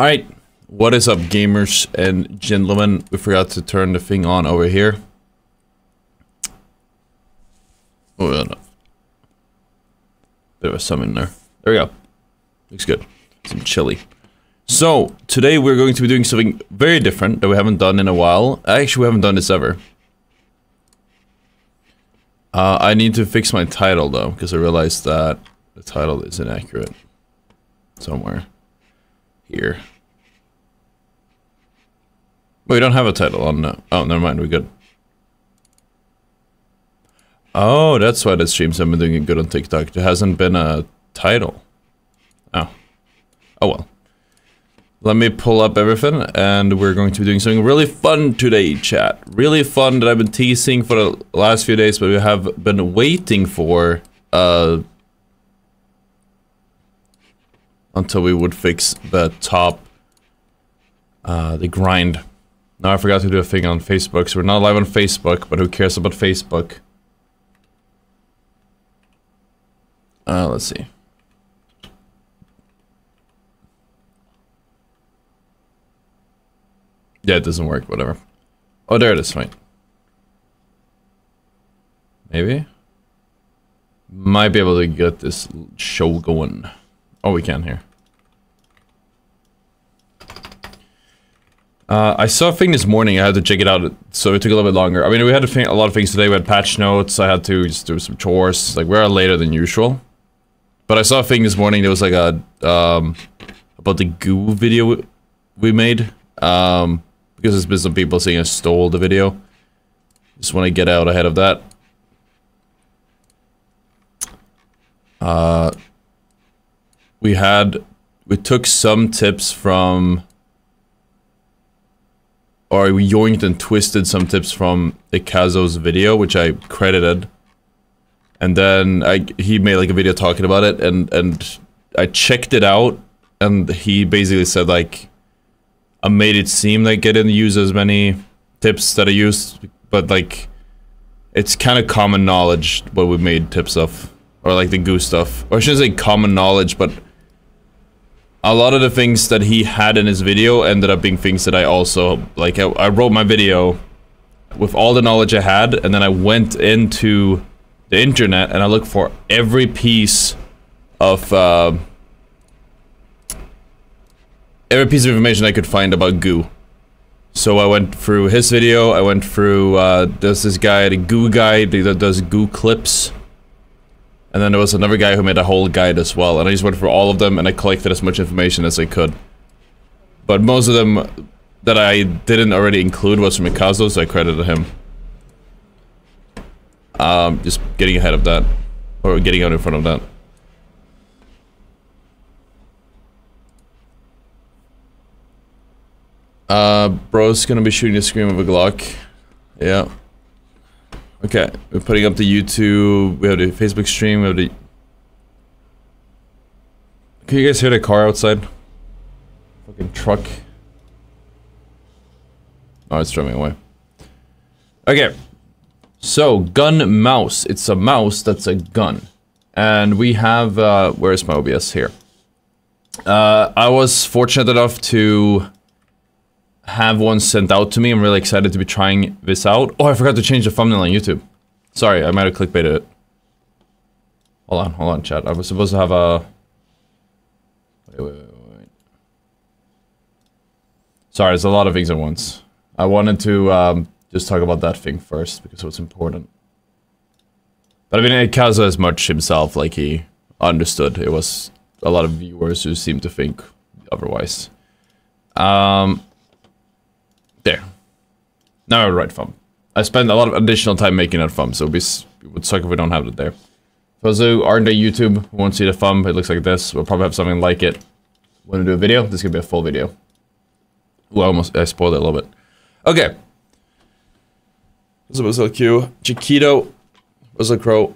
Alright, what is up gamers and gentlemen? We forgot to turn the thing on over here. Oh, no. There was some in there. There we go. Looks good. Some chili. So, today we're going to be doing something very different that we haven't done in a while. Actually, we haven't done this ever. Uh, I need to fix my title though, because I realized that the title is inaccurate. Somewhere. Here. But we don't have a title on no. Oh, never mind, we're good. Oh, that's why the streams have been doing good on TikTok. There hasn't been a title. Oh. Oh well. Let me pull up everything, and we're going to be doing something really fun today, chat. Really fun that I've been teasing for the last few days, but we have been waiting for, uh... Until we would fix the top, uh, the grind. Now I forgot to do a thing on Facebook, so we're not live on Facebook, but who cares about Facebook? Uh, let's see. Yeah, it doesn't work, whatever. Oh, there it is, fine. Maybe? Might be able to get this show going. Oh, we can here. Uh, I saw a thing this morning, I had to check it out, so it took a little bit longer. I mean, we had a, a lot of things today, we had patch notes, I had to just do some chores, like we're later than usual. But I saw a thing this morning, there was like a, um, about the goo video we made. Um, because there's been some people saying I stole the video. Just want to get out ahead of that. Uh, we had, we took some tips from, or we yoinked and twisted some tips from Ikazo's video, which I credited. And then I, he made like a video talking about it, and, and I checked it out, and he basically said like, I made it seem like I didn't use as many tips that I used, but like, it's kind of common knowledge what we made tips of, or like the goose stuff. Or I shouldn't say common knowledge, but a lot of the things that he had in his video ended up being things that I also, like, I, I wrote my video with all the knowledge I had, and then I went into the internet and I looked for every piece of, uh, every piece of information I could find about goo. So I went through his video, I went through, uh, there's this guy, the goo guy, that does goo clips. And then there was another guy who made a whole guide as well, and I just went through all of them and I collected as much information as I could. But most of them that I didn't already include was from Ikazo, so I credited him. Um, just getting ahead of that. Or getting out in front of that. Uh, bro's gonna be shooting a screen with a Glock. Yeah. Okay, we're putting up the YouTube, we have the Facebook stream, we have the... Can you guys hear the car outside? Fucking truck. Oh, it's driving away. Okay. So, gun mouse. It's a mouse that's a gun. And we have, uh, where's my OBS? Here. Uh, I was fortunate enough to have one sent out to me. I'm really excited to be trying this out. Oh, I forgot to change the thumbnail on YouTube. Sorry, I might have clickbaited it. Hold on, hold on, chat. I was supposed to have a... Wait, wait, wait, wait. Sorry, there's a lot of things at once. I wanted to um, just talk about that thing first, because it was important. But I mean, Ikazo as much himself, like he understood. It was a lot of viewers who seemed to think otherwise. Um. Now I right thumb. I spend a lot of additional time making that thumb, so it would suck if we don't have it there. Who aren't on YouTube, who won't see the thumb, it looks like this. We'll probably have something like it when we do a video. This could be a full video. Well, almost, I spoiled it a little bit. Okay. This was a Q. Chiquito. A crow.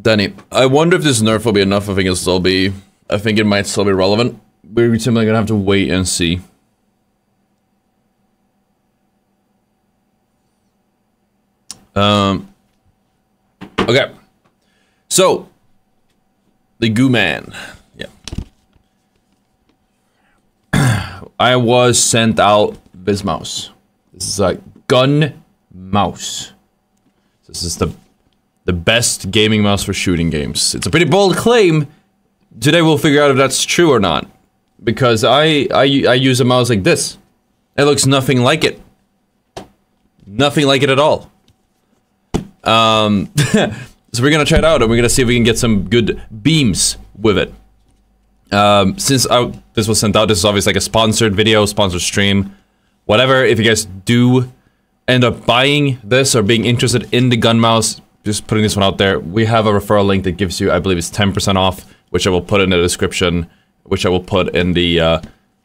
Danny. I wonder if this nerf will be enough. I think it'll still be... I think it might still be relevant. We're simply gonna have to wait and see. Um, okay. So, the Goo Man. Yeah. I was sent out this mouse. This is a gun mouse. This is the the best gaming mouse for shooting games. It's a pretty bold claim. Today we'll figure out if that's true or not. Because I I, I use a mouse like this. It looks nothing like it. Nothing like it at all. Um, so we're gonna try it out and we're gonna see if we can get some good beams with it. Um, since I, this was sent out, this is obviously like a sponsored video, sponsored stream, whatever. If you guys do end up buying this or being interested in the gun mouse, just putting this one out there, we have a referral link that gives you, I believe it's 10% off, which I will put in the description, which I will put in the uh,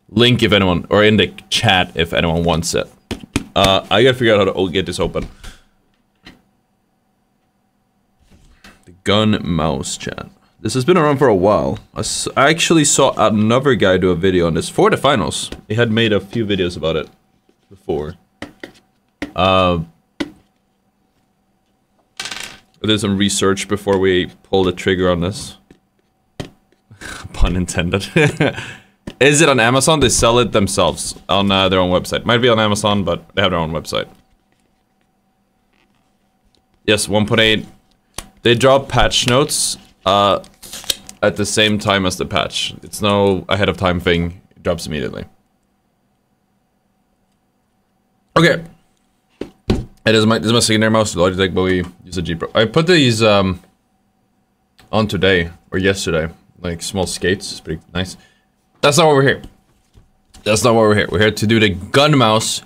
link if anyone, or in the chat if anyone wants it. Uh, I gotta figure out how to get this open. Gun mouse chat. This has been around for a while. I, actually saw another guy do a video on this for the finals. He had made a few videos about it before. Uh, I did some research before we pull the trigger on this. Pun intended. Is it on Amazon? They sell it themselves on uh, their own website. Might be on Amazon, but they have their own website. Yes, 1.8. They drop patch notes uh, at the same time as the patch. It's no ahead of time thing. It drops immediately. Okay. It is my this is my secondary mouse, Logitech, but we use a G Pro. I put these um on today or yesterday, like small skates. It's pretty nice. That's not what we're here. That's not what we're here. We're here to do the gun mouse.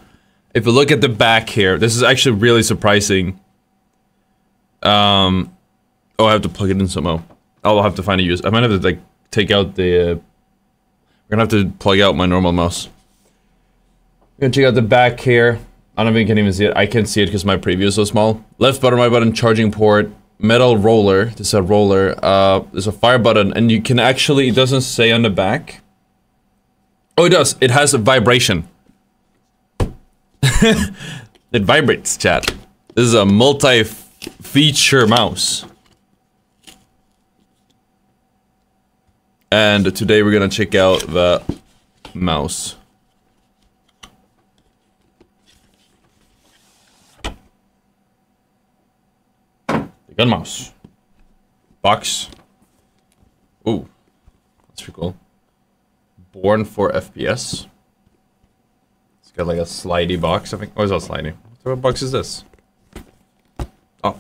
If you look at the back here, this is actually really surprising. Um, oh, I have to plug it in somehow. I'll have to find a use. I might have to like take out the. Uh, we're gonna have to plug out my normal mouse. We're gonna check out the back here. I don't think you can even see it. I can't see it because my preview is so small. Left button, right button, charging port, metal roller. This is a roller. Uh, there's a fire button, and you can actually. It doesn't say on the back. Oh, it does. It has a vibration. it vibrates, chat. This is a multi-feature mouse. And today we're gonna check out the mouse. The gun mouse. Box. Ooh. That's pretty cool. Born for FPS. It's got like a slidey box, I think. Oh, it's not slidey. What box is this? Oh.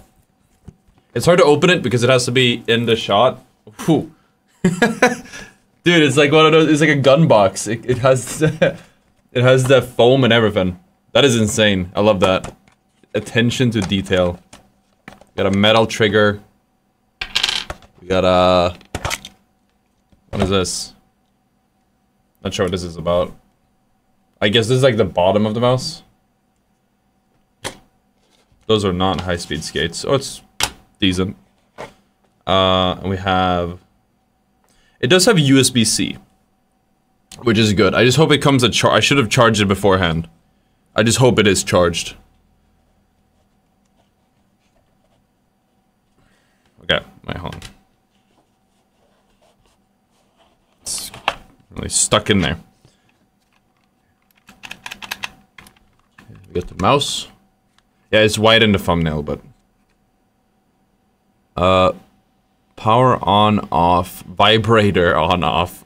It's hard to open it because it has to be in the shot. Whew. Dude, it's like one of those, it's like a gun box. It, it has, it has the foam and everything. That is insane. I love that. Attention to detail. Got a metal trigger. We got a, what is this? Not sure what this is about. I guess this is like the bottom of the mouse. Those are not high-speed skates. Oh, it's decent. Uh, and we have it does have USB-C, which is good. I just hope it comes a char- I should have charged it beforehand. I just hope it is charged. Okay, hold on. It's really stuck in there. We got the mouse. Yeah, it's white in the thumbnail, but... Uh, Power on, off, vibrator on, off.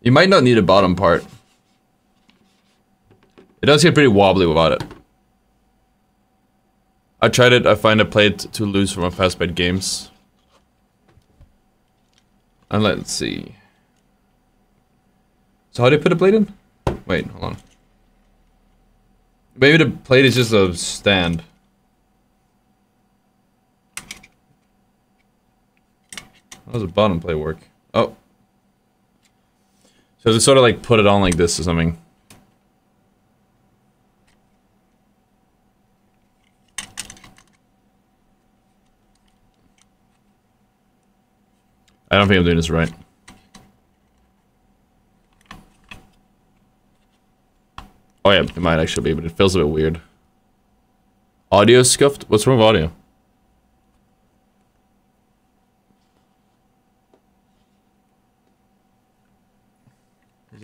You might not need a bottom part. It does get pretty wobbly without it. I tried it, I find it played too loose for my fast-paced games. And let's see. So how do you put a blade in? Wait, hold on. Maybe the plate is just a stand. How does the bottom plate work? Oh. So they sort of like put it on like this or something. I don't think I'm doing this right. Oh yeah, it might actually be, but it feels a bit weird. Audio scuffed? What's wrong with audio?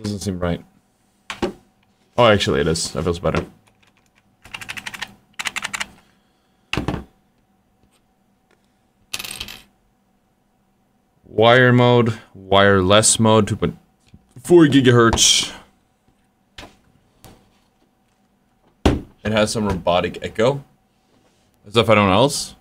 Doesn't seem right. Oh, actually it is. That feels better. Wire mode, wireless mode, 2.4 gigahertz. It has some robotic echo. As if I don't else.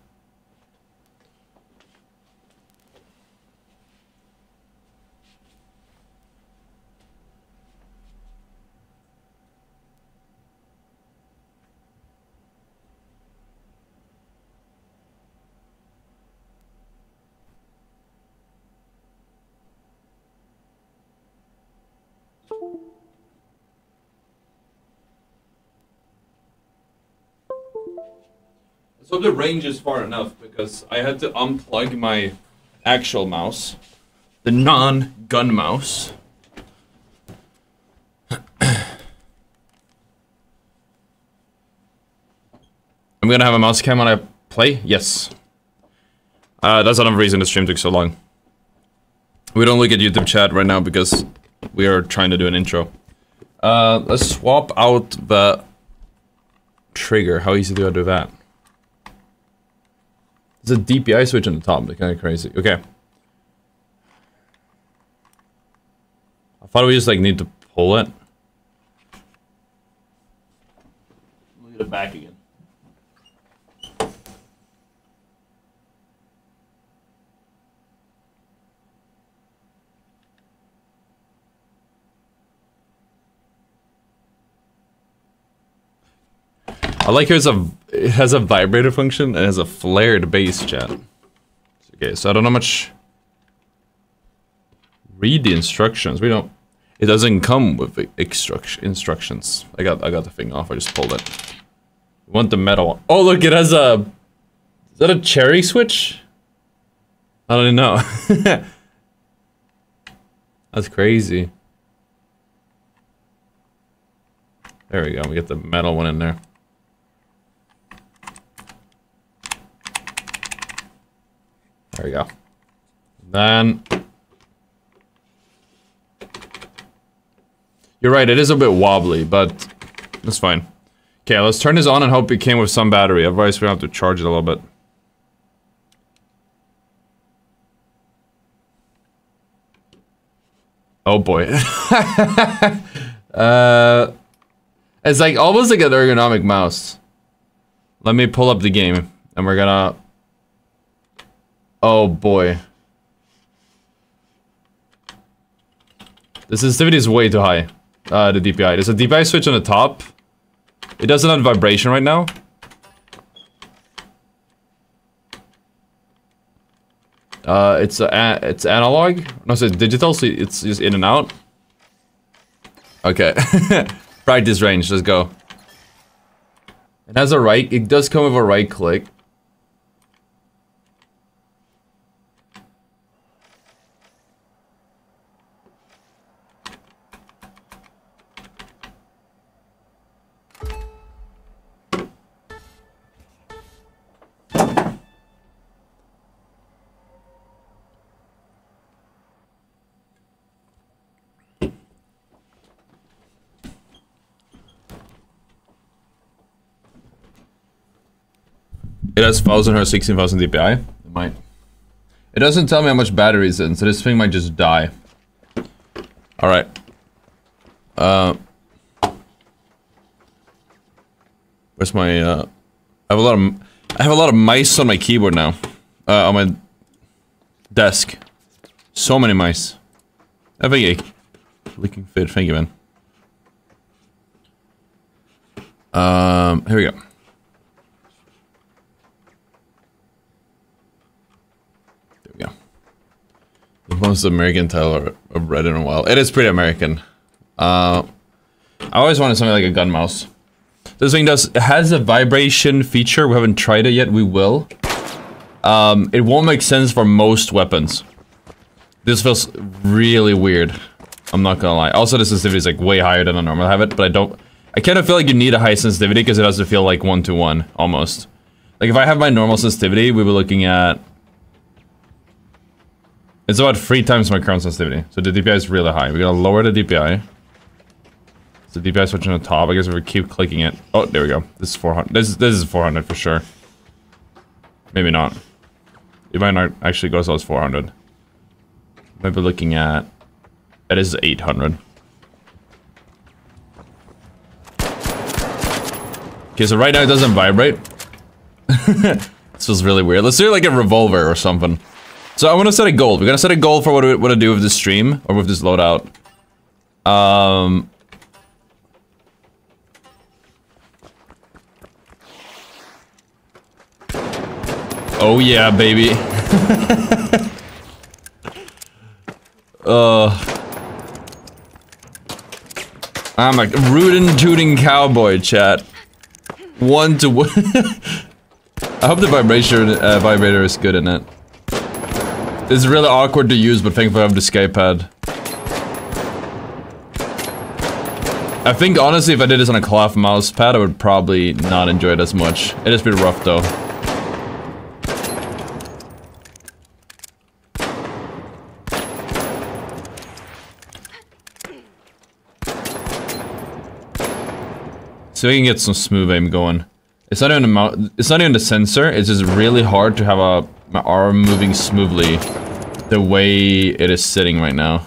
The range is far enough because I had to unplug my actual mouse, the non-gun mouse. I'm gonna have a mouse cam when I play? Yes. Uh, that's another reason the stream took so long. We don't look at YouTube chat right now because we are trying to do an intro. Uh, let's swap out the trigger. How easy do I do that? There's a DPI switch on the top. They're kind of crazy. Okay. I thought we just like need to pull it. Look at it back again. I like how it's a it has a vibrator function and has a flared bass chat. Okay, so I don't know much. Read the instructions. We don't. It doesn't come with instruction instructions. I got I got the thing off. I just pulled it. We want the metal. One. Oh look, it has a. Is that a cherry switch? I don't know. That's crazy. There we go. We get the metal one in there. There we go. Then... You're right, it is a bit wobbly, but that's fine. Okay, let's turn this on and hope it came with some battery, otherwise we have to charge it a little bit. Oh boy. uh, it's like almost like an ergonomic mouse. Let me pull up the game, and we're gonna Oh boy. The sensitivity is way too high. Uh, the DPI. There's a DPI switch on the top. It doesn't have vibration right now. Uh, it's a, it's analog. No, it's digital, so it's just in and out. Okay. Practice range, let's go. It has a right, it does come with a right click. It has 1000 or 16000 DPI. It might. It doesn't tell me how much battery is in, so this thing might just die. Alright. Uh... Where's my, uh... I have a lot of... I have a lot of mice on my keyboard now. Uh, on my... Desk. So many mice. Have a... Leaking fit, thank you, man. Um, here we go. Most American title I've read in a while. It is pretty American. Uh, I always wanted something like a gun mouse. This thing does has a vibration feature. We haven't tried it yet. We will. Um, it won't make sense for most weapons. This feels really weird. I'm not gonna lie. Also, the sensitivity is like way higher than I normally have it, but I don't. I kind of feel like you need a high sensitivity because it has to feel like one to one almost. Like if I have my normal sensitivity, we were looking at It's about three times my current sensitivity. So the DPI is really high. We're gonna lower the DPI. So the DPI switch on the top. I guess if we keep clicking it. Oh, there we go. This is 400. This is this is 400 for sure. Maybe not. It might not actually go as low as 400. Maybe looking at. That is 800. Okay, so right now it doesn't vibrate. this feels really weird. Let's do like a revolver or something. So I want to set a goal. We're gonna set a goal for what we want to do with this stream or with this loadout. Um. Oh yeah, baby. uh. I'm a rootin' tooting cowboy chat. One to one. I hope the vibration uh, vibrator is good in it. It's really awkward to use, but thankfully I have the SkyPAD. I think honestly, if I did this on a cloth mouse pad, I would probably not enjoy it as much. It is pretty rough though. So we can get some smooth aim going. It's not even the it's not even the sensor. It's just really hard to have a my arm moving smoothly the way it is sitting right now.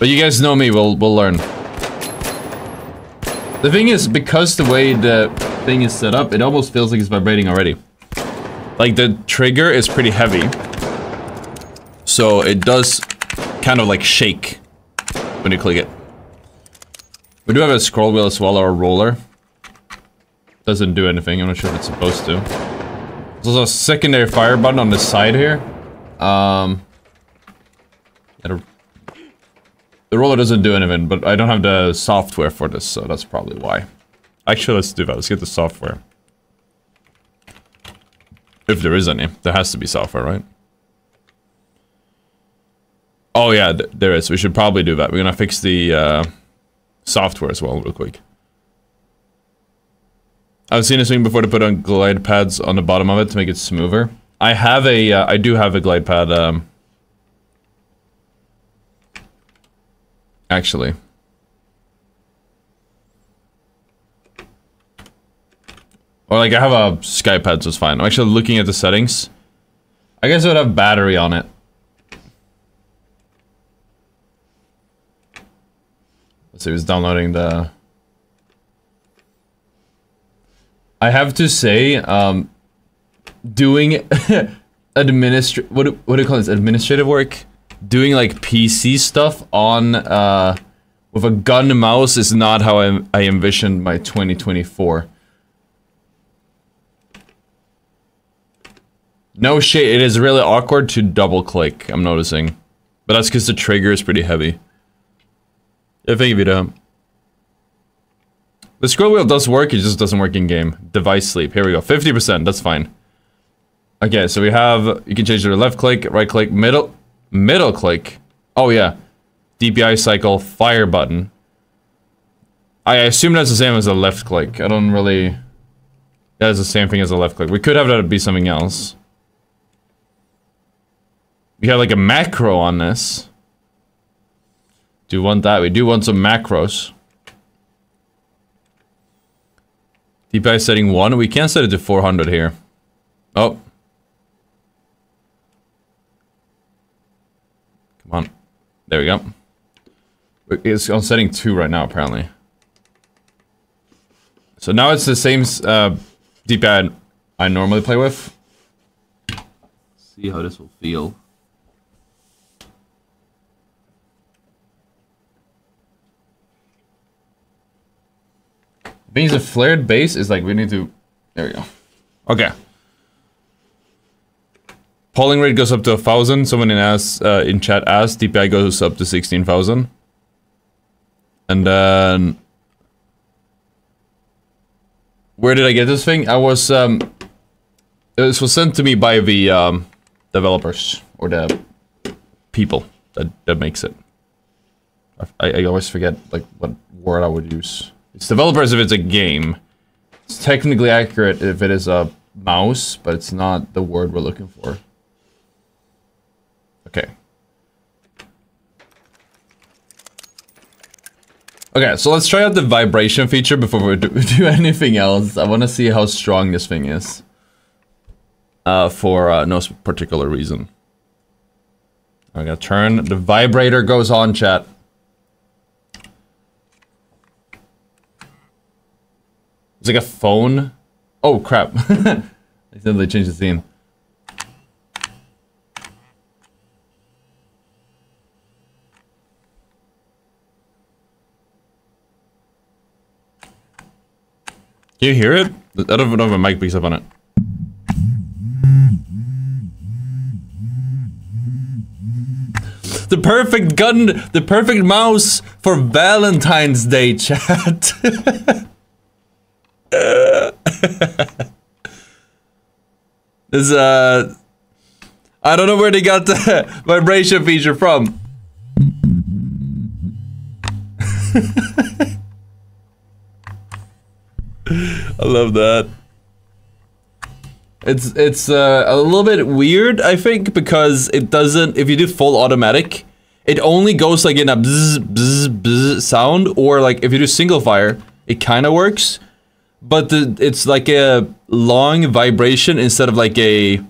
But you guys know me. We'll we'll learn. The thing is, because the way the thing is set up, it almost feels like it's vibrating already. Like the trigger is pretty heavy, so it does kind of like shake when you click it. We do have a scroll wheel as well, or a roller. Doesn't do anything, I'm not sure if it's supposed to. There's a secondary fire button on the side here. Um, the roller doesn't do anything, but I don't have the software for this, so that's probably why. Actually, let's do that. Let's get the software. If there is any. There has to be software, right? Oh yeah, th there is. We should probably do that. We're gonna fix the uh, software as well real quick. I've seen a thing before to put on glide pads on the bottom of it to make it smoother. I have a, uh, I do have a glide pad, um, actually. Or like I have a SkyPAD, so it's fine. I'm actually looking at the settings. I guess it would have battery on it. Let's see, was downloading the... I have to say, um, doing administr what do, what do you call this administrative work? Doing like PC stuff on uh, with a gun mouse is not how I, I envisioned my 2024. No shit, it is really awkward to double click, I'm noticing. But that's because the trigger is pretty heavy. Jag fick video. The scroll wheel does work, it just doesn't work in game. Device sleep. Here we go. 50%, that's fine. Okay, so we have, you can change to left click, right click, middle, middle click. Oh yeah. DPI cycle, fire button. I assume that's the same as a left click. I don't really... That is the same thing as a left click. We could have that be something else. We have like a macro on this. Do you want that. We do want some macros. DPI setting 1. We can set it to 400 here. Oh. Come on. There we go. It's on setting 2 right now, apparently. So now it's the same uh, DPI I normally play with. See how this will feel. Means a flared base is like we need to. There we go. Okay. Polling rate goes up to a thousand. Someone in ask uh, in chat asked. DPI goes up to sixteen thousand. And then where did I get this thing? I was um, this was sent to me by the um, developers or the people that that makes it. I, I always forget like what word I would use. It's developers if it's a game. It's technically accurate if it is a mouse, but it's not the word we're looking for. Okay. Okay, so let's try out the vibration feature before we do, do anything else. I want to see how strong this thing is. Uh, for uh, no particular reason. I'm gonna turn, the vibrator goes on, chat. Like a phone. Oh, crap. I said they changed the theme. Can you hear it? I don't know if my mic picks up on it. The perfect gun, the perfect mouse for Valentine's Day, chat. this, uh... I don't know where they got the vibration feature from. I love that. It's it's uh, a little bit weird, I think, because it doesn't. If you do full automatic, it only goes like in a bzz bzz bzz sound, or like if you do single fire, it kind of works, but the, it's like a long vibration instead of like a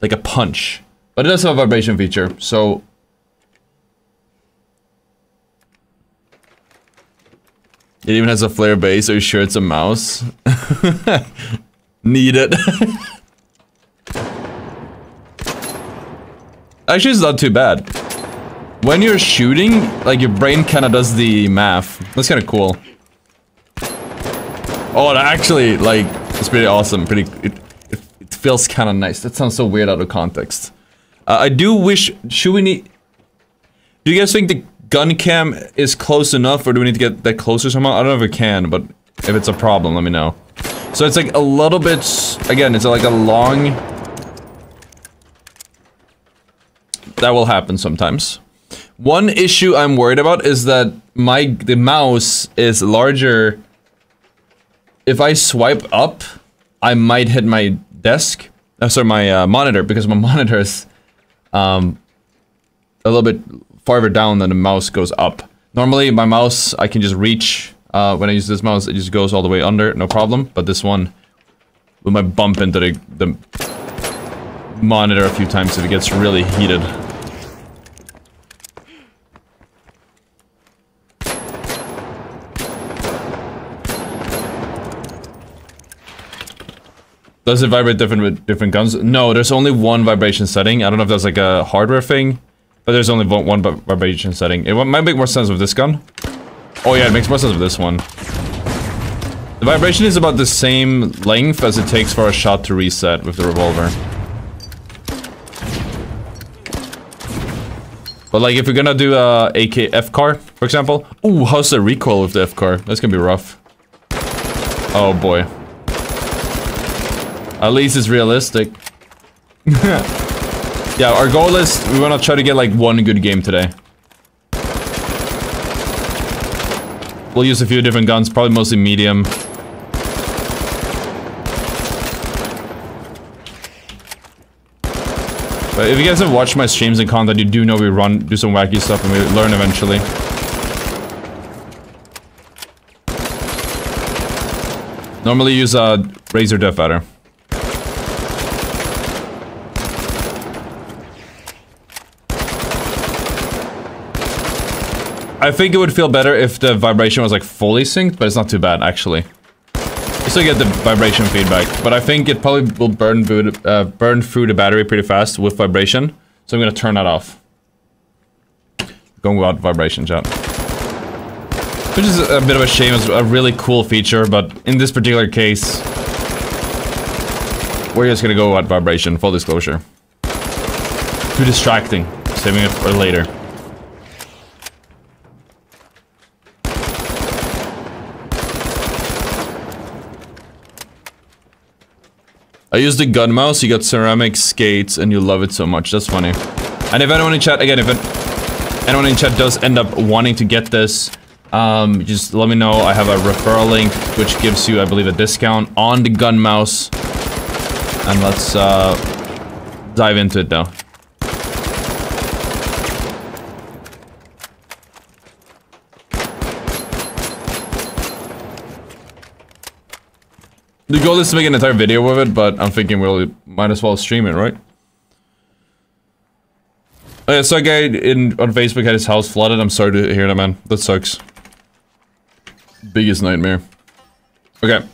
like a punch. But it does have a vibration feature, so It even has a flare base. Are you sure it's a mouse? Need it. Actually, it's not too bad. When you're shooting, like your brain kind of does the math. That's kind of cool. Oh, it actually, like, it's pretty awesome. Pretty, it, it, it feels kind of nice. That sounds so weird out of context. Uh, I do wish, should we need, do you guys think the gun cam is close enough, or do we need to get that closer somehow? I don't know if it can, but if it's a problem, let me know. So it's like a little bit, again, it's like a long... That will happen sometimes. One issue I'm worried about is that my the mouse is larger. If I swipe up, I might hit my desk. Uh, sorry, my uh, monitor, because my monitor is um, a little bit farther down than the mouse goes up. Normally, my mouse, I can just reach. Uh, when I use this mouse, it just goes all the way under, no problem. But this one, we might bump into the, the monitor a few times if it gets really heated. Does it vibrate different with different guns? No, there's only one vibration setting. I don't know if that's like a hardware thing. But there's only one vibration setting. It might make more sense with this gun. Oh yeah, it makes more sense with this one. The vibration is about the same length as it takes for a shot to reset with the revolver. But like if you're gonna do uh, a AK car, for example. Ooh, how's the recoil with the FCAR? That's gonna be rough. Oh boy. At least it's realistic. Yeah, our goal is we want to try to get like one good game today. We'll use a few different guns, probably mostly medium. But if you guys have watched my streams and content, you do know we run, do some wacky stuff and we learn eventually. Normally use a Razer DeathAdder. I think it would feel better if the vibration was like fully synced, but it's not too bad actually. You still get the vibration feedback, but I think it probably will burn uh, burn through the battery pretty fast with vibration. So I'm gonna turn that off. Going without vibration, chat. Which is a bit of a shame, it's a really cool feature, but in this particular case, we're just gonna go without vibration, full disclosure. Too distracting, saving it for later. I used the gun mouse, you got ceramic skates, and you love it so much. That's funny. And if anyone in chat, again, if anyone in chat does end up wanting to get this, um, just let me know. I have a referral link, which gives you, I believe, a discount on the gun mouse. And let's uh, dive into it now. The goal is to make an entire video with it, but I'm thinking we'll might as well stream it, right? Oh yeah, so a guy in on Facebook had his house flooded. I'm sorry to hear that, man. That sucks. Biggest nightmare. Okay.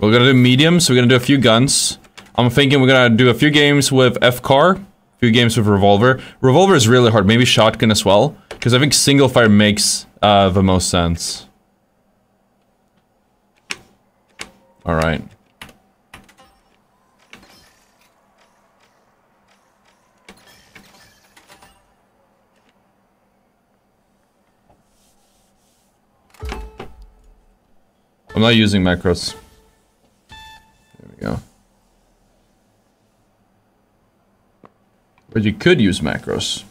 We're gonna do mediums. We're gonna do a few guns. I'm thinking we're gonna do a few games with FCAR, a few games with revolver. Revolver is really hard. Maybe shotgun as well, because I think single fire makes uh, the most sense. All right. I'm not using macros. There we go. But you could use macros.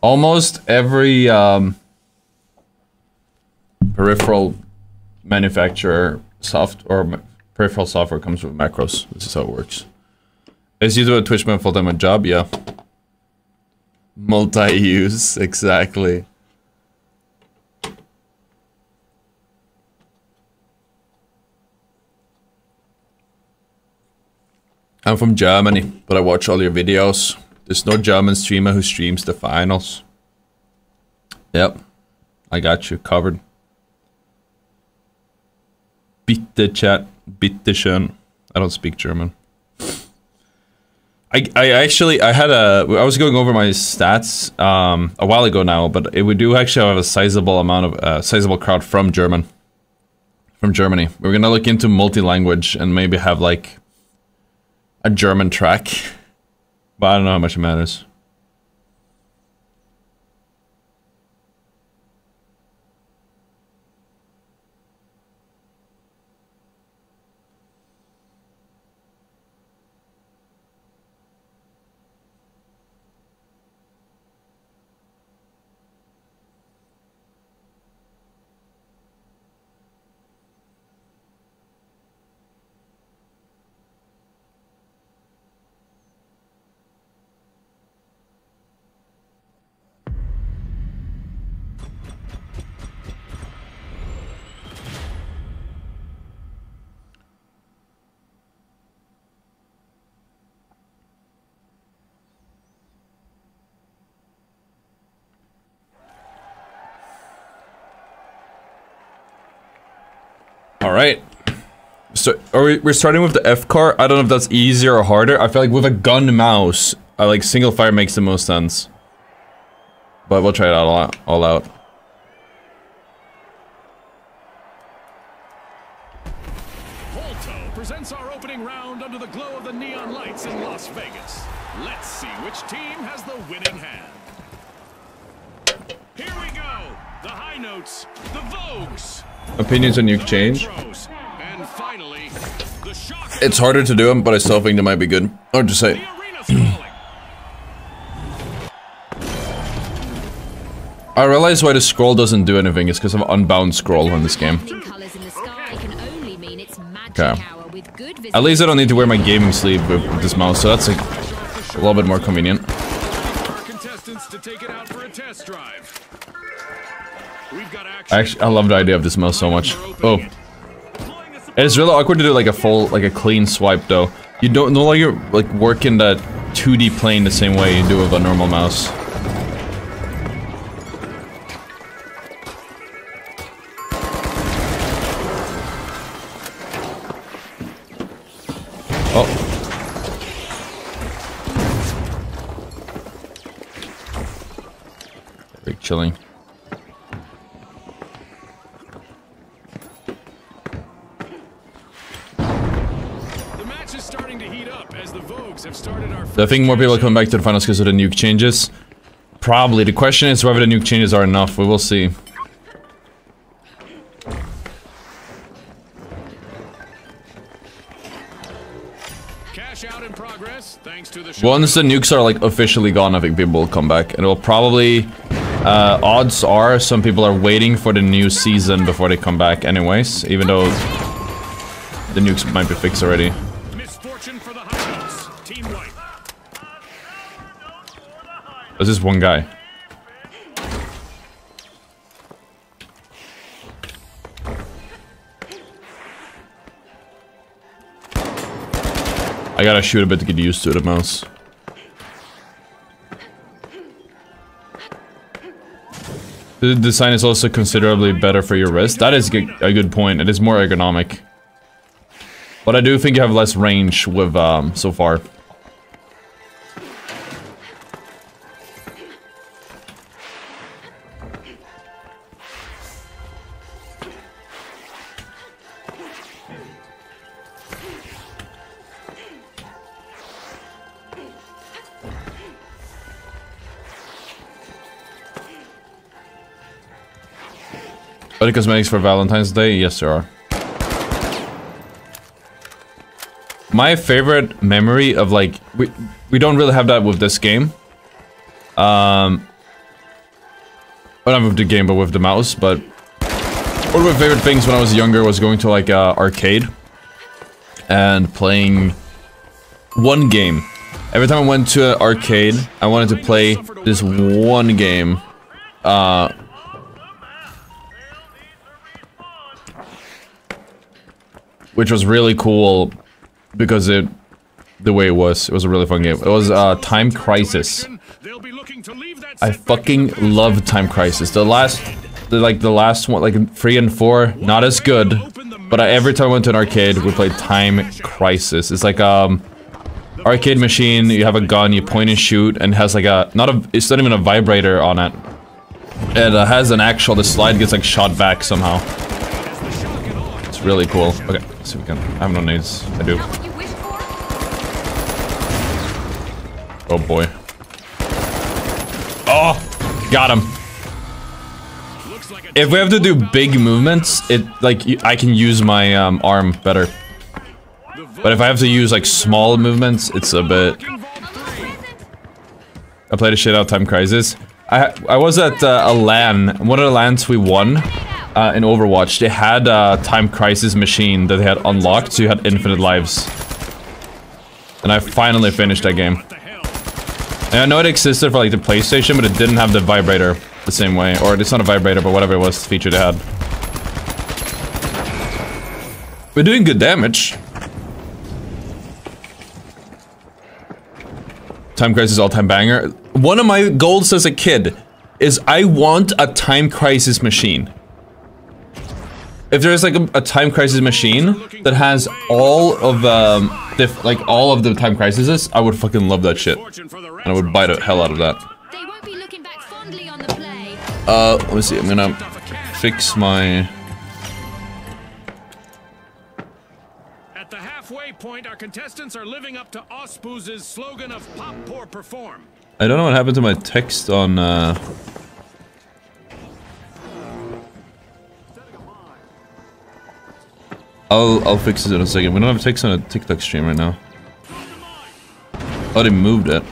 Almost every um, peripheral manufacturer soft or peripheral software comes with macros. This is how it works. Is you do a Twitchman full-time job? Yeah. Multi-use, exactly. I'm from Germany, but I watch all your videos. There's no German streamer who streams the finals. Yep. I got you covered. Bitte chat, bitte schön. I don't speak German. I, I actually I had a I was going over my stats um, a while ago now, but it, we do actually have a sizable amount of uh, sizable crowd from German, from Germany. We're gonna look into multi-language and maybe have like a German track, but I don't know how much it matters. Right. So are we, we're starting with the FCAR. I don't know if that's easier or harder. I feel like with a gun mouse, I like single fire makes the most sense. But we'll try it out all out. All out. Opinions on nuke change. Pros, and finally, the shock. It's harder to do them, but I still think they might be good. Hard to say. The arena's calling. I realize why the scroll doesn't do anything. It's because of unbound scroll in this game. Colours in the sky can only mean it's magic Okay. hour with good At least I don't need to wear my gaming sleeve with this mouse, so that's like a little bit more convenient. Actually, I love the idea of this mouse so much. Oh. It's really awkward to do like a full, like a clean swipe though. You don't no longer like work in that 2D plane the same way you do with a normal mouse. Oh. Very chilling. I think more people are coming back to the finals because of the nuke changes. Probably. The question is whether the nuke changes are enough. We will see. Cash out in progress, thanks to the. Once the nukes are like officially gone, I think people will come back. And it will probably... Uh, odds are some people are waiting for the new season before they come back anyways. Even though the nukes might be fixed already. There's just one guy. I gotta shoot a bit to get used to the mouse. The design is also considerably better for your wrist. That is a good point. It is more ergonomic. But I do think you have less range with um so far. The cosmetics for Valentine's Day? Yes, there are. My favorite memory of like we we don't really have that with this game. Um, not with the game, but with the mouse. But one of my favorite things when I was younger was going to like uh, arcade and playing one game. Every time I went to an arcade, I wanted to play this one game. Uh, which was really cool because it the way it was it was a really fun game. It was uh time crisis. I fucking love time crisis. The last the like the last one like three and four not as good but I, every time i went to an arcade we played time crisis. It's like um arcade machine you have a gun you point and shoot and has like a not a it's not even a vibrator on it. It uh, has an actual the slide gets like shot back somehow. It's really cool. Okay if we can i have no nades i do Not what you wished for? Oh boy. Oh, got him. Looks like a If we have to do big movements, it like I can use my um, arm better. But if I have to use like small movements, it's a bit. I played a shit out Time Crisis. I I was at uh, a LAN. One of the LANs we won uh, in Overwatch. They had a Time Crisis machine that they had unlocked, so you had infinite lives. And I finally finished that game. And I know it existed for like the PlayStation, but it didn't have the vibrator the same way. Or it's not a vibrator, but whatever it was, feature they had. We're doing good damage. Time Crisis all-time banger. One of my goals as a kid is I want a Time Crisis machine. If there's like a, a Time Crisis machine that has all of um, diff- like all of the Time Crises, I would fucking love that shit. Fortune for the And I would bite the hell out of that. They won't be looking back fondly on the play. Uh, let me see. I'm gonna fix my. At the halfway point, our contestants are living up to Ospuze's slogan of pop, poor, perform. I don't know what happened to my text on. Uh... I'll I'll fix it in a second. We don't have text on a TikTok stream right now. Oh, they moved it.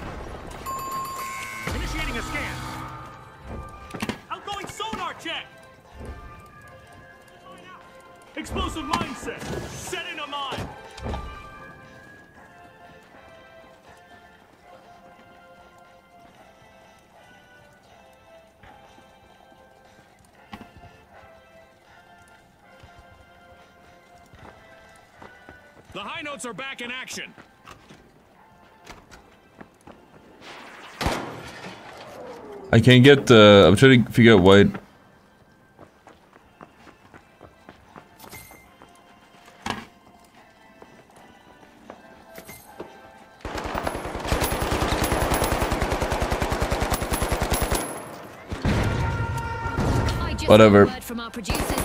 Action. I can't get the. I'm trying to figure out why. I just Whatever.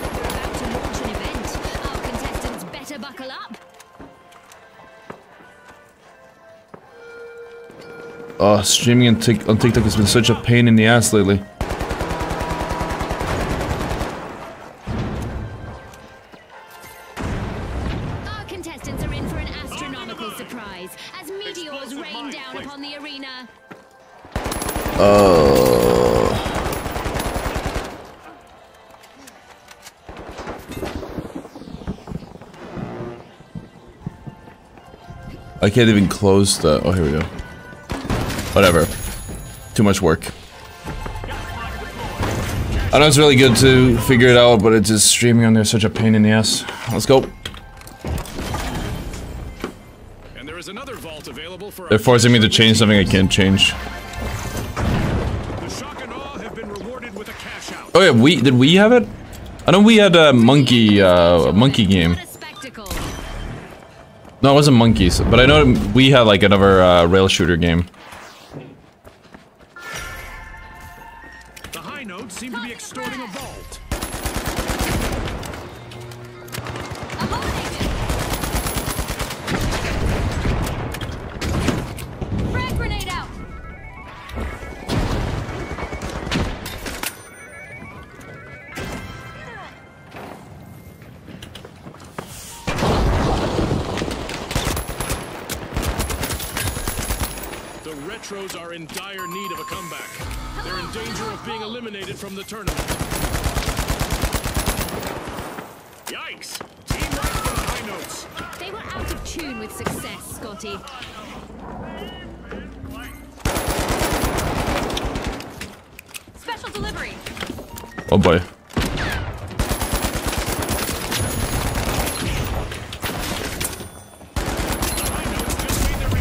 Oh, streaming on, Tik on TikTok has been such a pain in the ass lately. Our contestants are in for an astronomical surprise as meteors rain down upon the arena. Oh. I can't even close the. Oh, here we go. Whatever. too much work. I know it's really good to figure it out, but it's just streaming on there such a pain in the ass. Let's go. And there is another vault available for They're forcing me to change something I can't change. The shock and awe have been rewarded with a cash out. Oh yeah, we did we have it? I know we had a monkey uh monkey game. What a spectacle. No, it wasn't monkeys, but I know we had like another uh, rail shooter game.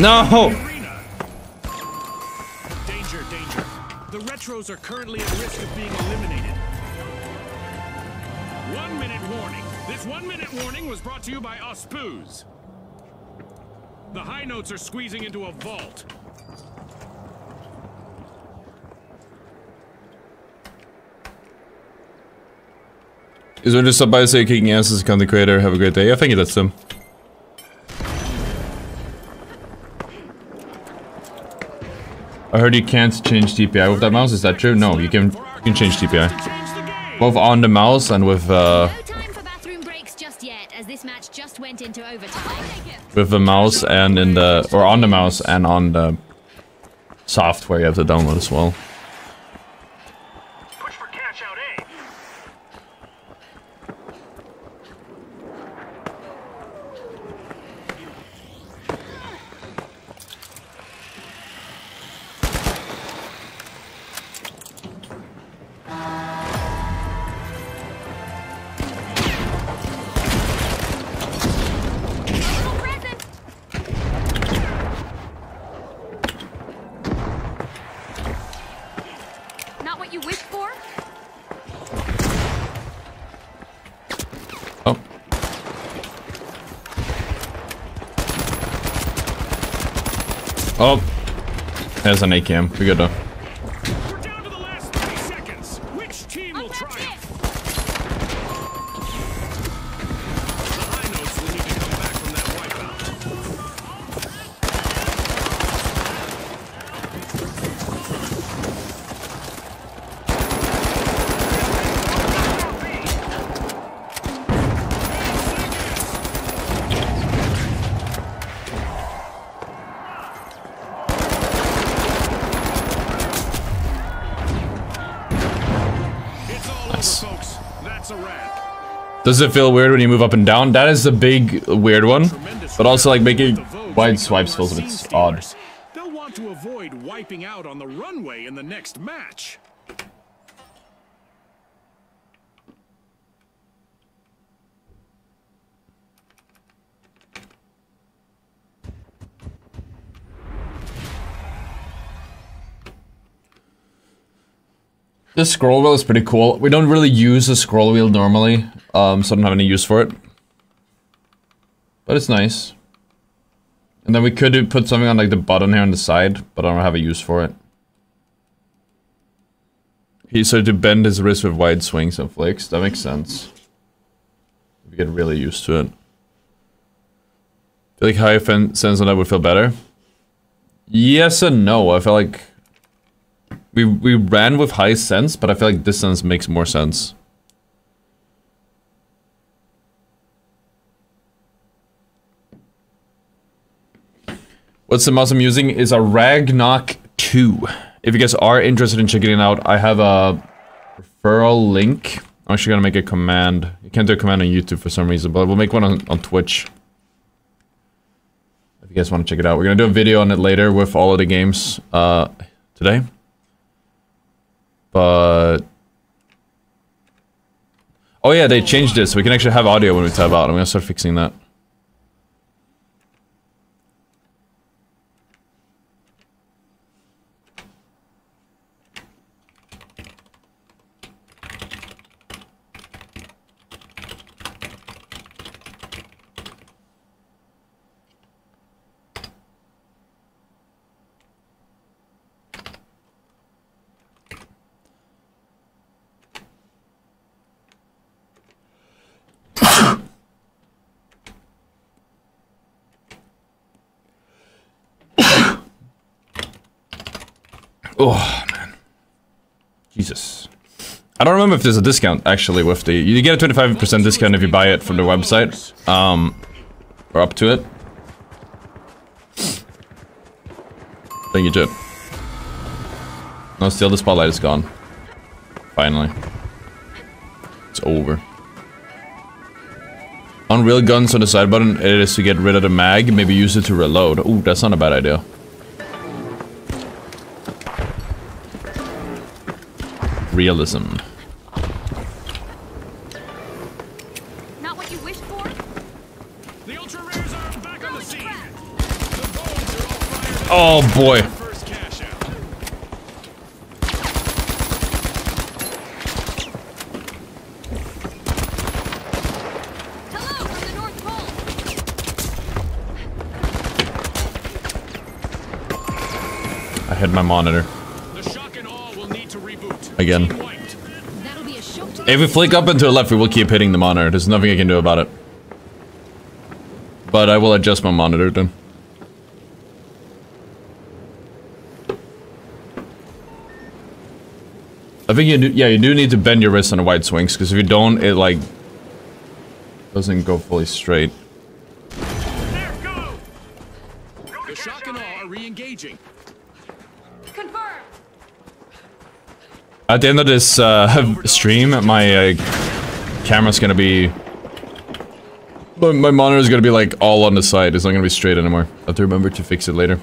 No! Danger, danger. The Retros are currently at risk of being eliminated. One minute warning. This one minute warning was brought to you by Ospuze. The high notes are squeezing into a vault. Is there just somebody say kicking ass as a content creator? Have a great day. I think that's them. I heard you can't change DPI with that mouse. Is that true? No, you can you can change DPI. Change the game. Both on the mouse and with uh No time for bathroom breaks just yet, as this match just went into overtime. with the mouse and in the or on the mouse and on the software you have to download as well. An AKM. We good Does it feel weird when you move up and down? That is the big weird one. But also like making wide swipes feels a bit odd. They'll want to avoid wiping out on the runway in the next match. This scroll wheel is pretty cool. We don't really use the scroll wheel normally, um, so I don't have any use for it. But it's nice. And then we could put something on like the button here on the side, but I don't have a use for it. He started to bend his wrist with wide swings and flicks. That makes sense. We get really used to it. feel like high sense on that would feel better. Yes and no. I feel like we we ran with high sense, but I feel like this sense makes more sense. What's the mouse I'm using is a Ragnarok 2. If you guys are interested in checking it out, I have a referral link. I'm actually gonna make a command. You can't do a command on YouTube for some reason, but we'll make one on, on Twitch. If you guys want to check it out. We're gonna do a video on it later with all of the games uh, today. But oh yeah, they changed this. We can actually have audio when we tab out. I'm gonna start fixing that. Oh man, Jesus. I don't remember if there's a discount actually with the. You get a 25% discount if you buy it from the website. Um, or up to it. Thank you, Jet. No, still the spotlight is gone. Finally. It's over. Unreal guns on the side button, it is to get rid of the mag, maybe use it to reload. Ooh, that's not a bad idea. Realism. North boy. I hit my monitor. Again. A If we flick up and to the left, we will keep hitting the monitor. There's nothing I can do about it. But I will adjust my monitor then. I think you do, yeah, you do need to bend your wrist on the wide swings, because if you don't, it like doesn't go fully straight. There, go! The shock and awe are re-engaging. Confirm. At the end of this uh, stream, my uh, camera's gonna be... My, my monitor's gonna be like all on the side. It's not gonna be straight anymore. I have to remember to fix it later.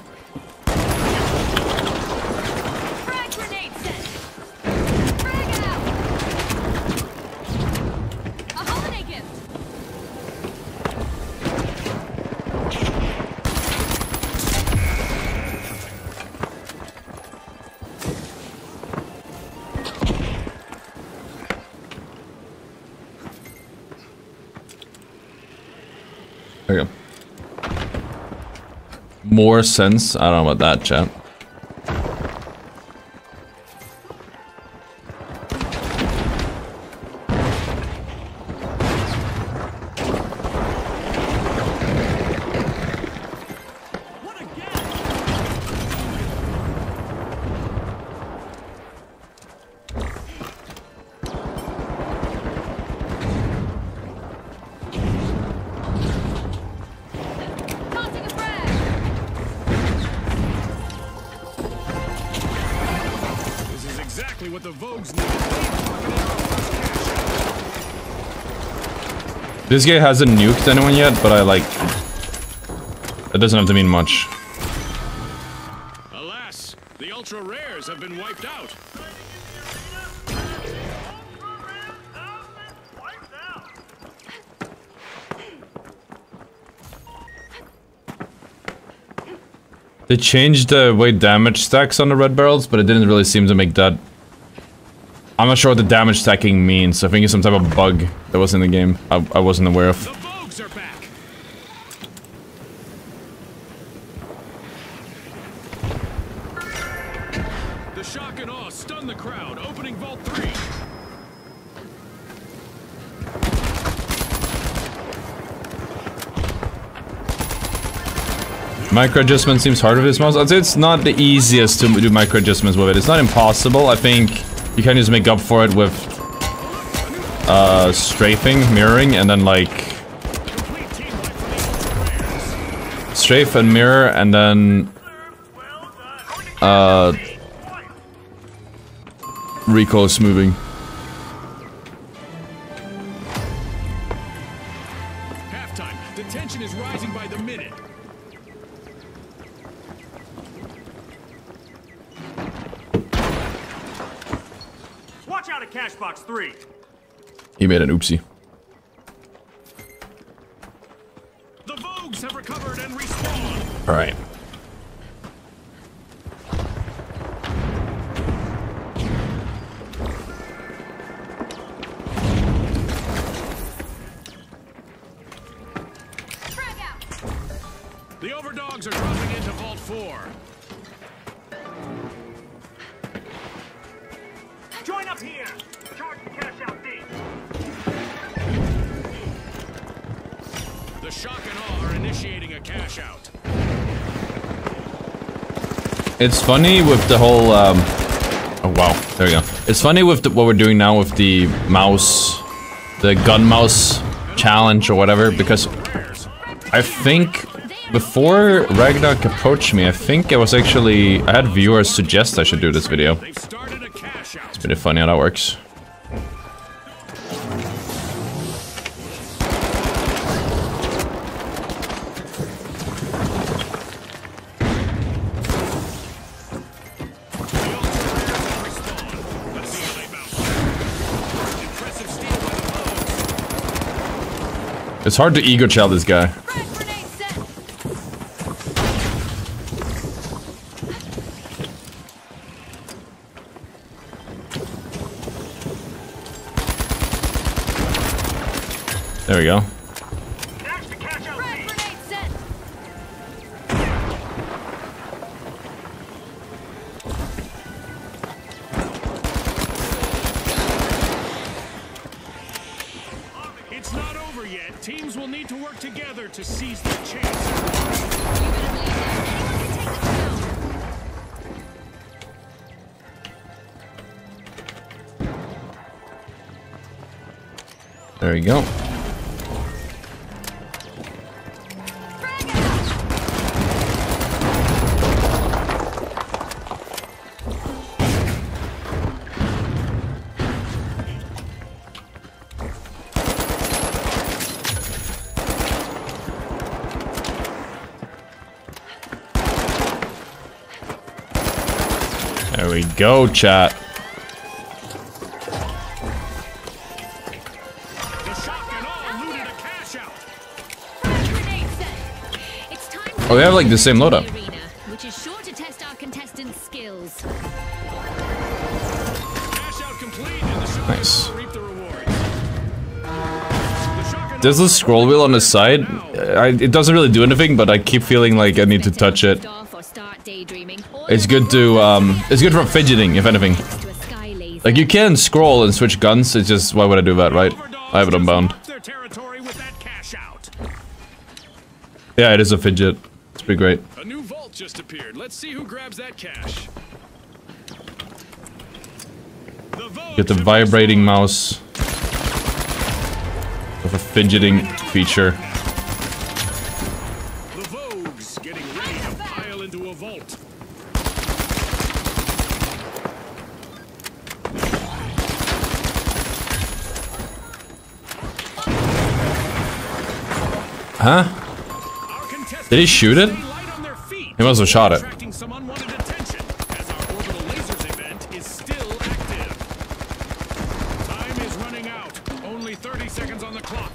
More sense? I don't know about that, chat. This guy hasn't nuked anyone yet, but I like... That doesn't have to mean much. Alas, the ultra rares have been wiped out. They changed the way damage stacks on the red barrels, but it didn't really seem to make that... I'm not sure what the damage stacking means. I think it's some type of bug that was in the game. I, I wasn't aware of. The Vogues are back. The shock and awe stun the crowd, opening Vault 3. Micro adjustment seems harder with this mouse. I'd say it's not the easiest to do micro adjustments with it. It's not impossible. I think you can just make up for it with uh, strafing, mirroring, and then like strafe and mirror, and then uh, recoil smoothing. Three. He made an oopsie. The Vogues have recovered and respawned. All right. The Overdogs are dropping into Vault 4. Join up here. Shock and Awe are initiating a cash out. It's funny with the whole, um... Oh, wow. There we go. It's funny with the, what we're doing now with the mouse... The gun mouse challenge or whatever, because I think before Ragnar approached me, I think it was actually... I had viewers suggest I should do this video. Cash. Pretty funny how that works. It's hard to ego child this guy. There we go. There we go. There we go, chat. Oh, they have, like, the same the loadout. which is sure to test our contestants' skills. Cash out complete, and the Shock Nice. and Awe reap the rewards. The Shock and There's a scroll wheel on the side. I, it doesn't really do anything, but I keep feeling like I need to touch it. Off or start daydreaming. All It's good to, um, it's good for fidgeting, if anything. to a sky laser. Like, you can scroll and switch guns, it's just, why would I do that, right? I have it just unbound. marked their territory with that cash out. Yeah, it is a fidget. Pretty great. A new vault just appeared. Let's see who grabs that cash. Get the vibrating mouse. With a fidgeting feature. The Vogues getting ready to pile into a vault. Huh? Did he shoot it? stay light on their feet, He must have shot it. attracting some unwanted attention as our orbital lasers event is still active. Time is running out. Only 30 seconds on the clock.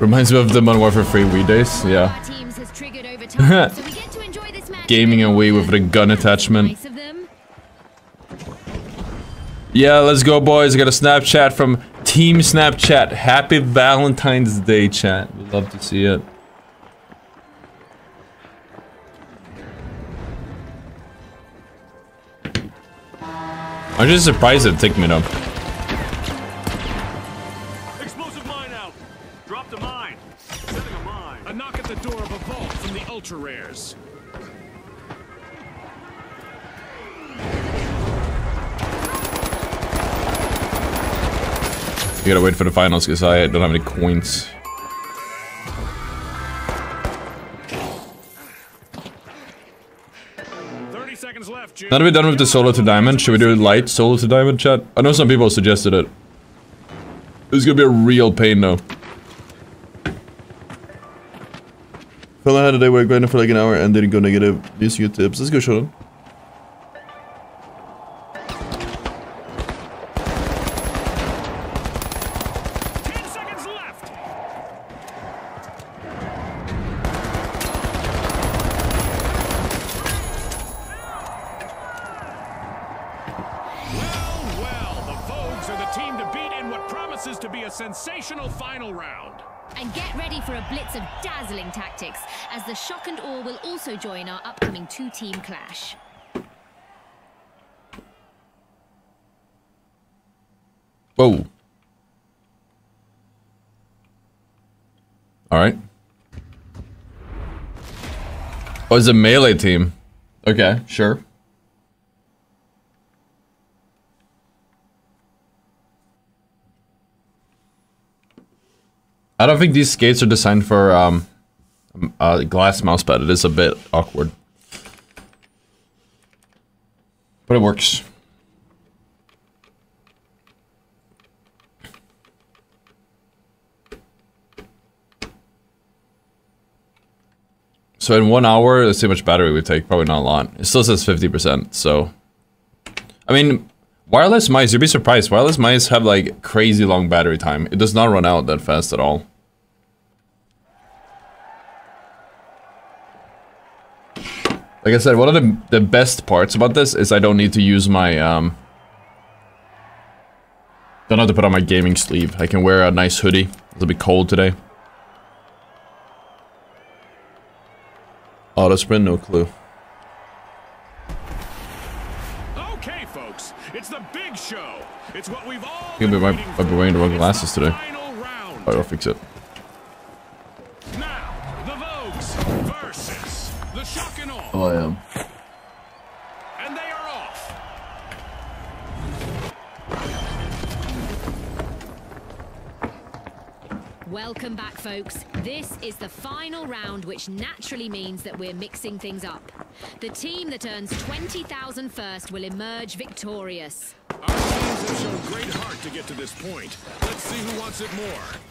Reminds me of the Modern Warfare 3 Wii days. Yeah. Our teams has triggered over time, so we get to enjoy this match Gaming away with the gun attachment. Nice of them. Yeah, let's go, boys. I got a Snapchat from Team Snapchat. Happy Valentine's Day, chat. We'd love to see it. I'm just surprised it took me though. You gotta wait for the finals because I don't have any coins. Thirty seconds left, Now that we're done with the solo to diamond, should we do light solo to diamond chat? I know some people suggested it. It's gonna be a real pain though. Fella had a day where I grinded for like an hour and didn't go negative. These YouTube tips. Let's go, Sean. Alright. Oh, it's a melee team. Okay, sure. I don't think these skates are designed for um, a glass mousepad. It is a bit awkward. But it works. So in one hour, let's see how much battery we take. Probably not a lot. It still says 50%, so... I mean, wireless mice, you'd be surprised. Wireless mice have like crazy long battery time. It does not run out that fast at all. Like I said, one of the, the best parts about this is I don't need to use my, um... Don't have to put on my gaming sleeve. I can wear a nice hoodie. It'll be cold today. Auto sprint, no clue. Okay, folks, it's the big show. It's what we've all think been we might- waiting might be wearing the wrong glasses today. Alright, I'll fix it. Now, the Vogues versus the Shock and Awe. Oh, I am. Welcome back, folks. This is the final round, which naturally means that we're mixing things up. The team that earns 20,000 first will emerge victorious. Our teams have shown great heart to get to this point. Let's see who wants it more.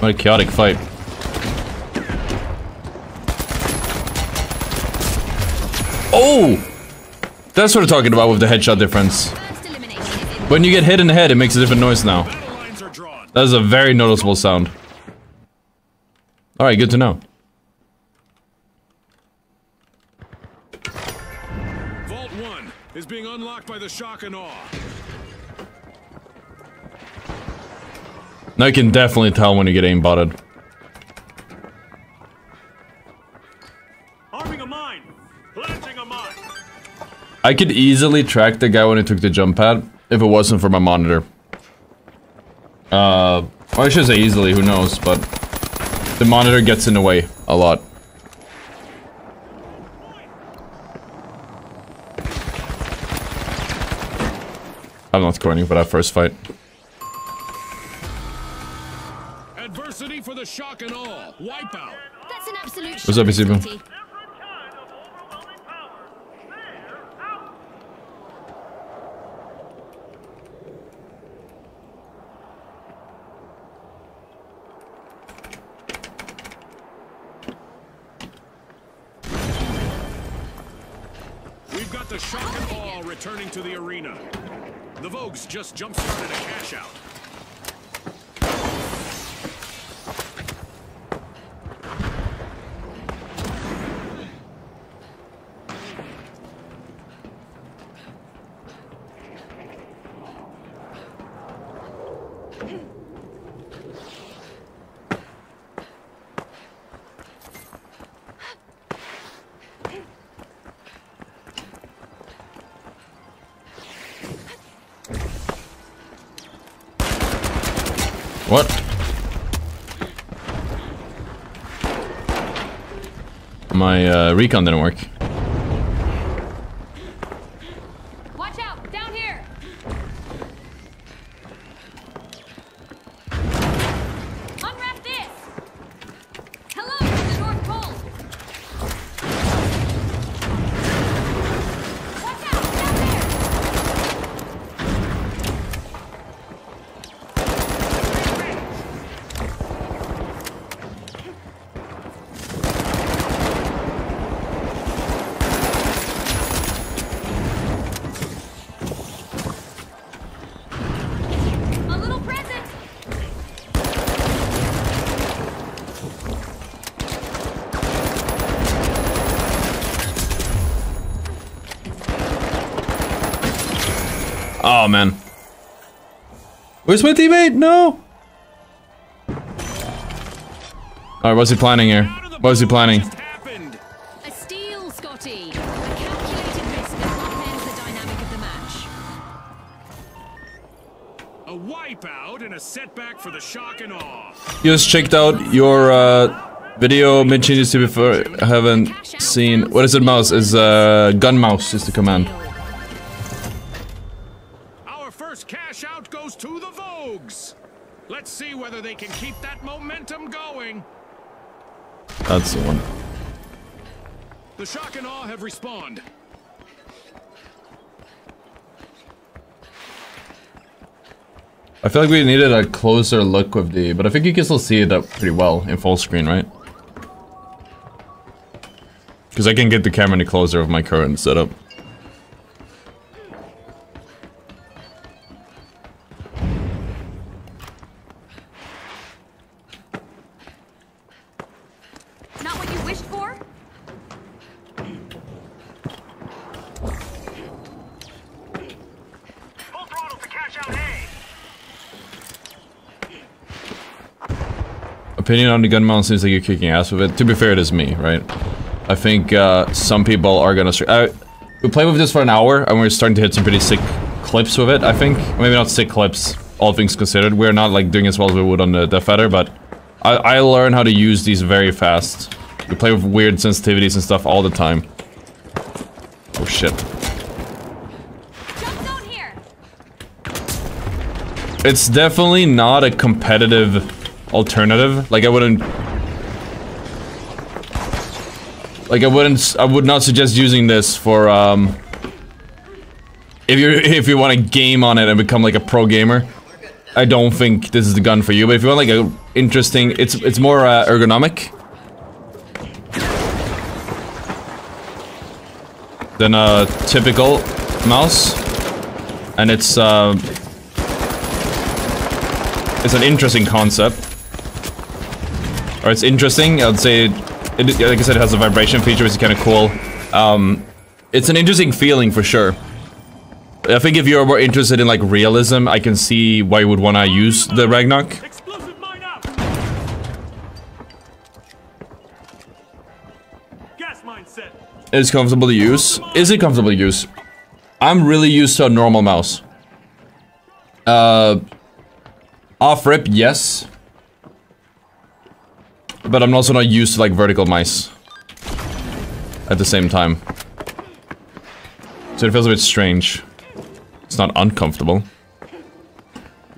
What a chaotic fight. Oh! That's what I'm talking about with the headshot difference. When you get hit in the head, it makes a different noise now. That is a very noticeable sound. Alright, good to know. Vault 1 is being unlocked by the Shock and Awe. Now you can definitely tell when you get aimbotted. Arming a mine. Planting a mine. I could easily track the guy when he took the jump pad if it wasn't for my monitor. Uh, I should say easily, who knows, but the monitor gets in the way a lot. I'm not scoring for that first fight. Shock and Awe. Wipeout. That's an absolute What's up, shock, Isibu? Kind of overwhelming power. They're out. We've got the Shock and Awe returning to the arena. The Vogues just jump-started a cash out. What? My uh, recon didn't work. Watch out! Down here! Unwrap this! Hello from the North Pole! Watch out! Down there! Oh man. Where's my teammate? No. Alright, what's he planning here? Out of the What is he planning? A steal, Scotty. A calculated risk that upends the dynamic of the match. A wipeout and a setback for the shock and awe. You just checked out your uh, video mid changes to before. I haven't seen. What is it? Mouse is uh, gun mouse is the command. That's the one. The shock and awe have respawned. I feel like we needed a closer look with the, but I think you can still see it up pretty well in full screen, right? Because I can get the camera any closer of my current setup. Opinion on the gun mount seems like you're kicking ass with it. To be fair, it is me, right? I think uh, some people are gonna. Uh, we played with this for an hour and we're starting to hit some pretty sick clips with it. I think maybe not sick clips, all things considered. We're not like doing as well as we would on the Death but I, I learn how to use these very fast. We play with weird sensitivities and stuff all the time. Oh shit! Jump zone here! It's definitely not a competitive alternative. Like I wouldn't Like I wouldn't I would not suggest using this for um if you if you want to game on it and become like a pro gamer. I don't think this is the gun for you, but if you want like a interesting it's it's more uh, ergonomic than a typical mouse and it's um it's an interesting concept. Or it's interesting, I'd say, it, like I said, it has a vibration feature, which is kind of cool. Um, it's an interesting feeling for sure. I think if you're more interested in like realism, I can see why you would want to use the Ragnarok. Explosive mine out. Gas mine set. It's comfortable to use. Is it comfortable to use? I'm really used to a normal mouse. Uh, off rip, yes. But I'm also not used to like vertical mice. At the same time. So it feels a bit strange. It's not uncomfortable.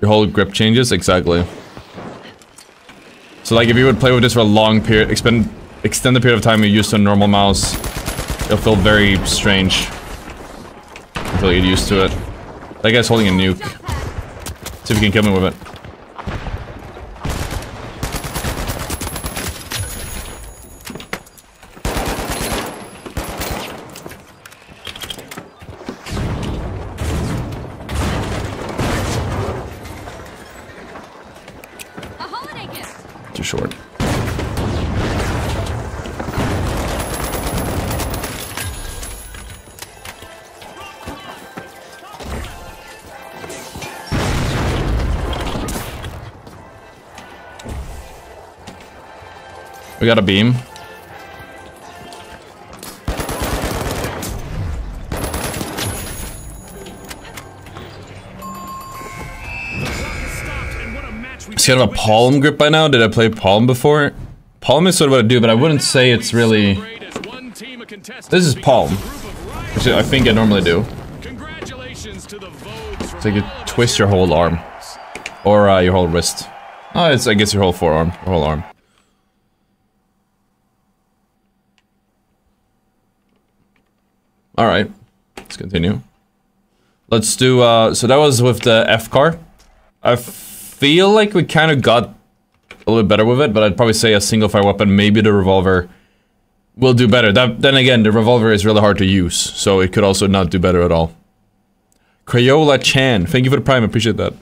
Your whole grip changes? Exactly. So like if you would play with this for a long period, expend, extend the period of time you're used to a normal mouse, it'll feel very strange. Until you get used to it. That guy's holding a nuke. See if you can kill me with it. We got a beam. It's kind of a palm grip by now. Did I play palm before? Palm is sort of what I do, but I wouldn't say it's really... This is palm. Which I think I normally do. Congratulations to the Vogues It's like you twist your whole arm. Or uh, your whole wrist. Oh, it's I guess your whole forearm. Your whole arm. Alright. Let's continue. Let's do, uh, so that was with the FCAR. I feel like we kind of got a little bit better with it, but I'd probably say a single fire weapon, maybe the revolver will do better. That, then again, the revolver is really hard to use, so it could also not do better at all. Crayola Chan, thank you for the prime, appreciate that.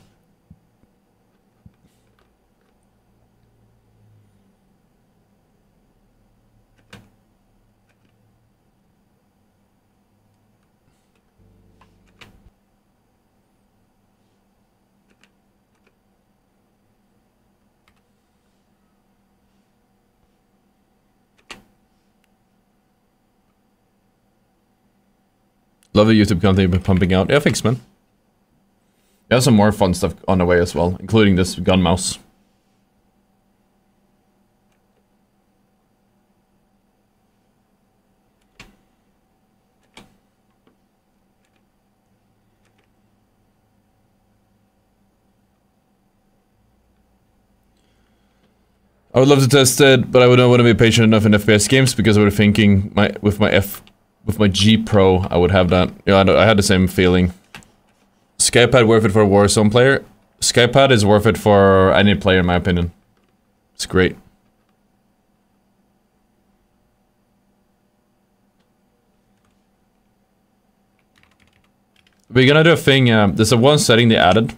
Love the YouTube content you've pumping out. Yeah, thanks, man. Have some more fun stuff on the way as well, including this gun mouse. I would love to test it, but I wouldn't want to be patient enough in FPS games because I was thinking my with my F with my G Pro I would have that. Yeah, I, don't- I had the same feeling. SkyPAD worth it for a Warzone player. SkyPAD is worth it for any player in my opinion. It's great. We're gonna do a thing. Um, there's a one setting they added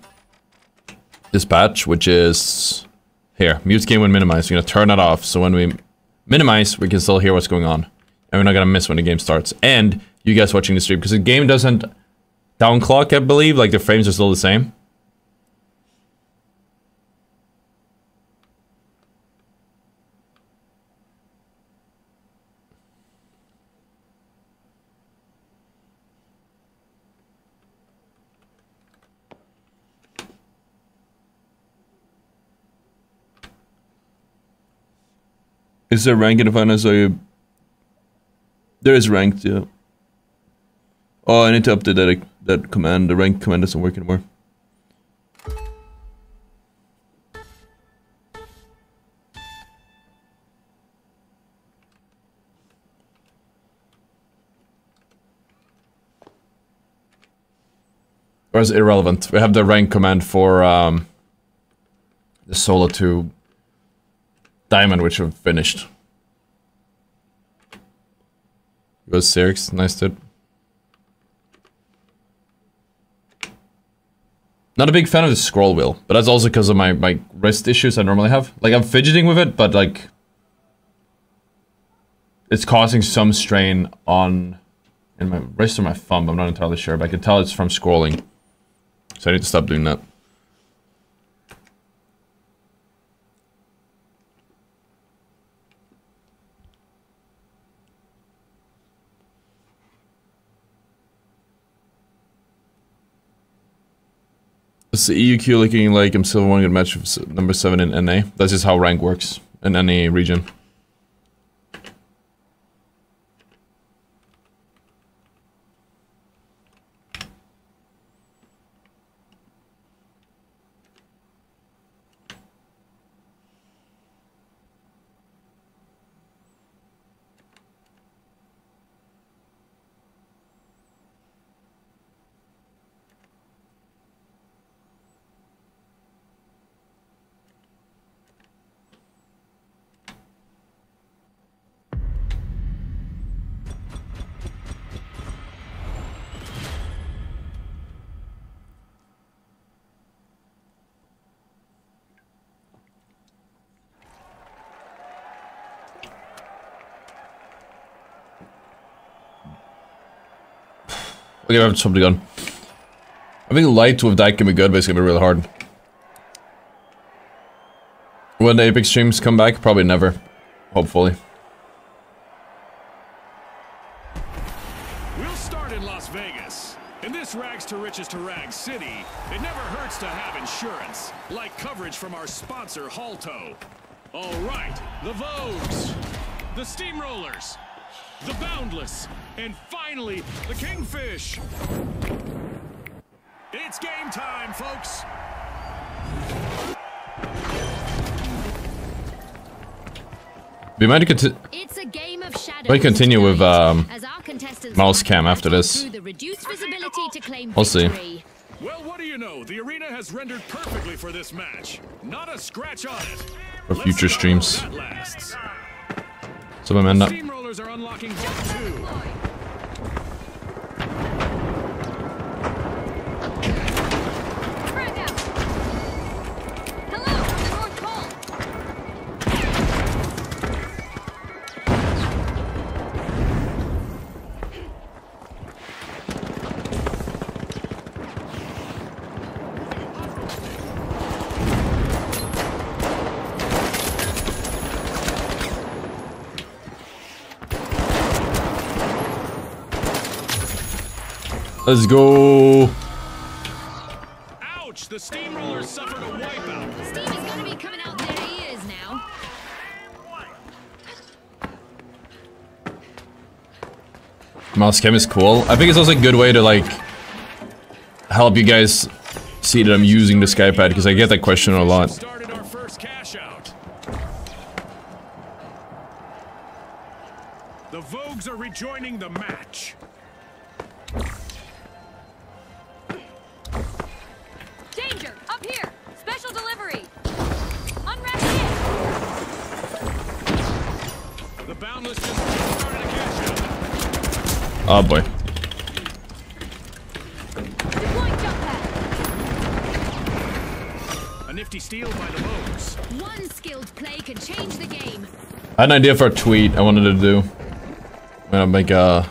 this patch, which is here, mute game when minimized. We're gonna turn that off, so when we minimize, we can still hear what's going on. And we're not gonna miss when the game starts. And you guys watching the stream, because the game doesn't downclock, I believe, like the frames are still the same. Is there rank in the finals? Are you... There is ranked, yeah. Oh, I need to update that that command. The rank command doesn't work anymore. Or is irrelevant? We have the rank command for um, the solo 2 diamond, which we've finished. It was Sirix, nice dude. Not a big fan of the scroll wheel, but that's also because of my, my wrist issues I normally have. Like, I'm fidgeting with it, but like... It's causing some strain on... In my wrist or my thumb, I'm not entirely sure, but I can tell it's from scrolling. So I need to stop doing that. It's the EUQ looking like I'm still wanting to match number 7 in NA. That's just how rank works in any region. Okay, gun. I think light with that can be good, but it's gonna be really hard. When the Apex streams come back, probably never. Hopefully. We'll start in Las Vegas. In this rags to riches to rags city, it never hurts to have insurance, like coverage from our sponsor, Holtow. All right, the Vogues, the Steamrollers, the Boundless, and finally, the Kingfish. It's game time, folks. We might conti- It's a game of shadows. Might continue with, tonight, um, as our contestants mouse cam after this. The reduced visibility to claim We'll see. Well, what do you know? The arena has rendered perfectly for this match. Not a scratch on it. For Let's future see how streams. That lasts. So I'm end Let's go. Ouch! The steamroller suffered a wipeout. Steam is going to be coming out their ears now. Mouse cam is cool. I think it's also a good way to like help you guys see that I'm using the SkyPAD because I get that question a lot. Started our first cash out. The Vogues are rejoining the match. Oh boy. Deploying jump pad! A nifty steal by the Vogues. One skilled play could change the game. I had an idea for a tweet I wanted to do. I'm gonna make a.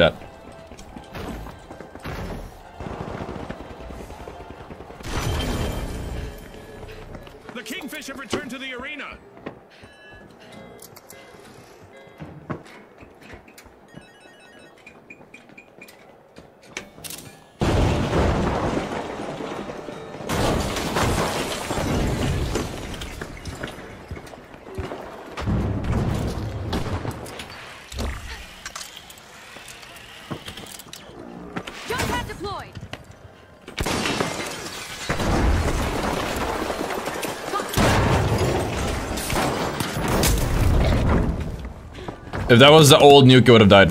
chat. That was the old nuke, it would have died.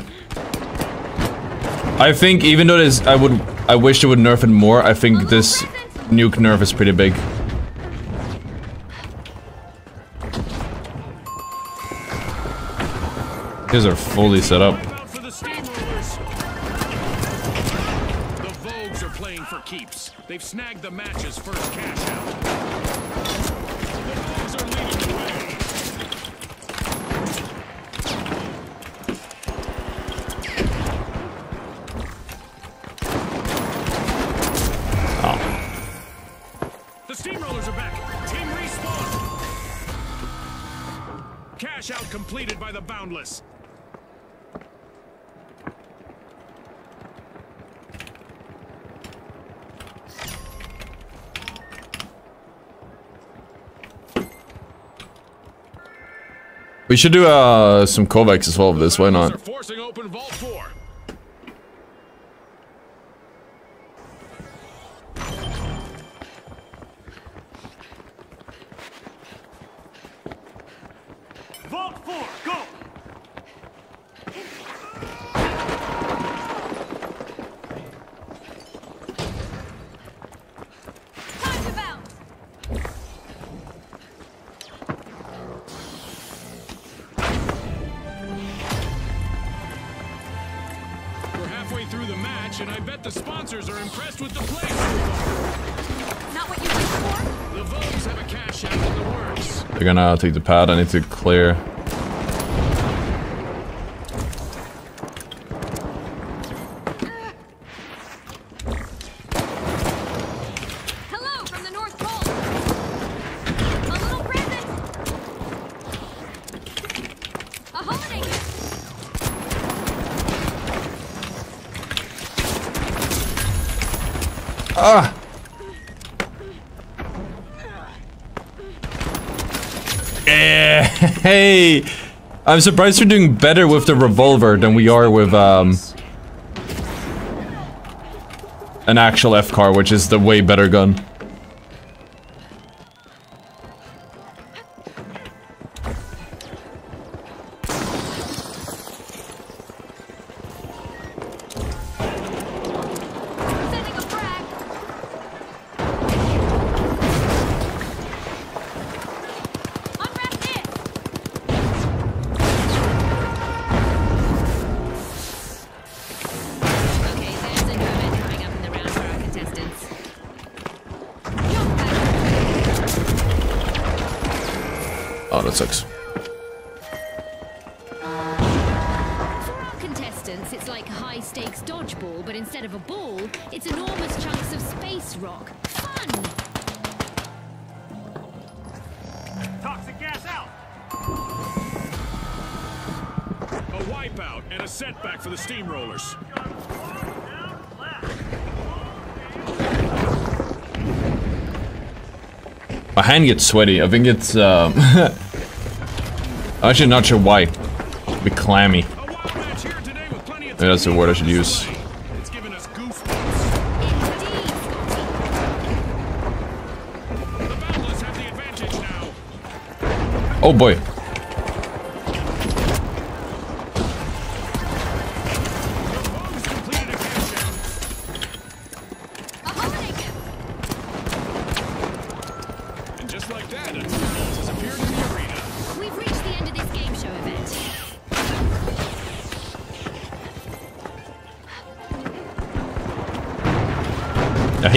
I think even though this, I would, I wish they would nerf it more. I think this nuke nerf is pretty big. These are fully set up. Should do uh some Kovacs as well this. Why not? Gonna take the pad. I need to clear. Hello from the North Pole! A little present! A holiday gift! Ah! Eh, I'm surprised we're doing better with the revolver than we are with um an actual FCAR, which is the way better gun. Gets sweaty. I think it's, um... I'm actually not sure why. A bit clammy. That's the word I should use. Oh play.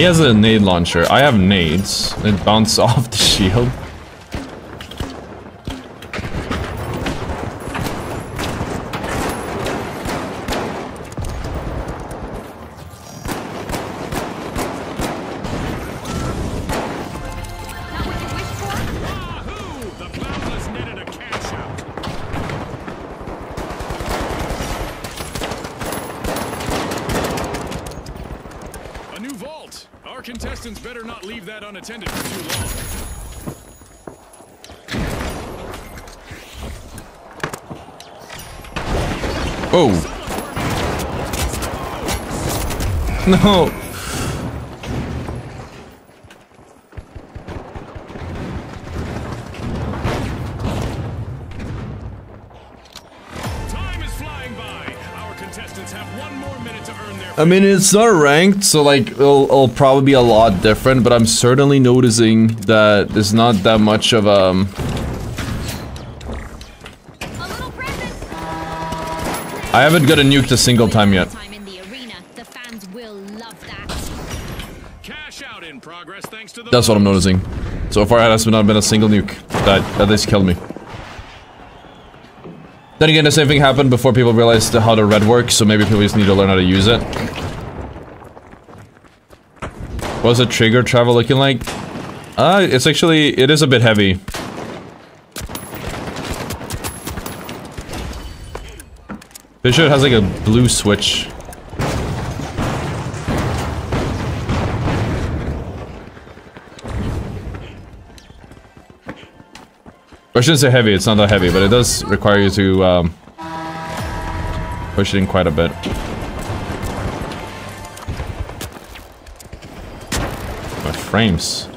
He has a nade launcher. I have nades. It bounce off the shield. Their. I mean, it's not ranked, so like, it'll, it'll probably be a lot different, but I'm certainly noticing that there's not that much of, um... A little present. I haven't got a nuked a single time yet. That's what I'm noticing. So far, it has not been a single nuke that at least killed me. Then again, the same thing happened before people realized how the red works, so maybe people just need to learn how to use it. What's the trigger travel looking like? Uh, it's actually, it is a bit heavy. Pretty sure it has like a blue switch. I shouldn't say heavy, it's not that heavy, but it does require you to um, push it in quite a bit. My frames.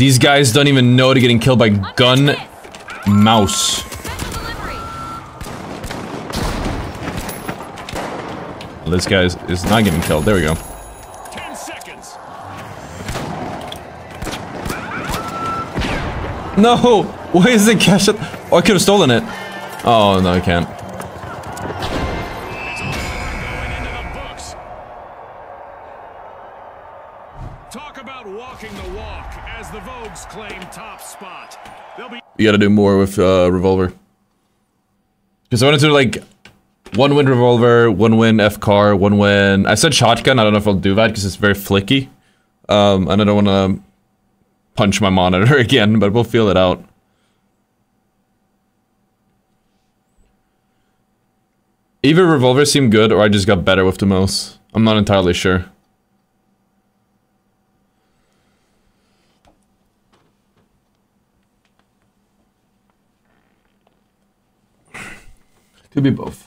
These guys don't even know they're getting killed by gun mouse. This guy is, is not getting killed. There we go. No! Why is it cash? Oh, I could have stolen it. Oh, no, I can't. You gotta do more with uh, revolver. Because I wanted to do like one win revolver, one win FCAR, one win. I said shotgun. I don't know if I'll do that because it's very flicky, um, and I don't want to punch my monitor again. But we'll feel it out. Either revolvers seem good, or I just got better with the mouse. I'm not entirely sure. Could be both.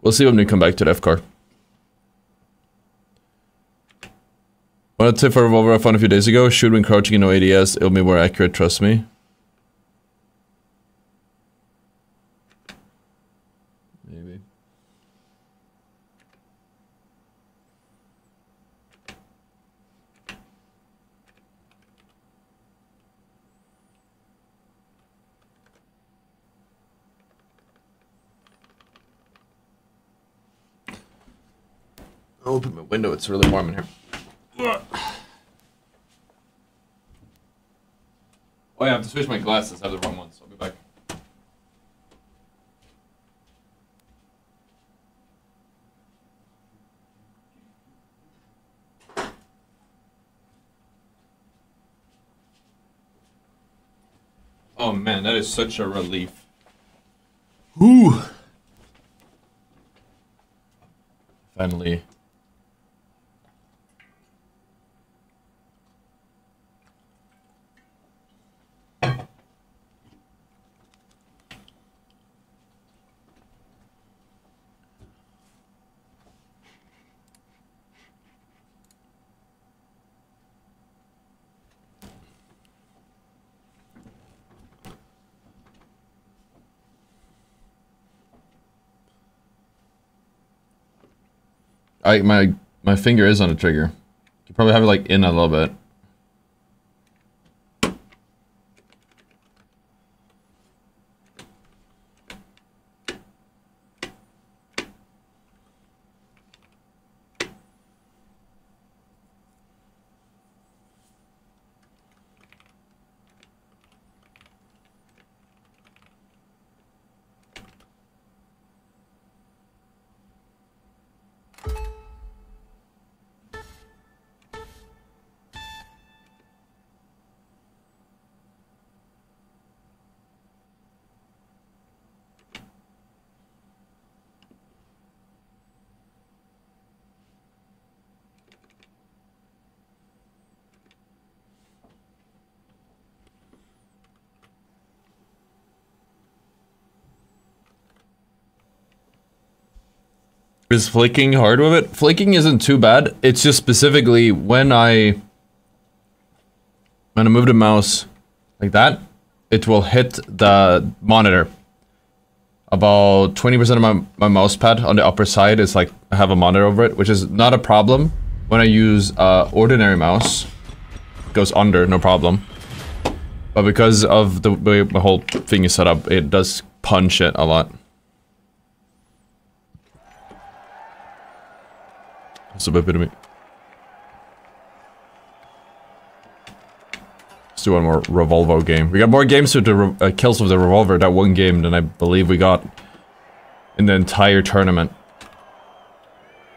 We'll see when we come back to the FCAR. One tip for revolver I found a few days ago: shoot when crouching in no ADS. It'll be more accurate. Trust me. maybe. I'll open my window, it's really warm in here. Oh yeah, I have to switch my glasses, I have the wrong ones, I'll be back. Oh man, that is such a relief. Whew. Finally. I my my finger is on the trigger. You probably have it like in a little bit. Is flicking hard with it? Flicking isn't too bad. It's just specifically when I when I move the mouse like that, it will hit the monitor. About 20% of my, my mouse pad on the upper side is like I have a monitor over it, which is not a problem when I use uh, ordinary mouse. Goes under, no problem. But because of the way my whole thing is set up, it does punch it a lot. Of me. Let's do one more Revolvo game. We got more games with the uh, kills with the revolver that one game than I believe we got in the entire tournament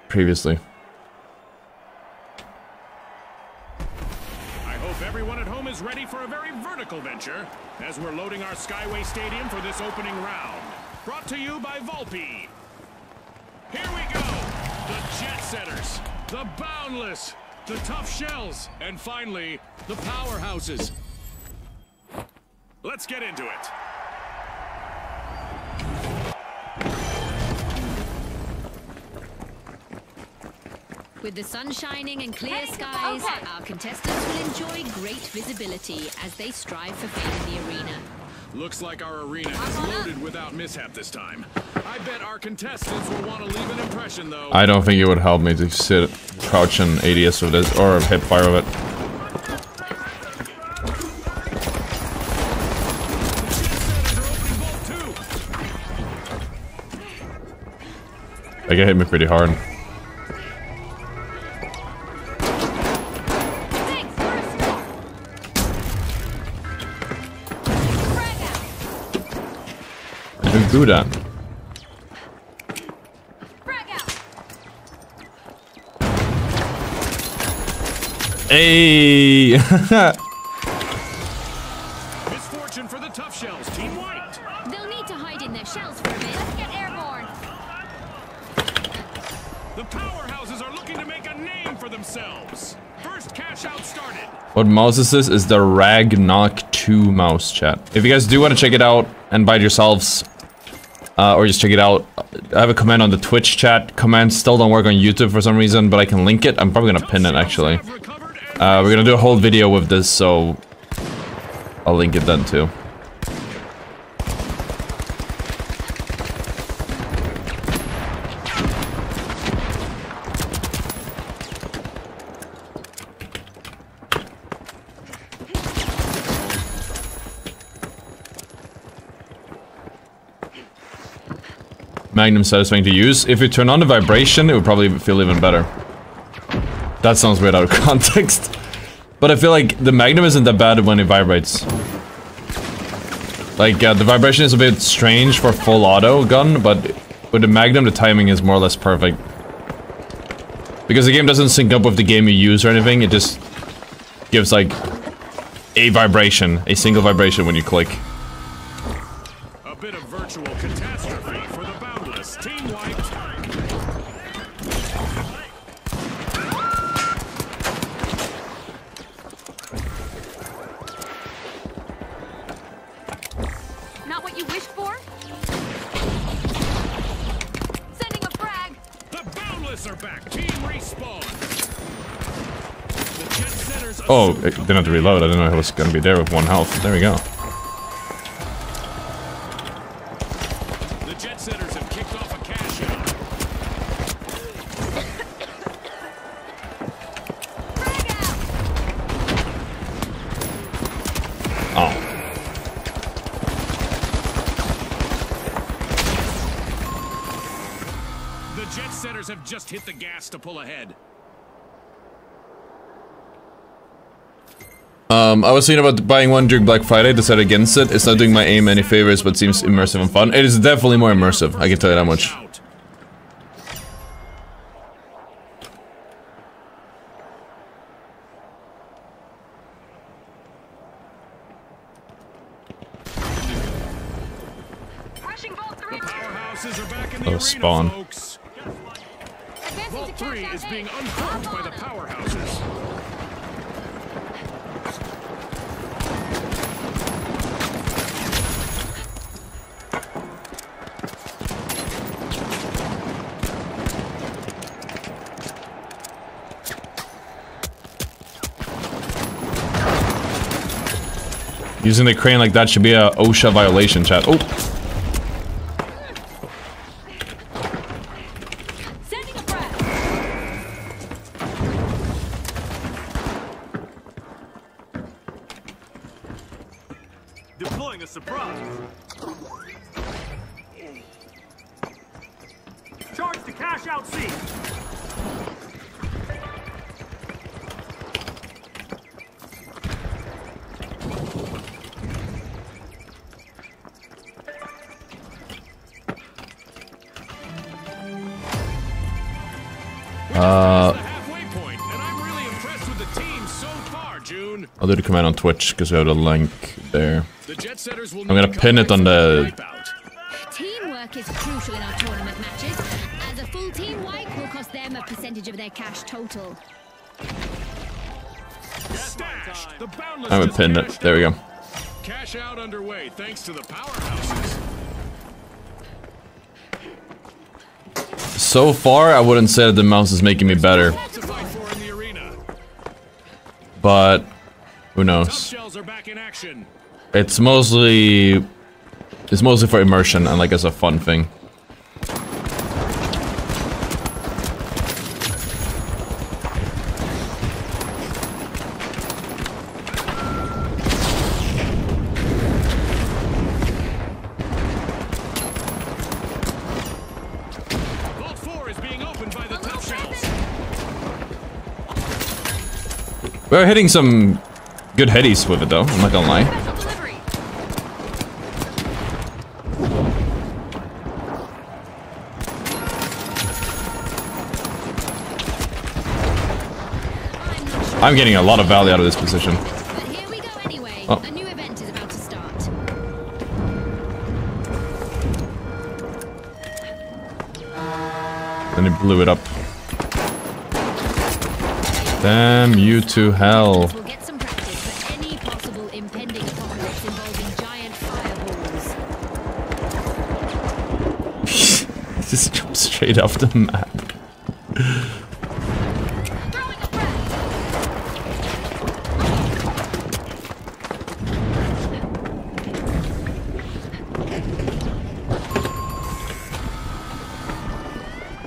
previously. I hope everyone at home is ready for a very vertical venture as we're loading our Skyway Stadium for this opening round. Boundless, the Tough Shells, and finally, the Powerhouses. Let's get into it. With the sun shining and clear Heading skies, okay. our contestants will enjoy great visibility as they strive for fame in the arena. Looks like our arena is on up. loaded without mishap this time. I bet our contestants will want to leave an impression, though. I don't think it would help me to sit crouch and ADS with this or hip fire with it. They get hit me pretty hard. Thanks, first. Frag out. I do do that. Hey! Misfortune for the Tough Shells, Team White. They'll need to hide in their shells for a bit. Let's get airborne. The Powerhouses are looking to make a name for themselves. First cash out started. what mouse is this? Is the Ragnarok 2 mouse chat. If you guys do want to check it out and buy it yourselves, uh, or just check it out, I have a comment on the Twitch chat. Commands still don't work on YouTube for some reason, but I can link it. I'm probably gonna pin it actually. Uh, we're gonna do a whole video with this, so I'll link it then too. Magnum satisfying to use. If you turn on the vibration, it would probably feel even better. That sounds weird out of context. But I feel like the Magnum isn't that bad when it vibrates. Like, uh, the vibration is a bit strange for full auto gun, but with the Magnum, the timing is more or less perfect. Because the game doesn't sync up with the game you use or anything, it just gives like a vibration, a single vibration when you click. A bit of virtual Oh, it didn't have to reload. I didn't know it was gonna be there with one health. There we go. The Jet Setters have kicked off a cash out. Oh. The Jet Setters have just hit the gas to pull ahead. Um, I was thinking about buying one during Black Friday, decided against it. It's not doing my aim any favors, but seems immersive and fun. It is definitely more immersive, I can tell you that much. Out. Rushing Using the crane like that should be a OSHA violation, chat. Oh, Twitch because we have the link there. The Jet Setters will I'm gonna pin it on the- from wipeout. Teamwork is crucial in our tournament matches, as a full team wipe will cost them a percentage of their cash total. Stash. The I haven't just pinned it. There we go. Cash out underway thanks to the powerhouses. So far, I wouldn't say that the mouse is making me better, All to fight for in the arena. but who knows? shells are back in action. It's mostly... It's mostly for immersion and like as a fun thing. Vault 4 is being opened by the A little tough shells. present. We're hitting some good headies with it though, I'm not gonna lie. I'm getting a lot of value out of this position. but here we go anyway. Oh. A new event is about to start. Then it blew it up. Damn you to hell. Straight off the map. Throwing a frag.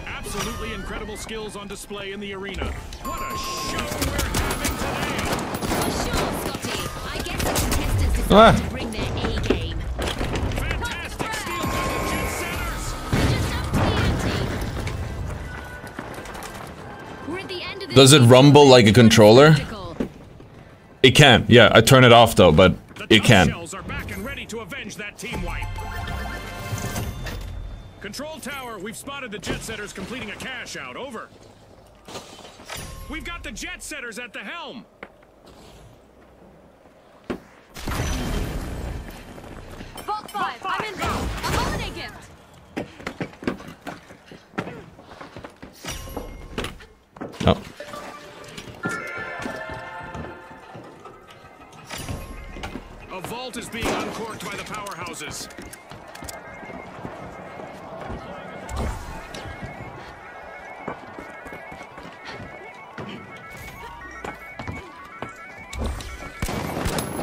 Absolutely incredible skills on display in the arena. What a show we're having today. For sure, Scotty. I guess the contestants ah. Does it rumble like a controller? It can. Yeah, I turn it off though, but it can. Shells are back and ready to avenge that team wipe. Control tower, we've spotted the jet setters completing a cash out. Over. We've got the jet setters at the helm. Vault 5, I'm in. A holiday gift. Vault is being uncorked by the powerhouses.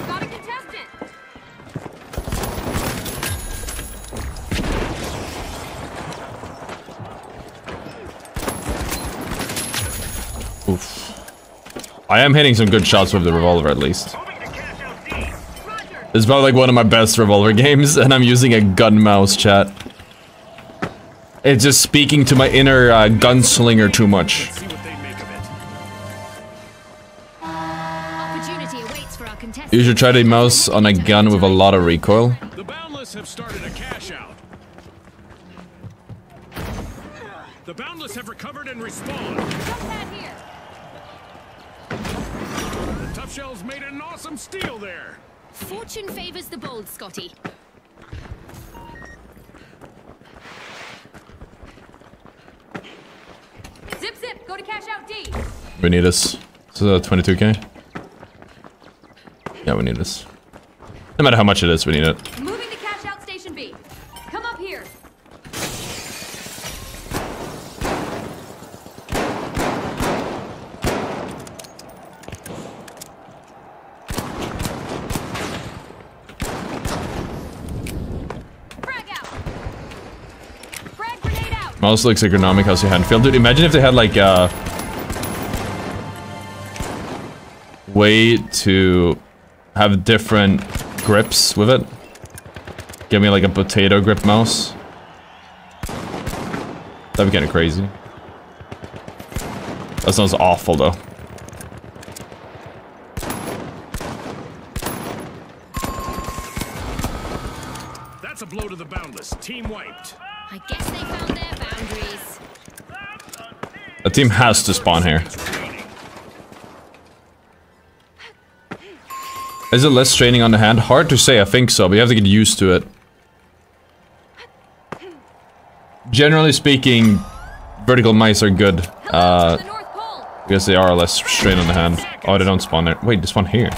Got a contestant. Oof. I am hitting some good shots with the revolver at least. It's probably like one of my best revolver games, and I'm using a gun mouse chat. It's just speaking to my inner uh, gunslinger too much. Let's see what they make of it. Opportunity awaits for our contestants. You should try the mouse on a gun with a lot of recoil. The Boundless have started a cash out. The Boundless have recovered and respawned. Jump pad here. The Tough Shells made an awesome steal there. Fortune favors the bold, Scotty. Zip zip. Go to cash out D. We need this. This is a 22k. Yeah, we need this. No matter how much it is, we need it. Moving Mouse looks ergonomic, how's your hand feel? Dude, imagine if they had like a way to have different grips with it. Give me like a potato grip mouse. That'd be kind of crazy. That sounds awful though. That's a blow to the Boundless. Team wiped. I guess they found their boundaries. A team has to spawn here. Is it less straining on the hand? Hard to say, I think so, but you have to get used to it. Generally speaking, vertical mice are good. Uh, the because they are less strain on the hand. Oh, they don't spawn there. Wait, they spawn here.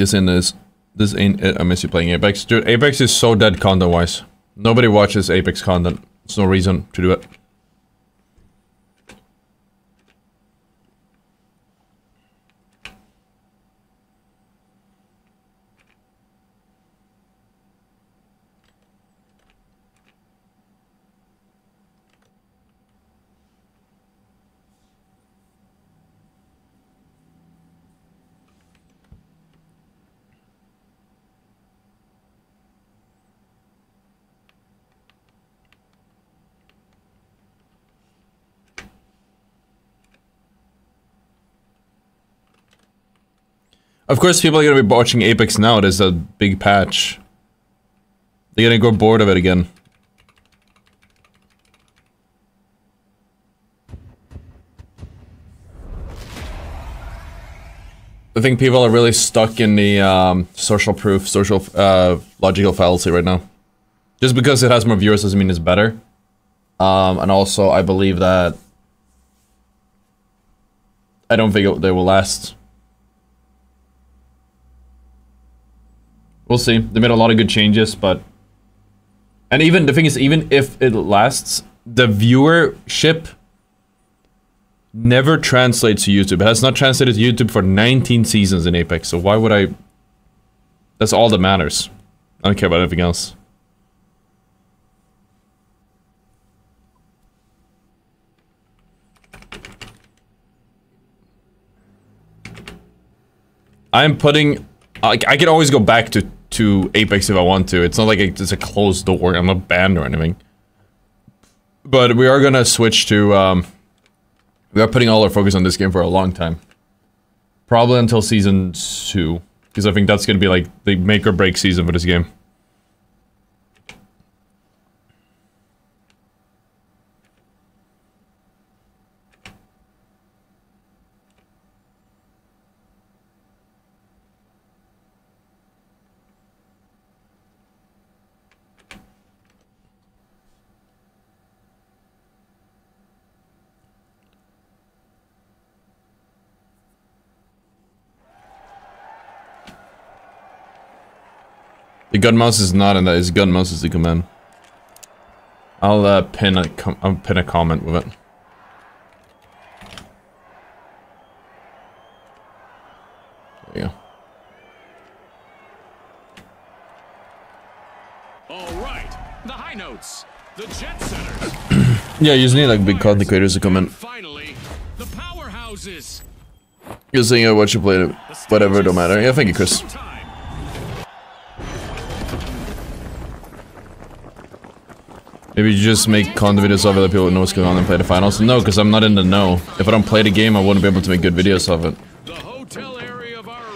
This ain't this. This ain't. I miss you playing Apex. Dude, Apex is so dead content wise. Nobody watches Apex content. There's no reason to do it. Of course, people are gonna be watching Apex now. There's a big patch. They're gonna grow bored of it again. I think people are really stuck in the um, social proof, social uh, logical fallacy right now. Just because it has more viewers doesn't mean it's better. Um, and also, I believe that I don't think it, they will last We'll see. They made a lot of good changes, but and even the thing is, even if it lasts, the viewership never translates to YouTube. It has not translated to YouTube for 19 seasons in Apex. So why would I? That's all that matters. I don't care about anything else. I'm putting. I, I can always go back to to Apex if I want to. It's not like it's a closed door. I'm not banned or anything. But we are gonna switch to. Um, we are putting all our focus on this game for a long time. Probably until season two, because I think that's gonna be like the make or break season for this game. The gun mouse is not in that. His gun mouse is the command. I'll uh, pin a com I'll pin a comment with it. There you go. All right, the high notes, the jet setters, Yeah, you just need like big content creators to come in. finally, the powerhouses. You're saying uh, what you played, whatever, don't matter. Yeah, thank you, Chris. Maybe you just make content videos of other people know what's going on and play the finals. No, because I'm not in the know. If I don't play the game, I wouldn't be able to make good videos of it.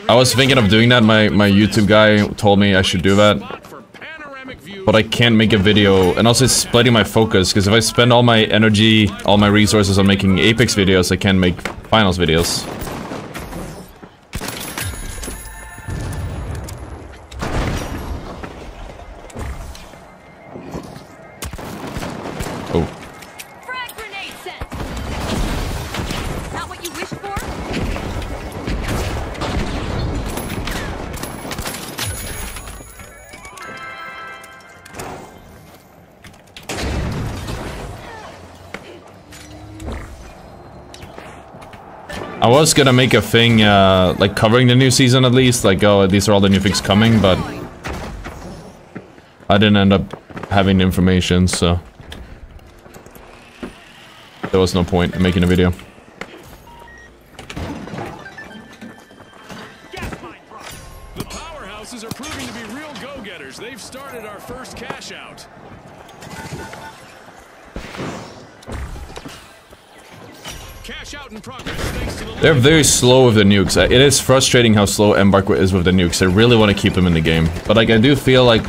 I was thinking of doing that. My my YouTube guy told me I should do that. But I can't make a video, and also it's splitting my focus, because if I spend all my energy, all my resources on making Apex videos, I can't make Finals videos. Was gonna make a thing, uh, like covering the new season at least, like, oh, these are all the new things coming, but I didn't end up having the information, so there was no point in making a video. They're very slow with the nukes. It is frustrating how slow Embark is with the nukes. I really want to keep them in the game. But like, I do feel like...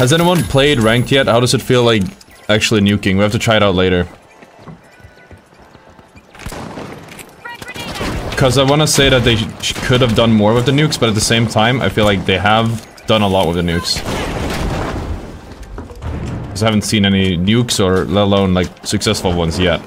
Has anyone played Ranked yet? How does it feel like actually nuking? We have to try it out later. Because I want to say that they could have done more with the nukes, but at the same time, I feel like they have done a lot with the nukes. Because I haven't seen any nukes, or let alone, like, successful ones yet.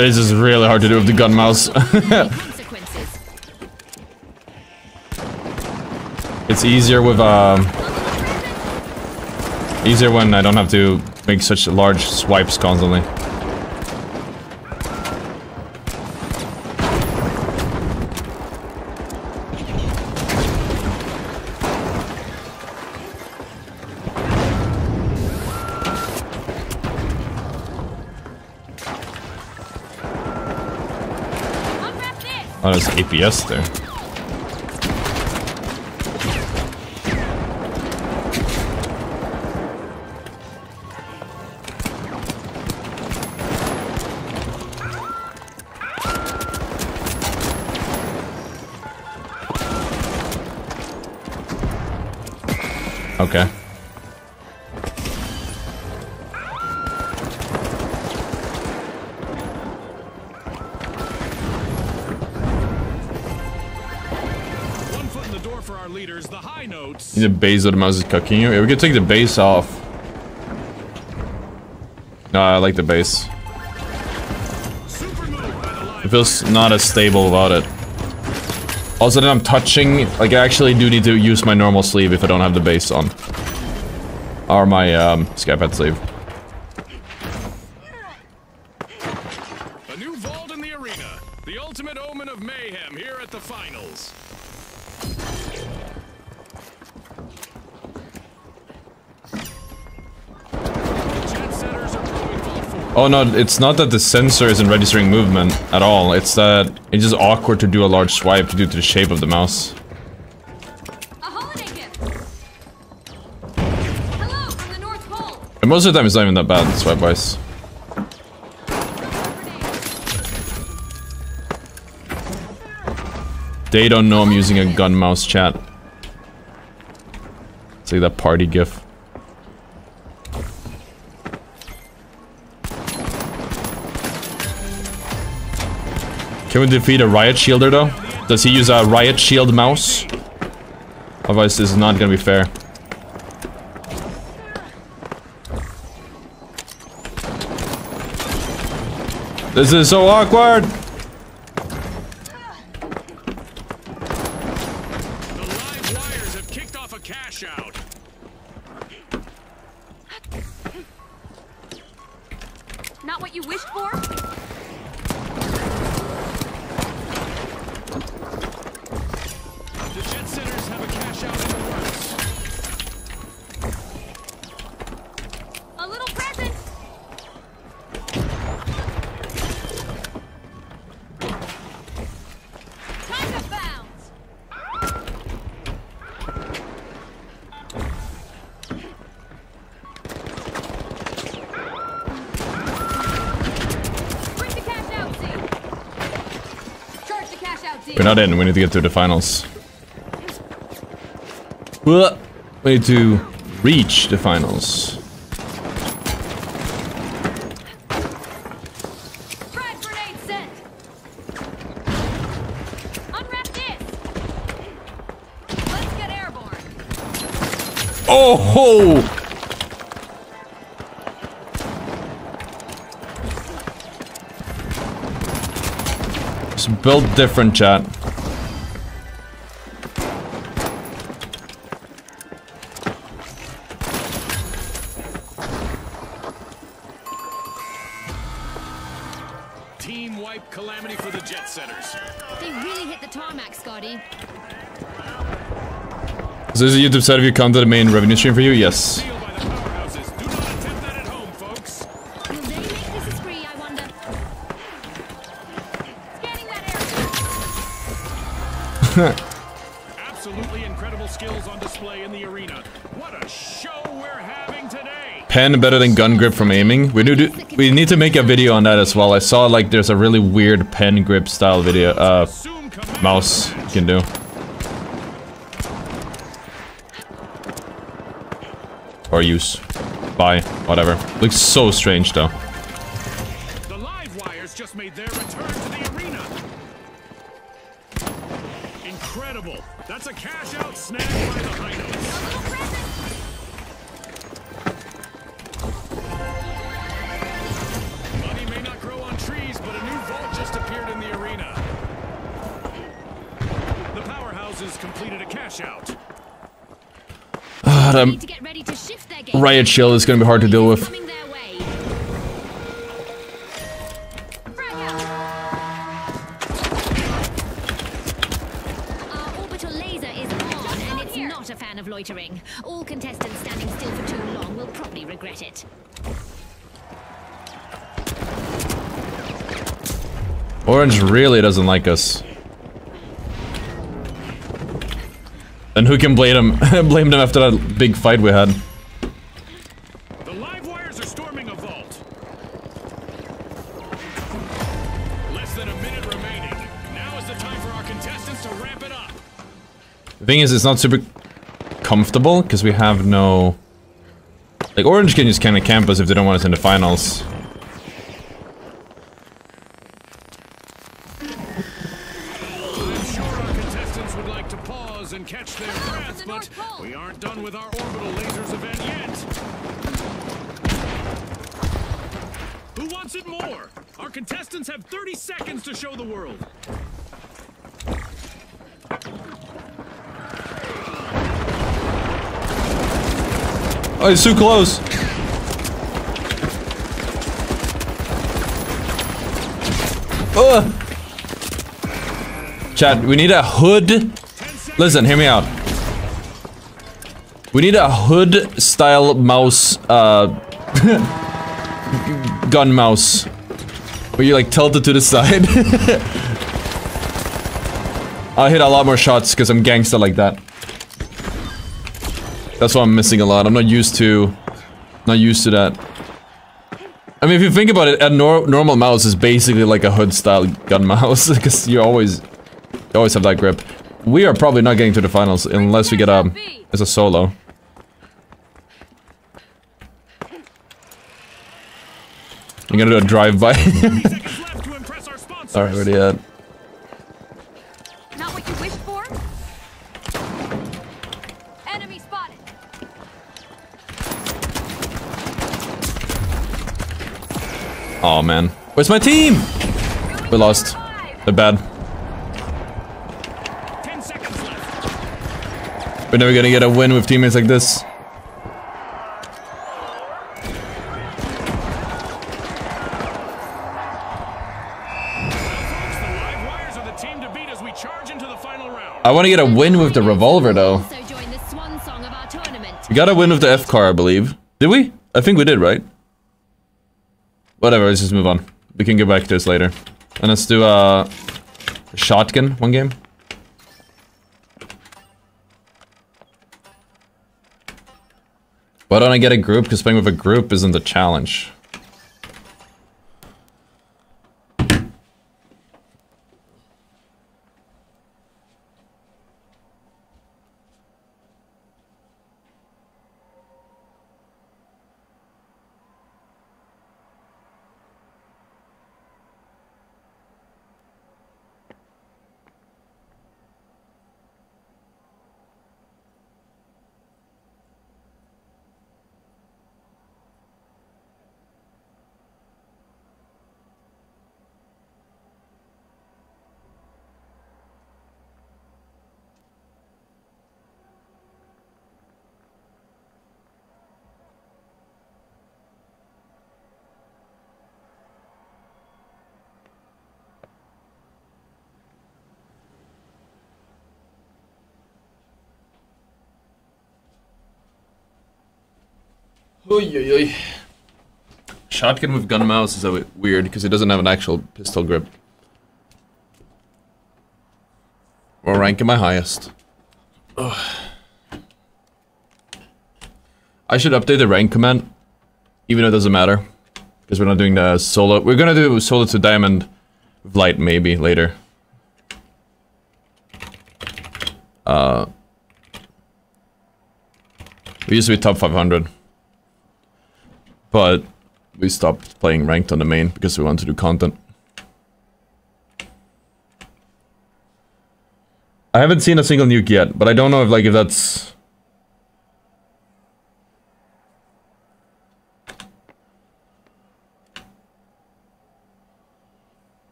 This is really hard to do with the gun mouse. It's easier with, um... Easier when I don't have to make such large swipes constantly. Oh, there's APS there. Notes. The base of the mouse is cooking you. Yeah, we could take the base off. No, I like the base. It feels not as stable without it. Also, then I'm touching, like, I actually do need to use my normal sleeve if I don't have the base on. Or my, um, SkyPAD sleeve. Oh no, it's not that the sensor isn't registering movement at all. It's that it's just awkward to do a large swipe due to the shape of the mouse. A holiday gift. Hello from the North Pole. And most of the time it's not even that bad, swipe-wise. They don't know I'm using a gun mouse chat. It's like that party gif. Can we defeat a riot shielder though? Does he use a riot shield mouse? Otherwise this is not gonna be fair. This is so awkward! In, we need to get to the finals. We need to reach the finals. Frag grenade sent. Unwrap this. Let's get airborne. Oh ho! It's built different, chat. Team wipe calamity for the jet setters. They really hit the tarmac, Scotty. So this is a YouTube side of you come to the main revenue stream for you? Yes. Sealed Pen better than gun grip from aiming. We need to we need to make a video on that as well. I saw like there's a really weird pen grip style video uh mouse can do. Or use. Buy. Whatever. Looks so strange though. Riot shield is gonna be hard to deal with. Coming their way. Frag out. Our orbital laser is on, and it's not a fan of loitering. All contestants standing still for too long will probably regret it. Orange really doesn't like us. And who can blame him? blame them after that big fight we had? Thing is, it's not super comfortable because we have no. Like, Orange can just kind of camp us if they don't want us in the finals. Oh, he's too close. Ugh. Chad, we need a hood. Listen, hear me out. We need a hood style mouse, uh, gun mouse. Where you like tilt it to the side. I'll hit a lot more shots because I'm gangster like that. That's why I'm missing a lot. I'm not used to, not used to that. I mean, if you think about it, a nor normal mouse is basically like a hood style gun mouse because you always, you always have that grip. We are probably not getting to the finals unless we get um as a solo. I'm gonna do a drive-by. Seconds left to impress our sponsors. Alright, where they at? Oh man. Where's my team? We lost. They're bad. 10 seconds left. We're never gonna get a win with teammates like this. Folks, the live wires are the team to beat as we charge into the final round. I want to get a win with the revolver though. Also join the swan song of our tournament. We got a win with the FCAR, I believe. Did we? I think we did, right? Whatever, let's just move on. We can get back to this later. And let's do uh, a shotgun one game. Why don't I get a group? Because playing with a group isn't the challenge. Shotgun with gun mouse is a bit weird because it doesn't have an actual pistol grip. What rank am I highest? Ugh. I should update the rank command, even though it doesn't matter. Because we're not doing the solo. We're gonna do solo to diamond with light maybe later. Uh, we used to be top 500. But we stopped playing ranked on the main because we want to do content. I haven't seen a single nuke yet, but I don't know if like if that's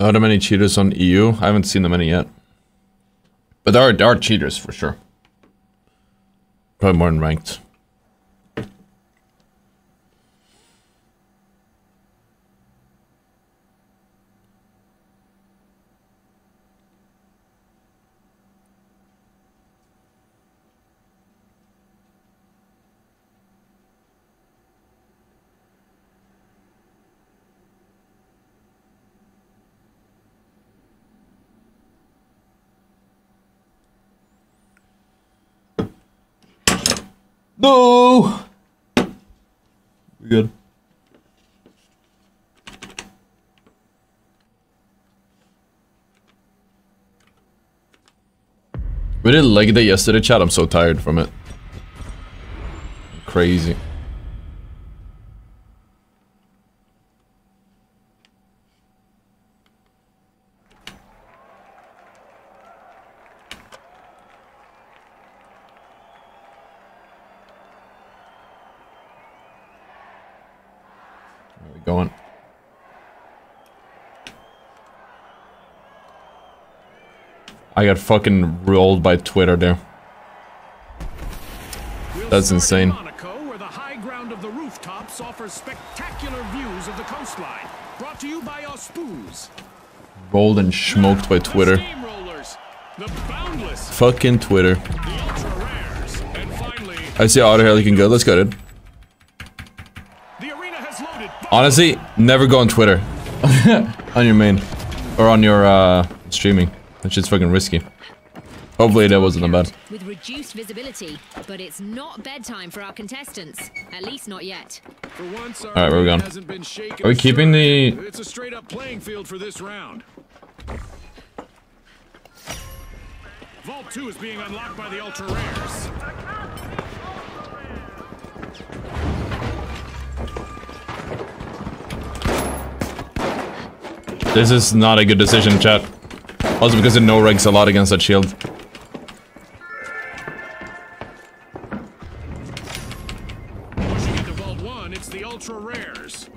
Are there many cheaters on EU? I haven't seen them any yet. But there are, there are cheaters for sure. Probably more than ranked. No. We good. We did leg day yesterday, chat. I'm so tired from it. Crazy. Where we going? I got fucking rolled by Twitter there. That's insane. Monaco, where the high ground of the rooftops offers spectacular views of the coastline. Brought to you by Ospuze. Rolled and smoked by Twitter. Fucking Twitter. the ultra rares, and finally, I see ottr here looking good. Let's go, dude. the arena has loaded. Honestly, never go on Twitter. on your main. Or on your, uh, streaming. That shit's fucking risky. Hopefully that wasn't a bad. With reduced visibility, but it's not bedtime for our contestants. At least not yet. For once, our Alright, where we going? hasn't been shaken Are we keeping the- It's a straight up playing field for this round. Vault 2 is being unlocked by the ultra rares. This is not a good decision, chat. Also because it no ranks a lot against that shield. Pushing into Vault 1, it's the ultra rares.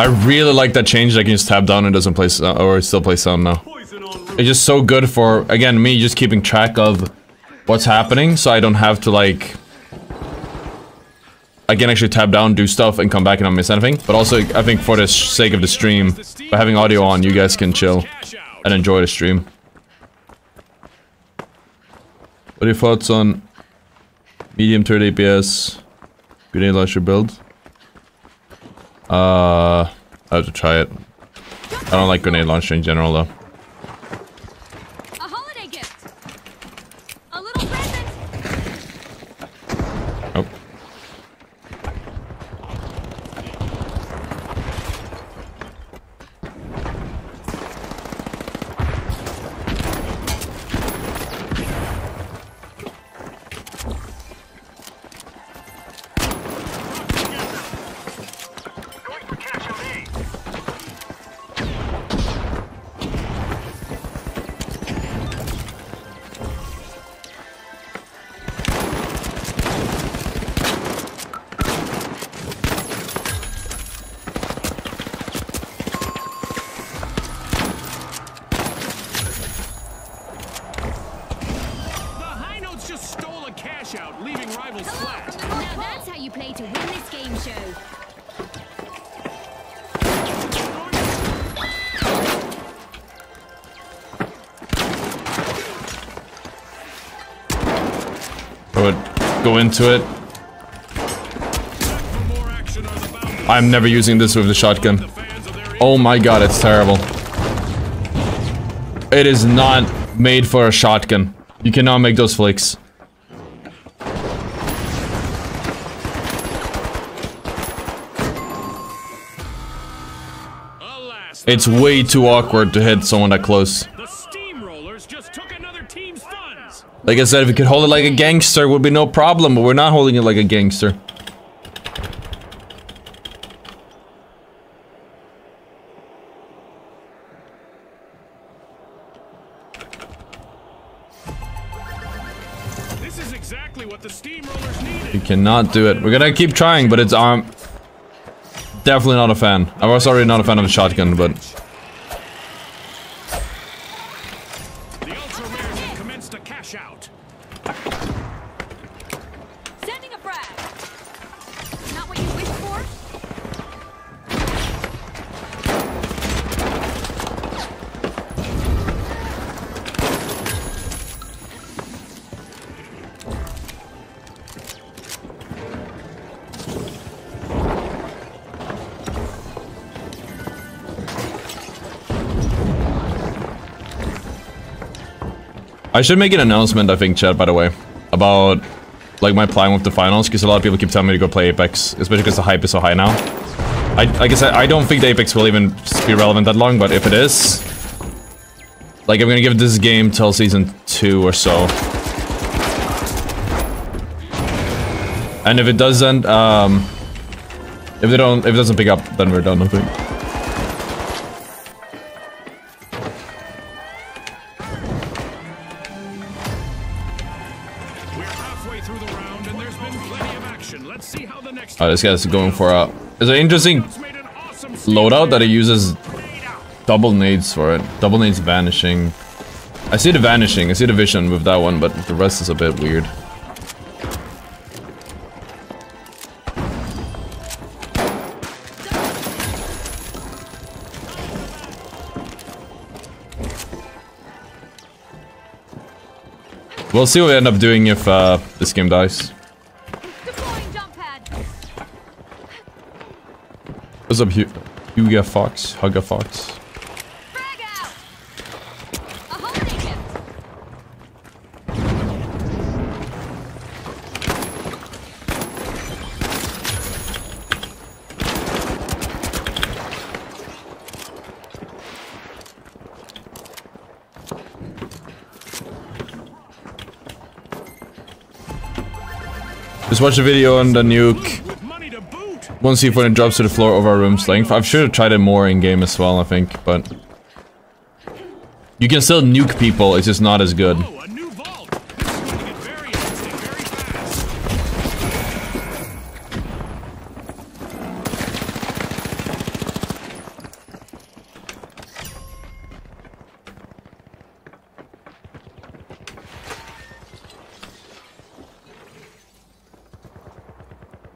I really like that change. I can just tap down and doesn't play sound, uh, or it still plays sound now. It's just so good for, again, me just keeping track of what's happening so I don't have to like... I can actually tap down, do stuff, and come back and not miss anything. But also, I think for the sake of the stream, by having audio on, you guys can chill and enjoy the stream. What are your thoughts on medium 30 APS grenade launcher build? Uh, I have to try it. I don't like grenade launcher in general though. Into it. I'm never using this with the shotgun. Oh my god, it's terrible. It is not made for a shotgun. You cannot make those. Alas, It's way too awkward to hit someone that close. Like I said, if we could hold it like a gangster, would be no problem, but we're not holding it like a gangster. This is exactly what the steamrollers needed. You cannot do it. We're gonna keep trying, but it's um definitely not a fan. I was already not a fan of the shotgun, but I should make an announcement, I think, chat, by the way, about like my plan with the finals, because a lot of people keep telling me to go play Apex, especially because the hype is so high now. I, I said, I don't think the Apex will even be relevant that long, but if it is, like I'm gonna give this game till season two or so. And if it doesn't, um, if they don't, if it doesn't pick up, then we're done. I think. This guy's going for a. Interesting It's an awesome loadout that he uses double nades for it. Double nades vanishing. I see the vanishing, I see the vision with that one, but the rest is a bit weird. We'll see what we end up doing if uh, this game dies. What's up, Hu Huga Fox? Hugga Fox? Just watch the video on the nuke. To see if when it drops to the floor over our room's length. I've should have tried it more in game as well, I think, but you can still nuke people. It's just not as good. Oh, a new vault. This is going to get very interesting very fast.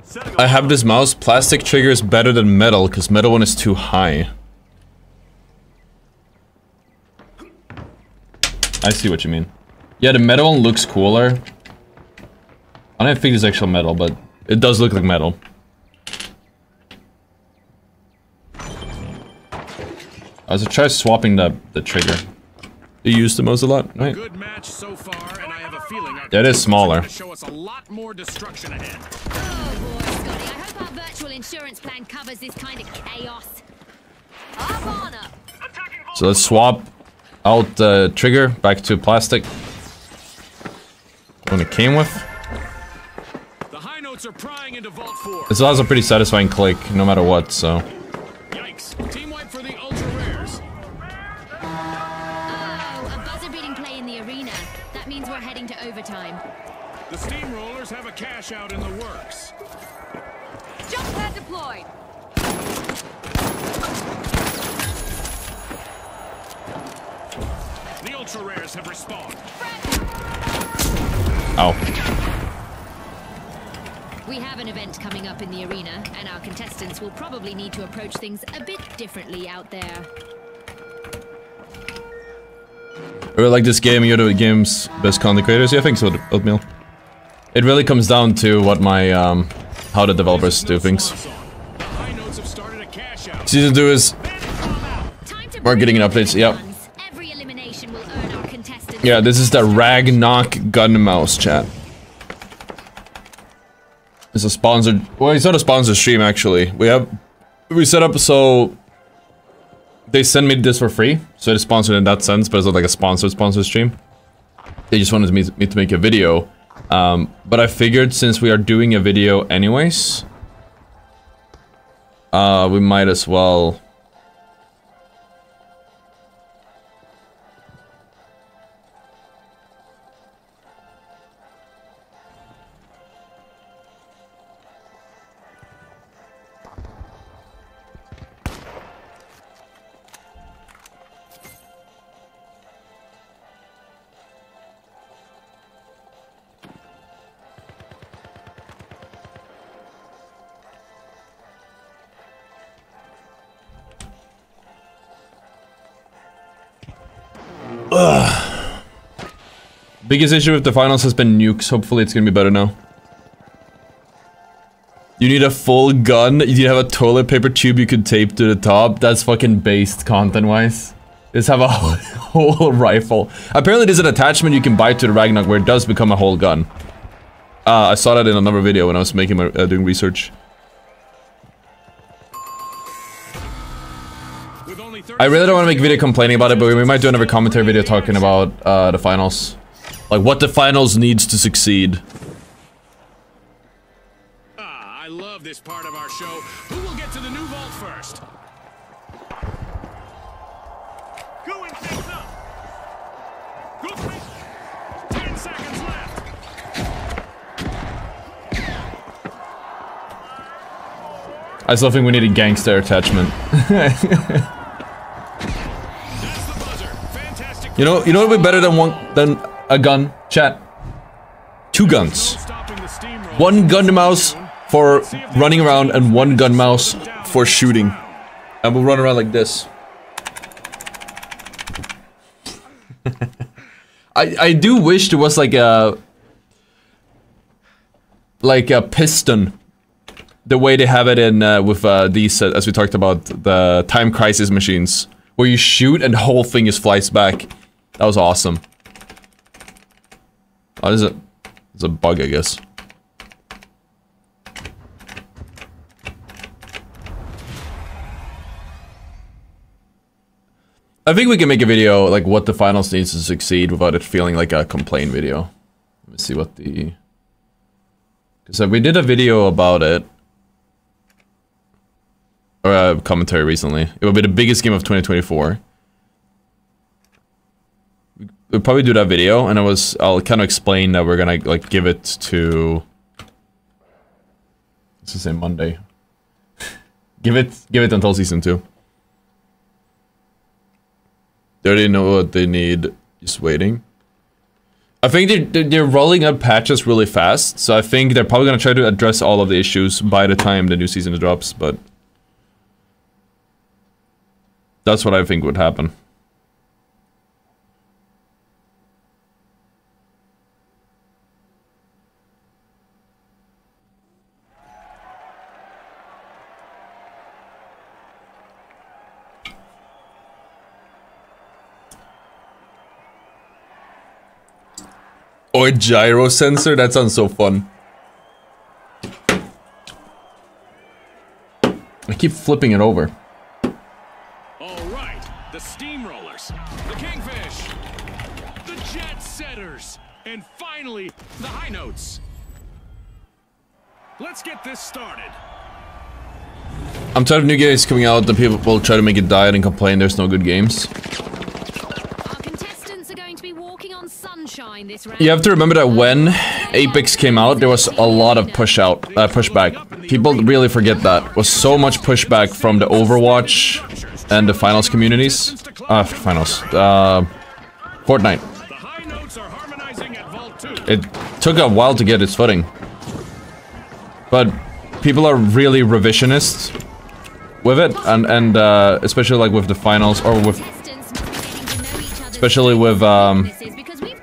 Setting I have this mouse. Plastic trigger is better than metal because metal one is too high. I see what you mean. Yeah, the metal one looks cooler. I don't think it's actual metal, but it does look like metal. I was try swapping the the trigger. You use the mouse a lot, right? Good match so far, and I have a feeling That is smaller. Show us a lot more destruction ahead. Insurance plan covers this kind of chaos. Up on up. So let's swap out the trigger back to plastic. When it came with. The high notes are prying into Vault 4. This allows a pretty satisfying click, no matter what, so. Yikes. Team wipe for the ultra rares. Oh, a buzzer-beating play in the arena. That means we're heading to overtime. The steamrollers have a cash out in the works. Jump pad deployed. The ultra rares have respawned. Ow. We have an event coming up in the arena, and our contestants will probably need to approach things a bit differently out there. I really like this game, you're the game's best content creators. Yeah, I think so, Oatmeal. It really comes down to what my, um, how the developers do things. Season 2 is, We're getting an update, yep. yeah, this is the Ragnarok Gun Mouse chat. It's a sponsored, well, it's not a sponsored stream actually. We have, we set up so they send me this for free, so it's sponsored in that sense, but it's not like a sponsored sponsored stream. They just wanted me to make a video, um, but I figured since we are doing a video anyways, uh, we might as well. Biggest issue with the finals has been nukes. Hopefully it's gonna be better now. You need a full gun. You have a toilet paper tube you could tape to the top. That's fucking based content-wise. Just have a whole rifle. Apparently there's an attachment you can buy to the Ragnarok where it does become a whole gun. Uh, I saw that in another video when I was making my, uh, doing research. I really don't want to make a video complaining about it, but we might do another commentary video talking about uh, the finals. Like what the finals needs to succeed. Ah, I love this part of our show. Who will get to the new vault first? Going things up. Go. Ten seconds left. I still think we need a gangster attachment. You know, you know would be better than one than a gun? Chat. Two guns. One gun mouse for running around and one gun mouse for shooting. And we'll run around like this. I I do wish there was like a like a piston the way they have it in uh, with uh, these uh, as we talked about the time crisis machines where you shoot and the whole thing just flies back. That was awesome. Oh, is a, it's a bug, I guess. I think we can make a video like what the finals needs to succeed without it feeling like a complaint video. Let me see what the because we did a video about it or a commentary recently. It will be the biggest game of 2024. We'll probably do that video, and I was I'll kind of explain that we're gonna like give it to. Let's just say Monday. give it give it until season two. They already know what they need. Just waiting. I think they're, they're, rolling out patches really fast, so I think they're probably gonna try to address all of the issues by the time the new season drops, but... That's what I think would happen. Or gyro sensor? That sounds so fun. I keep flipping it over. All right, the steamrollers, the kingfish, the jet setters, and finally the high notes. Let's get this started. I'm tired of new games coming out and people will try to make it diet and complain there's no good games. Our contestants are going to be walking on sunshine this round. You have to remember that when Apex came out, there was a lot of push out, uh, pushback. People really forget that. Was so much pushback from the Overwatch and the finals communities. Uh, finals. Uh, Fortnite. The high notes are harmonizing at Vault 2. It took a while to get its footing. But people are really revisionist with it, and and uh, especially like with the finals or with Contestants must be getting to know each other especially with um,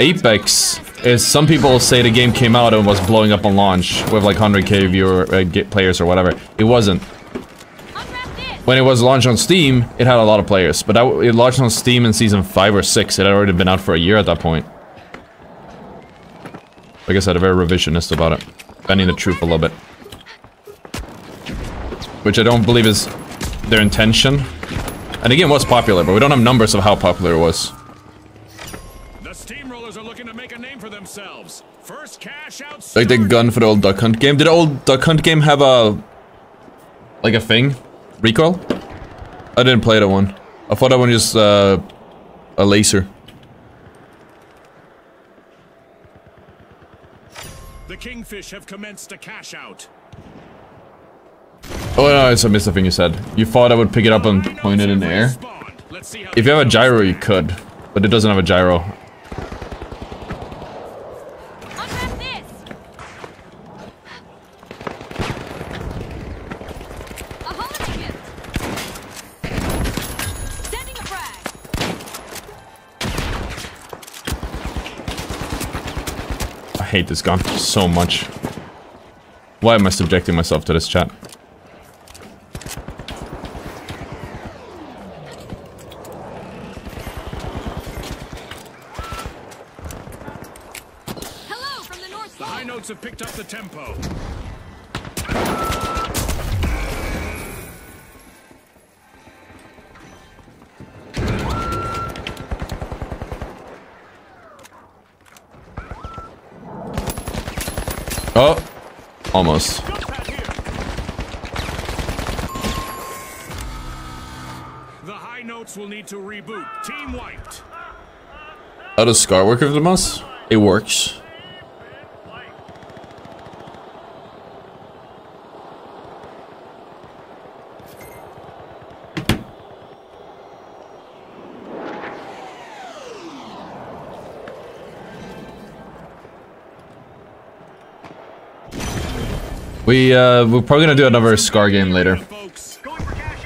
Apex is some people say the game came out and was blowing up on launch with like 100k viewer uh, players or whatever. It wasn't. When it was launched on Steam, it had a lot of players, but that, it launched on Steam in season 5 or 6. It had already been out for a year at that point. Like I said, I'm a very revisionist about it. Bending the truth a little bit. Which I don't believe is their intention. And the game was popular, but we don't have numbers of how popular it was. Like the gun for the old Duck Hunt game. Did the old Duck Hunt game have a... Like a thing? Recoil? I didn't play that one. I thought that one was uh, a laser. The kingfish have commenced a cash out. Oh no, a missed the thing you said. You thought I would pick it up and point it in the air? Spawned. Let's see how If you have a gyro, you could. But it doesn't have a gyro. Hate this gun so much. Why am I subjecting myself to this chat? How does Scar work with the mouse? It works. We, uh, we're probably gonna do another Scar game later. Folks, Going for cash.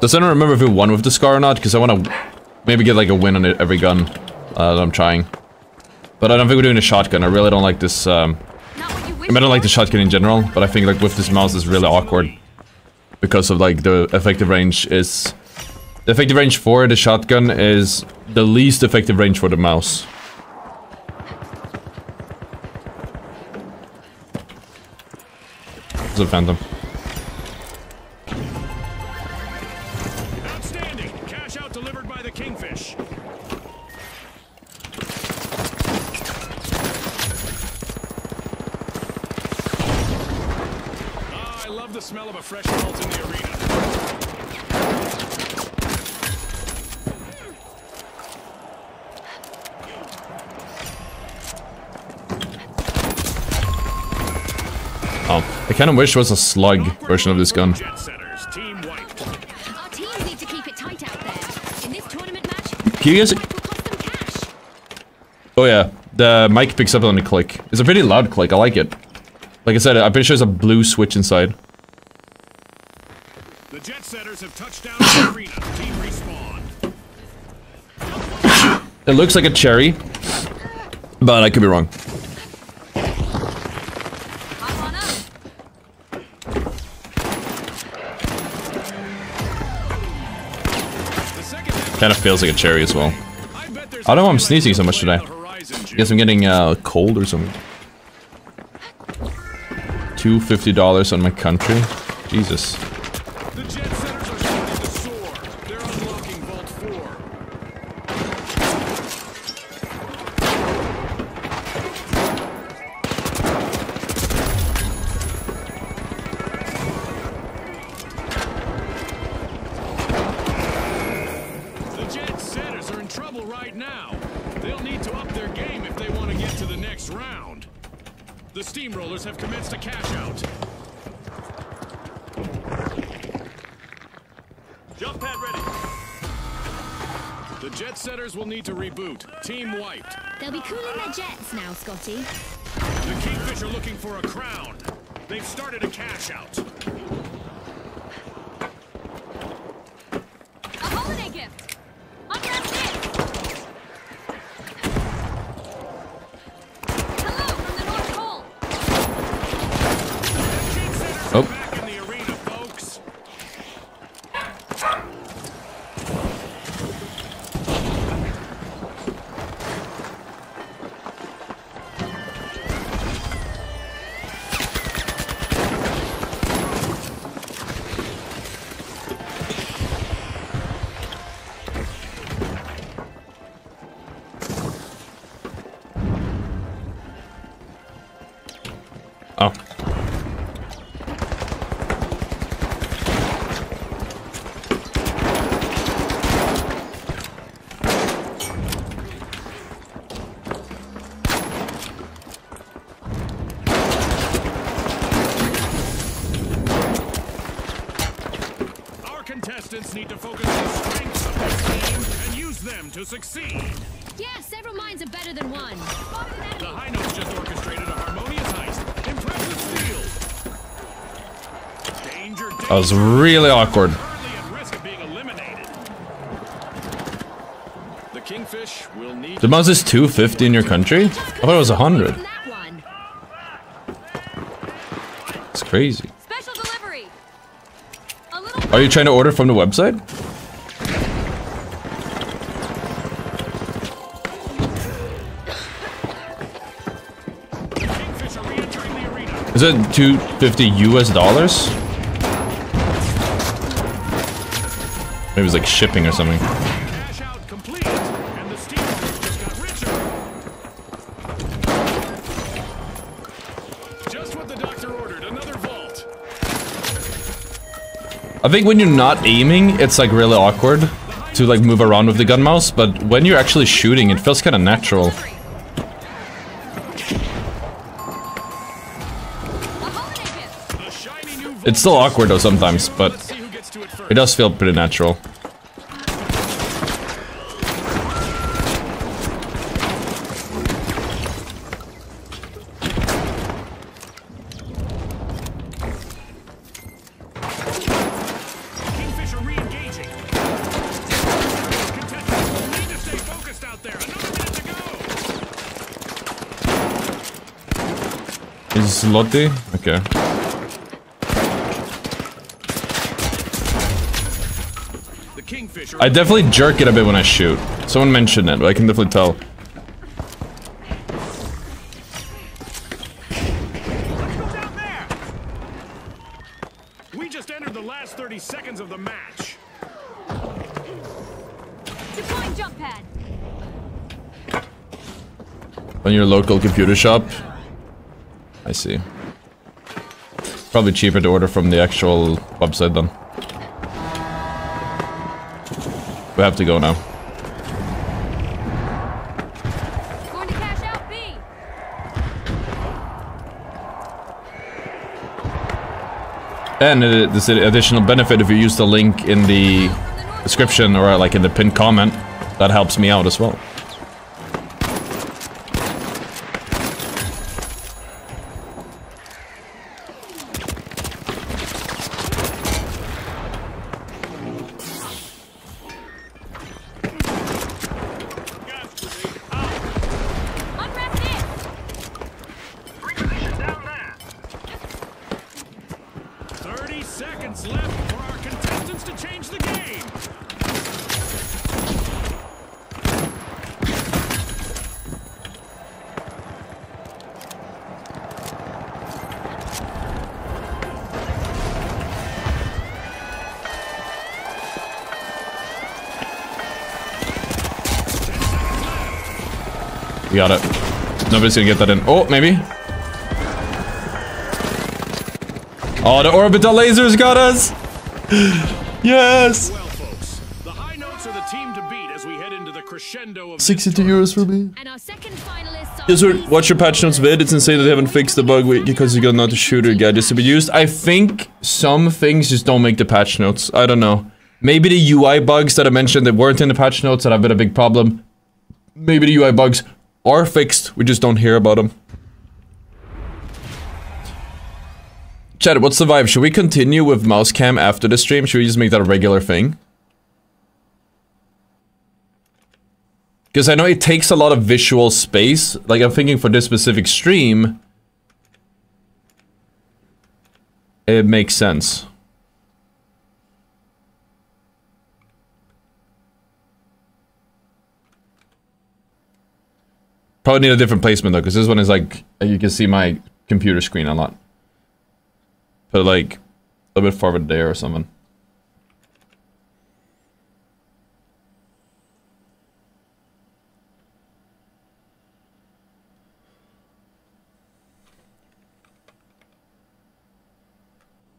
Does anyone remember if we won with the Scar or not? Because I want to maybe get like a win on it every gun uh, that I'm trying. But I don't think we're doing a shotgun. I really don't like this. Um, I don't like the shotgun in general, but I think like with this mouse is really awkward because of like the effective range is the effective range for the shotgun is the least effective range for the mouse. It's a phantom. Kind of wish there was a slug version of this gun. Jet setters. Team wiped. Our teams need to keep it tight out there. In this tournament match, Can you guys- fight will cost them cash. Oh yeah, the mic picks up on the click. It's a pretty loud click. I like it. Like I said, I'm pretty sure there's a blue switch inside. The jet setters have touched down in the arena. Team respawn. It looks like a cherry, but I could be wrong. Kind of feels like a cherry as well. I don't know why I'm sneezing so much today. Guess I'm getting uh, cold or something. Two fifty dollars on my country. Jesus. Jets. The Kingfish are looking for a crown. They've started a cash out. A holiday gift. Unwrap this. Hello from the North Pole. Oh. Was really awkward. Currently at risk of being eliminated. The Kingfish Kingfish, we'll need The mouse is 250 in your country? I thought it was 100. From that one. It's crazy. Are you trying to order from the website? Kingfish are re-entering the arena. Is it 250 US dollars? Maybe it's like shipping or something. I think when you're not aiming, it's like really awkward to like move around with the gun mouse, but when you're actually shooting, it feels kind of natural. It's still awkward though sometimes, but it it does feel pretty natural. Minute to go. Is Lottie? Okay. The Kingfish I definitely jerk it a bit when I shoot. Someone mentioned it, but I can definitely tell. Let's go down there. We just entered the last 30 seconds of the match. Deploying jump pad. On your local computer shop? I see. Probably cheaper to order from the actual website then. We have to go now. Going to cash out B. And uh, this additional benefit if you use the link in the description or like in the pinned comment, that helps me out as well. Got it. Nobody's gonna get that in. Oh, maybe. Oh, the orbital lasers got us! Yes! Well, folks, the high notes are the team to beat as we head into the crescendo of 62 euros for me. Yes, sir. second finalists are... Just re- watch your patch notes vid. It's insane that they haven't fixed the bug because you got not the shooter gadgets to be used. I think some things just don't make the patch notes. I don't know. Maybe the UI bugs that I mentioned that weren't in the patch notes that have been a big problem. Maybe the UI bugs are fixed. We just don't hear about them. Chat, what's the vibe? Should we continue with mouse cam after the stream? Should we just make that a regular thing? Because I know it takes a lot of visual space. Like, I'm thinking for this specific stream, it makes sense. Probably need a different placement though, because this one is like, you can see my computer screen a lot. Put like a little bit farther there or something.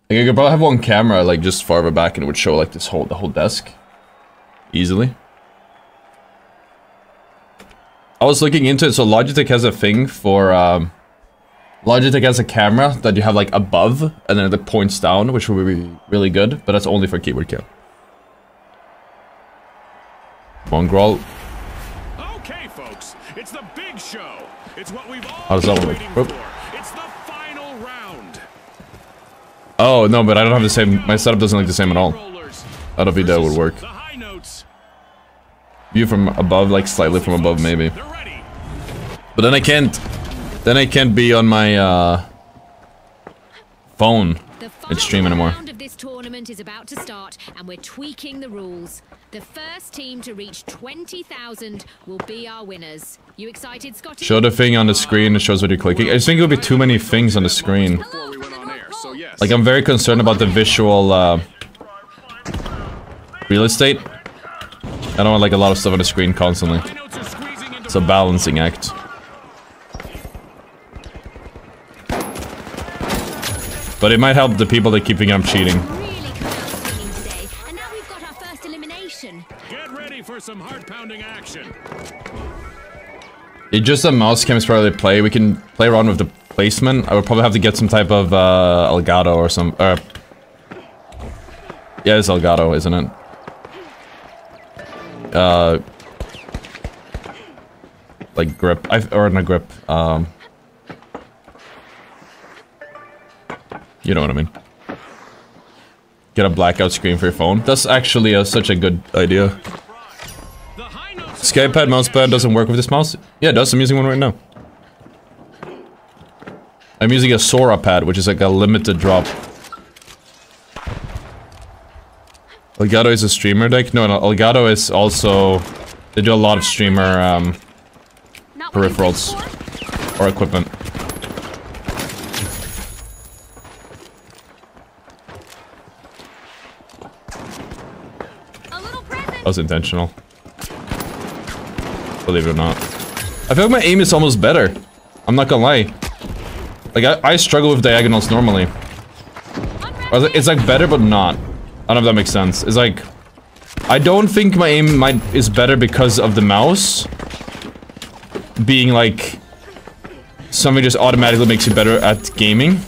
Like I could probably have one camera like just farther back and it would show like this whole the whole desk. Easily. I was looking into it, so Logitech has a thing for um Logitech has a camera that you have like above and then it points down, which would be really good, but that's only for keyboard kill. Mongrel. Okay, folks, it's the big show. It's what we've all How does that been waiting for. It's the final round. Oh no, but I don't have the same my setup doesn't look the same at all. I don't think that would work. View from above, like slightly from above, maybe. They're ready. But then I can't. Then I can't be on my uh, phone. The and stream anymore. round of this tournament is about to start, and we're tweaking the rules. The first team to reach 20,000 will be our winners. You excited, Scotty? Show the thing on the screen. It shows what you're clicking. I just think it would be too many things on the screen. Before we went on air, so yes. Like I'm very concerned about the visual uh, real estate. I don't want like a lot of stuff on the screen constantly. My notes are squeezing into It's a balancing act. But it might help the people that keep thinking I'm cheating. Really come out swinging today, and now we've got our first elimination. Get ready for some heart-pounding action. It's just a mouse cam is probably play. We can play around with the placement. I would probably have to get some type of uh, Elgato or some. Uh, yeah, it's Elgato, isn't it? Uh, like grip, I or not grip. Um, you know what I mean. Get a blackout screen for your phone. That's actually a, such a good idea. SkyPAD mousepad doesn't work with this mouse? Yeah, it does. I'm using one right now. I'm using a Sora pad, which is like a limited drop. Elgato is a streamer deck? No, no, Elgato is also... They do a lot of streamer um, peripherals or equipment. A little present. That was intentional. Believe it or not. I feel like my aim is almost better. I'm not gonna lie. Like, I, I struggle with diagonals normally. It's like better, but not. I don't know if that makes sense. It's like... I don't think my aim might is better because of the mouse. Being like... Something just automatically makes you better at gaming.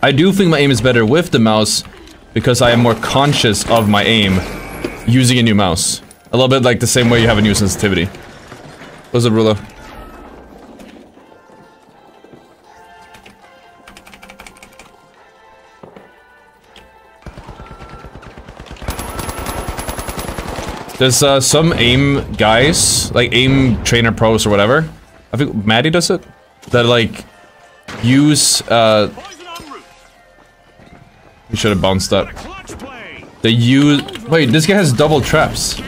I do think my aim is better with the mouse because I am more conscious of my aim using a new mouse. A little bit like the same way you have a new sensitivity. What's up, Rulo? There's uh, some aim guys, like aim trainer pros or whatever. I think Maddie does it. That like use uh we should have bounced that. They use wait, this guy has double traps.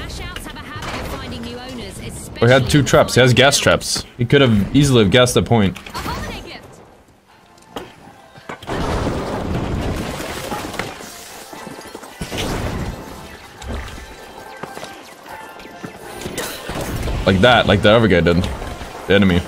Or he had two traps. He has gas traps. He could have easily have guessed the point. Like that, like the other guy did. The enemy.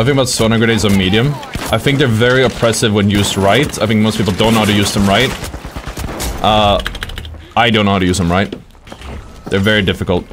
I think about sonar grenades on medium. I think they're very oppressive when used right. I think most people don't know how to use them right. Uh, I don't know how to use them right. They're very difficult.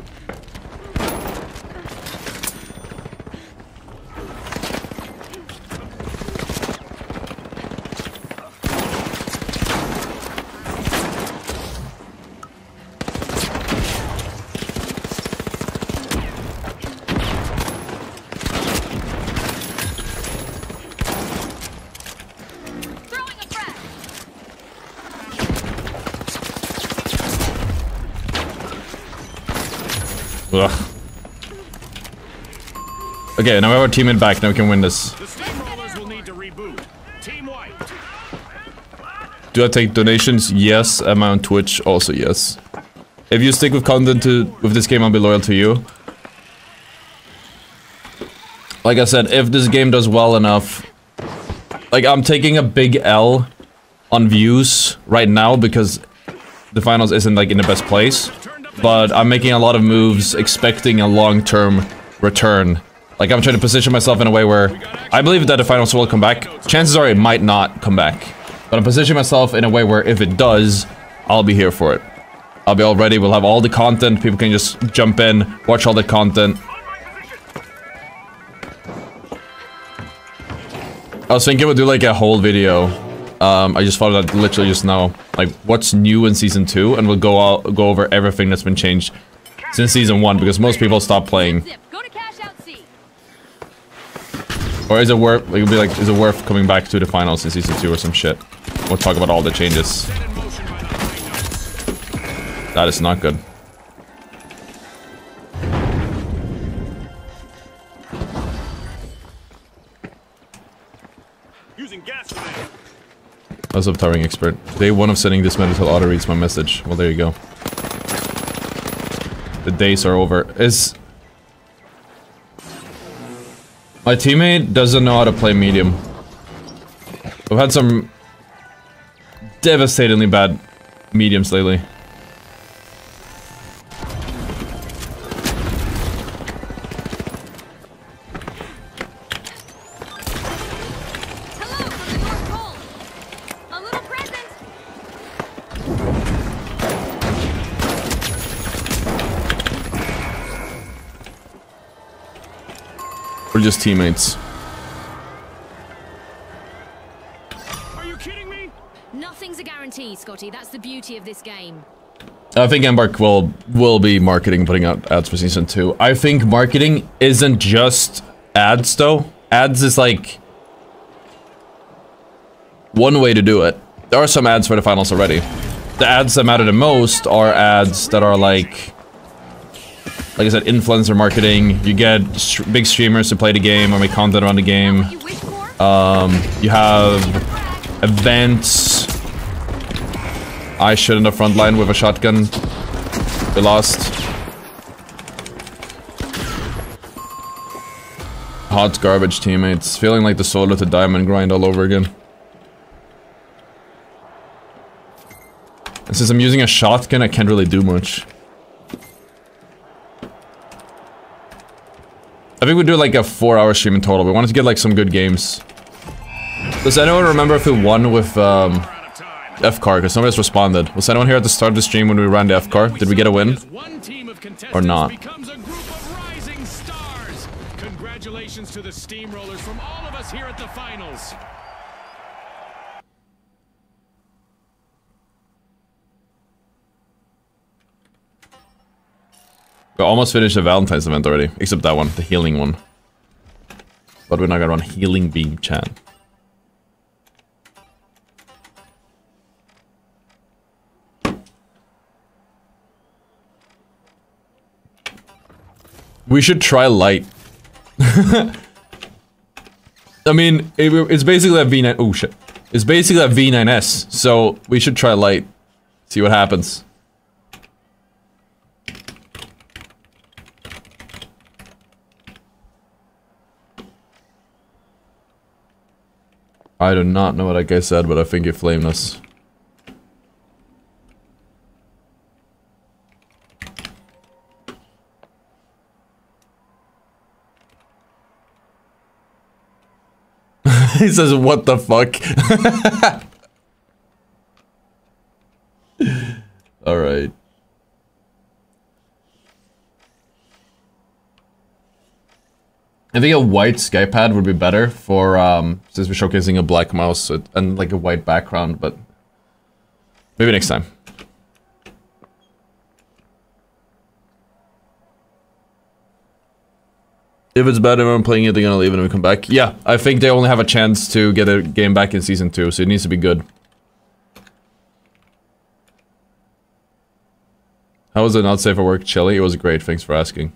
Okay, now we have our teammate back. Now we can win this. The Steamrollers will need to reboot. Team White. Do I take donations? Yes. Am I on Twitch? Also yes. If you stick with content to with this game, I'll be loyal to you. Like I said, if this game does well enough, like I'm taking a big L on views right now because the finals isn't like in the best place. But I'm making a lot of moves expecting a long-term return. Like I'm trying to position myself in a way where I believe that the finals will come back. Chances are it might not come back. But I'm positioning myself in a way where if it does, I'll be here for it. I'll be all ready, we'll have all the content, people can just jump in, watch all the content. I was thinking we'll do like a whole video Um, I just followed that literally just now. Like, what's new in season two, and we'll go out, go over everything that's been changed since season one because most people stop playing. Zip. Go to cash out C. Or is it worth? Like, it'll be like, is it worth coming back to the finals in season two or some shit? We'll talk about all the changes. Set in motion by the high notes. That is not good. Using gas. As of towering expert. Day one of sending this medical auto reads my message. Well, there you go. The days are over. Is my teammate doesn't know how to play medium. We've had some devastatingly bad mediums lately. Just teammates. Are you kidding me? Nothing's a guarantee, Scotty. That's the beauty of this game. I think Embark will will be marketing, putting out ads for season two. I think marketing isn't just ads though. Ads is like one way to do it. There are some ads for the finals already. The ads that matter the most are ads that are like, like I said, influencer marketing. You get big streamers to play the game or make content around the game. What you wish for? Um, you have events. I should in the front line with a shotgun. We lost. Hot garbage teammates. Feeling like the solo to diamond grind all over again. And since I'm using a shotgun, I can't really do much. I think we do like a four hour stream in total. We wanted to get like some good games. Does anyone remember if we won with um. FCAR? Because somebody's responded. Was anyone here at the start of the stream when we ran the FCAR? Did we get a win? Or not? Congratulations to the Steamrollers from all of us here at the finals. We almost finished the Valentine's event already. Except that one, the healing one. But we're not gonna run Healing Beam Chan. We should try light. I mean, it- it's basically a V9. Oh shit. It's basically a V9S, so we should try light. See what happens. I do not know what that guy said, but I think he flamed us. he says, what the fuck? Alright. I think a white SkyPAD would be better for, um, since we're showcasing a black mouse and- like a white background, but maybe next time. If it's bad and I'm playing it, they're gonna leave and we come back. Yeah, I think they only have a chance to get a game back in season two, so it needs to be good. How was it not safe for work, Chili? It was great, thanks for asking.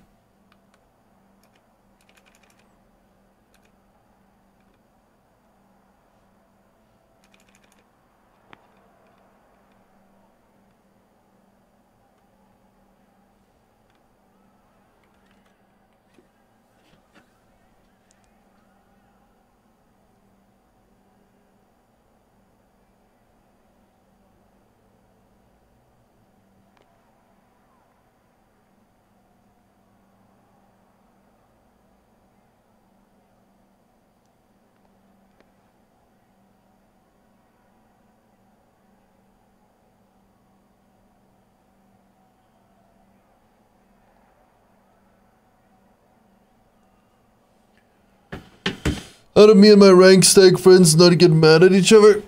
How do me and my rank stack friends not get mad at each other?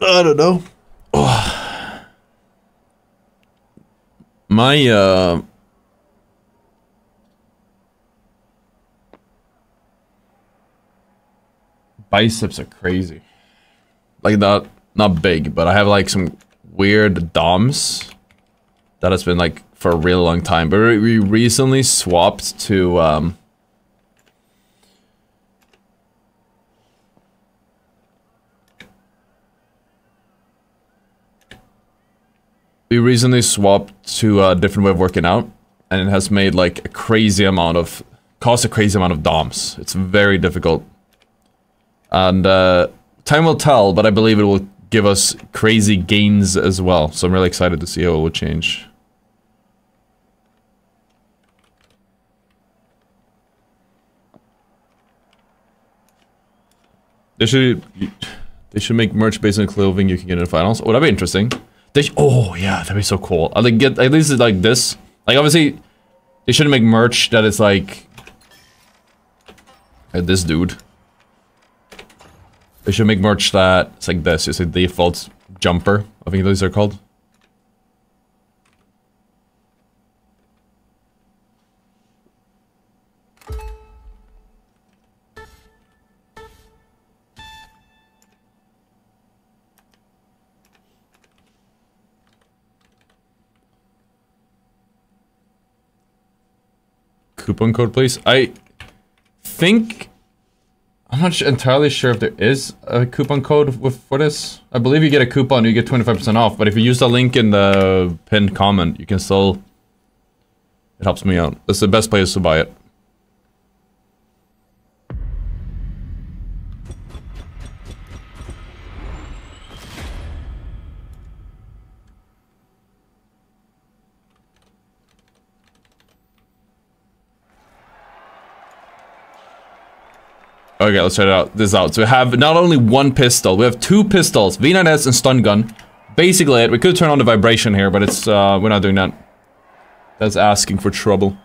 I don't know. My uh biceps are crazy. Like not not big, but I have like some weird DOMs that has been like for a really long time. But we recently swapped to um we recently swapped to a different way of working out, and it has made like a crazy amount of caused a crazy amount of DOMs. It's very difficult, and uh, time will tell. But I believe it will give us crazy gains as well. So I'm really excited to see how it will change. They should they should make merch based on clothing you can get in the finals. Oh, that'd be interesting. They oh yeah, that'd be so cool. I like get at least it's like this. Like obviously, they shouldn't make merch that is like, like this dude. They should make merch that it's like this. It's a default jumper. I think those are called. Coupon code, please. I think I'm not entirely sure if there is a coupon code with, for this. I believe you get a coupon, you get 25% off. But if you use the link in the pinned comment, you can still. It helps me out. That's the best place to buy it. Okay, let's try out. This out. So we have not only one pistol, we have two pistols, V9S and stun gun. Basically it. We could turn on the vibration here, but it's uh we're not doing that. That's asking for trouble.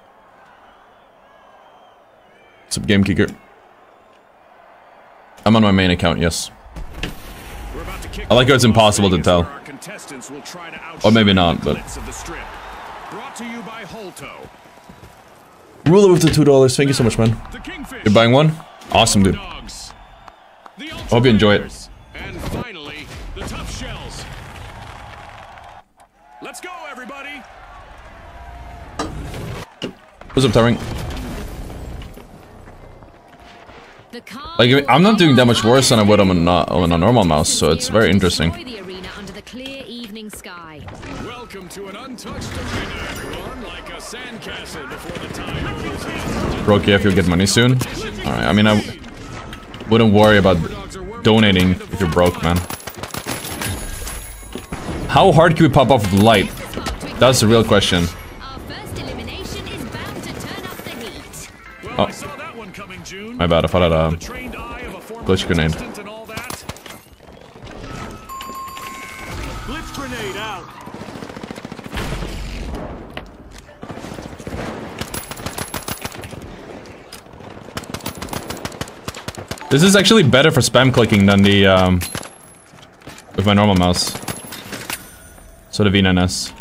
What's up, Game Kicker? I'm on my main account, yes. We're about to kick I like how it's impossible to tell. where our contestants will try to Or maybe not, but- glitz of the strip. Brought to you by Holtow. Ruler with the two dollars. Thank you so much, man. You're buying one? Awesome, dude. Hope you enjoy it. And finally, the tough shells. Let's go, everybody. What's up, Tyrant? The car Like, I'm not doing that much oh, worse than I would on a, on a normal mouse, so it's very interesting. Destroy the arena under the clear evening sky. Welcome to an untouched arena, everyone. Like a sandcastle before the tide rolls in. Broke if you'll get money soon. Alright, I mean, I wouldn't worry about donating if you're broke, man. How hard can we pop off with light? That's the real question. Our first elimination to turn up the heat. Well, Oh. That one coming, June. My bad, I thought I'd, uh, The trained eye of a glitch grenade. This is actually better for spam clicking than the, um, with my normal mouse. So the V9S.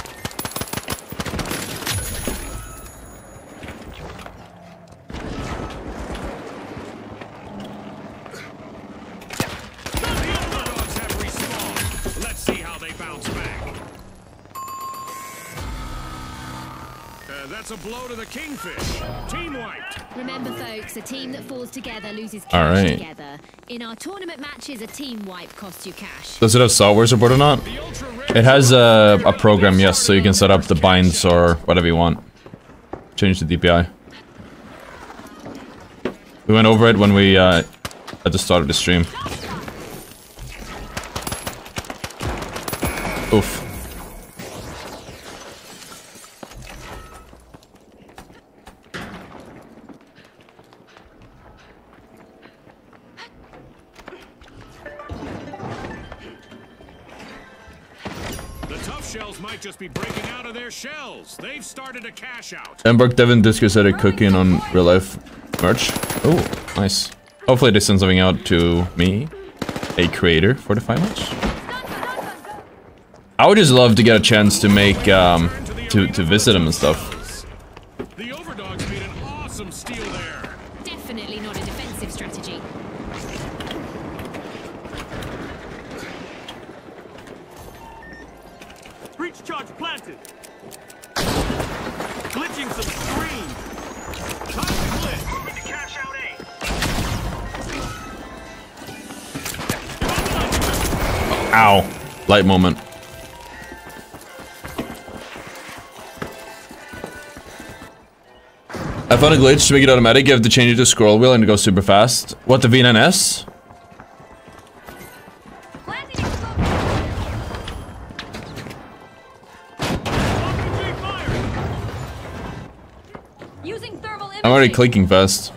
The underdogs have respawned. Let's see how they bounce back. Uh, that's a blow to the Kingfish. Team wiped. Remember, folks, a team that falls together loses cash All right. together. In our tournament matches, a team wipe costs you cash. Does it have software support or not? The ultra rare It has a, a program, yes, so you can set up the binds or whatever you want. Change the DPI. We went over it when we, uh, at the start of the stream. Started a cash out. Embark Devin said a cooking on real life merch. Oh, nice. Hopefully they send something out to me, a creator for the finals. I would just love to get a chance to make um to to visit him and stuff. Light moment. I found a glitch to make it automatic. You have to change it to scroll wheel and goes super fast. What, the V9S? Planting explosive. RPG fire. Using thermal imaging. I'm already clicking fast.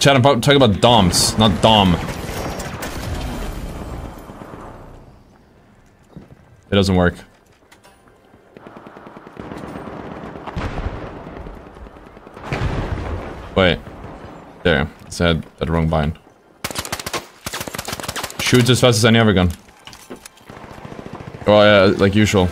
Chat, I'm talking about DOMs, not DOM. It doesn't work. Wait. There. It said that wrong bind. Shoots as fast as any other gun. Oh yeah, like usual.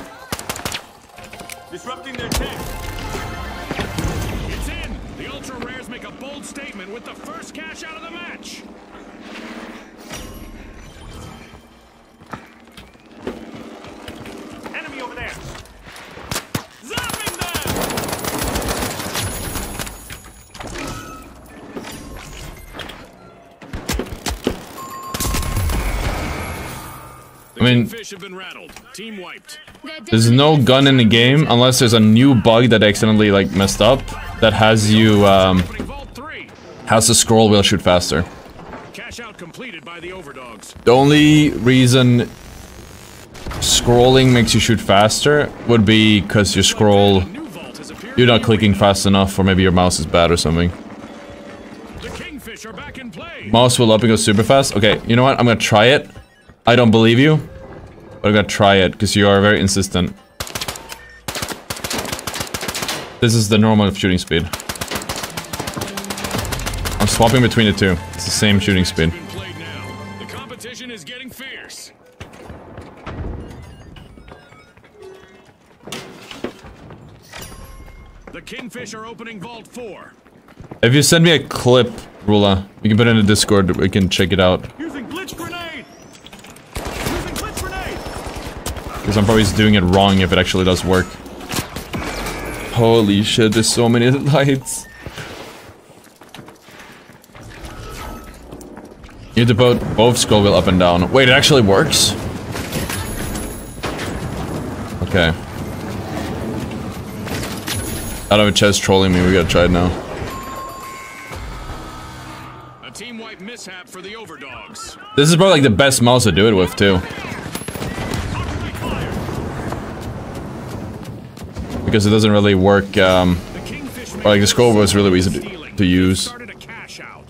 The I mean- Kingfish have been rattled. Team wiped. There's no gun in the game unless there's a new bug that accidentally like messed up that has you um has the scroll wheel shoot faster. Cash out completed by the overdogs. The only reason scrolling makes you shoot faster would be because you scroll A new vault has appeared you're not clicking fast enough or maybe your mouse is bad or something. The Kingfish are back in play. Mouse will up and go super fast. Okay, you know what? I'm gonna try it. I don't believe you, but I'm gonna try it because you are very insistent. This is the normal shooting speed. I'm swapping between the two. It's the same shooting speed. Been played now. The competition is getting fierce. The Kingfish are opening vault four. If you send me a clip, Rula, you can put it in the Discord. We can check it out. Using glitch grenade. Using glitch grenade. Because I'm probably just doing it wrong if it actually does work. Holy shit, there's so many lights. You have to put both scroll wheel up and down. Wait, it actually works? Okay. Out don't a chest trolling me, we gotta try it now. A team wipe mishap for the overdogs. This is probably like the best mouse to do it with too. Constantly fire. Because it doesn't really work, um, Or, like, the scroll is really easy to- to use. Started a cash out.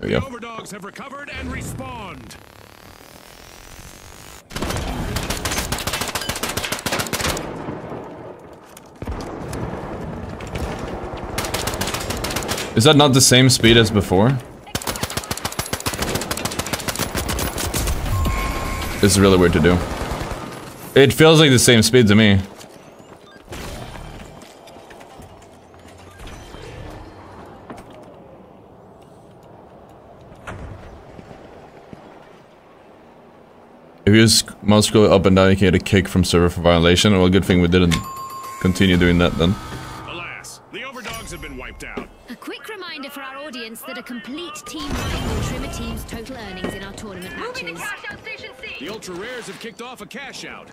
there we go. overdogs have recovered and respawned. Is that not the same speed as before? This is really weird to do. It feels like the same speed to me. If you use mouse scroll up and down, you can get a kick from server for violation. Well, good thing we didn't continue doing that then. Reminder for our audience that a complete team wipe will trim a team's total earnings in our tournament Moving to matches. cash out station C. The ultra rares have kicked off a cash out.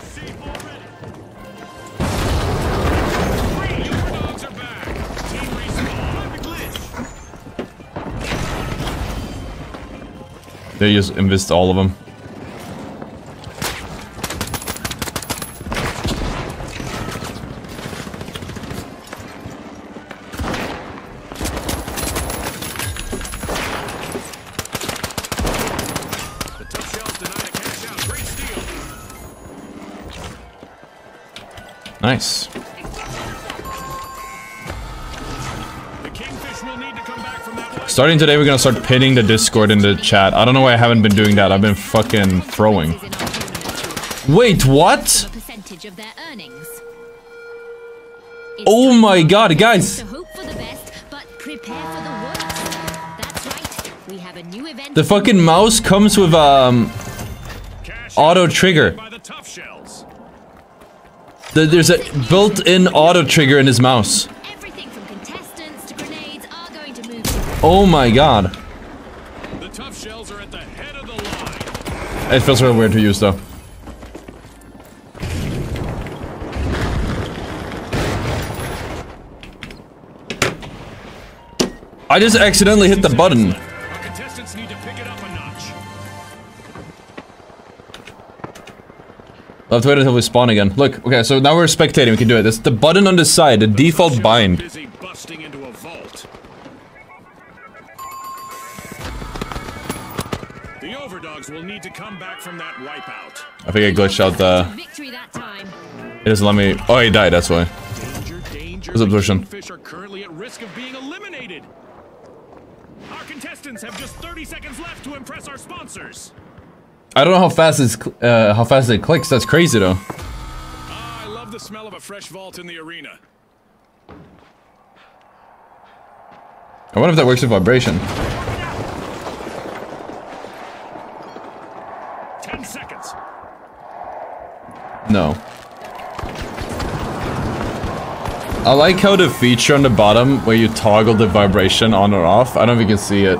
C4 ready. The overdogs are back. Team respawn. Time to glitch. They just invest all of them. Starting today, we're gonna start pinning the Discord in the chat. I don't know why I haven't been doing that. I've been fucking throwing. Is in our tournament Wait, what? a percentage of their earnings. It's Oh my god, guys. To hope for the best, but prepare for the worst. That's right. We have a new event. The fucking mouse comes with um auto trigger. by the tough shells. the, there's a built-in auto trigger in his mouse. Oh my god. The tough shells are at the head of the line. It feels really weird to use though. I just accidentally hit the button. Contestants need to pick it up a notch. I'll have to wait until we spawn again. Look, okay, so now we're spectating, we can do it. It's the button on the side, the default bind. Overdogs will need to come back from that wipeout. I think I glitched out the... Victory that time. It doesn't let me... Oh, he died, that's why. Danger, danger. Where's absorption? Kingfish are currently at risk of being eliminated. Our contestants have just 30 seconds left to impress our sponsors. I don't know how fast it's, uh, how fast it clicks, that's crazy though. Ah, I love the smell of a fresh vault in the arena. I wonder if that works with vibration. Seconds. No. I like how the feature on the bottom where you toggle the vibration on or off, I don't know if you can see it.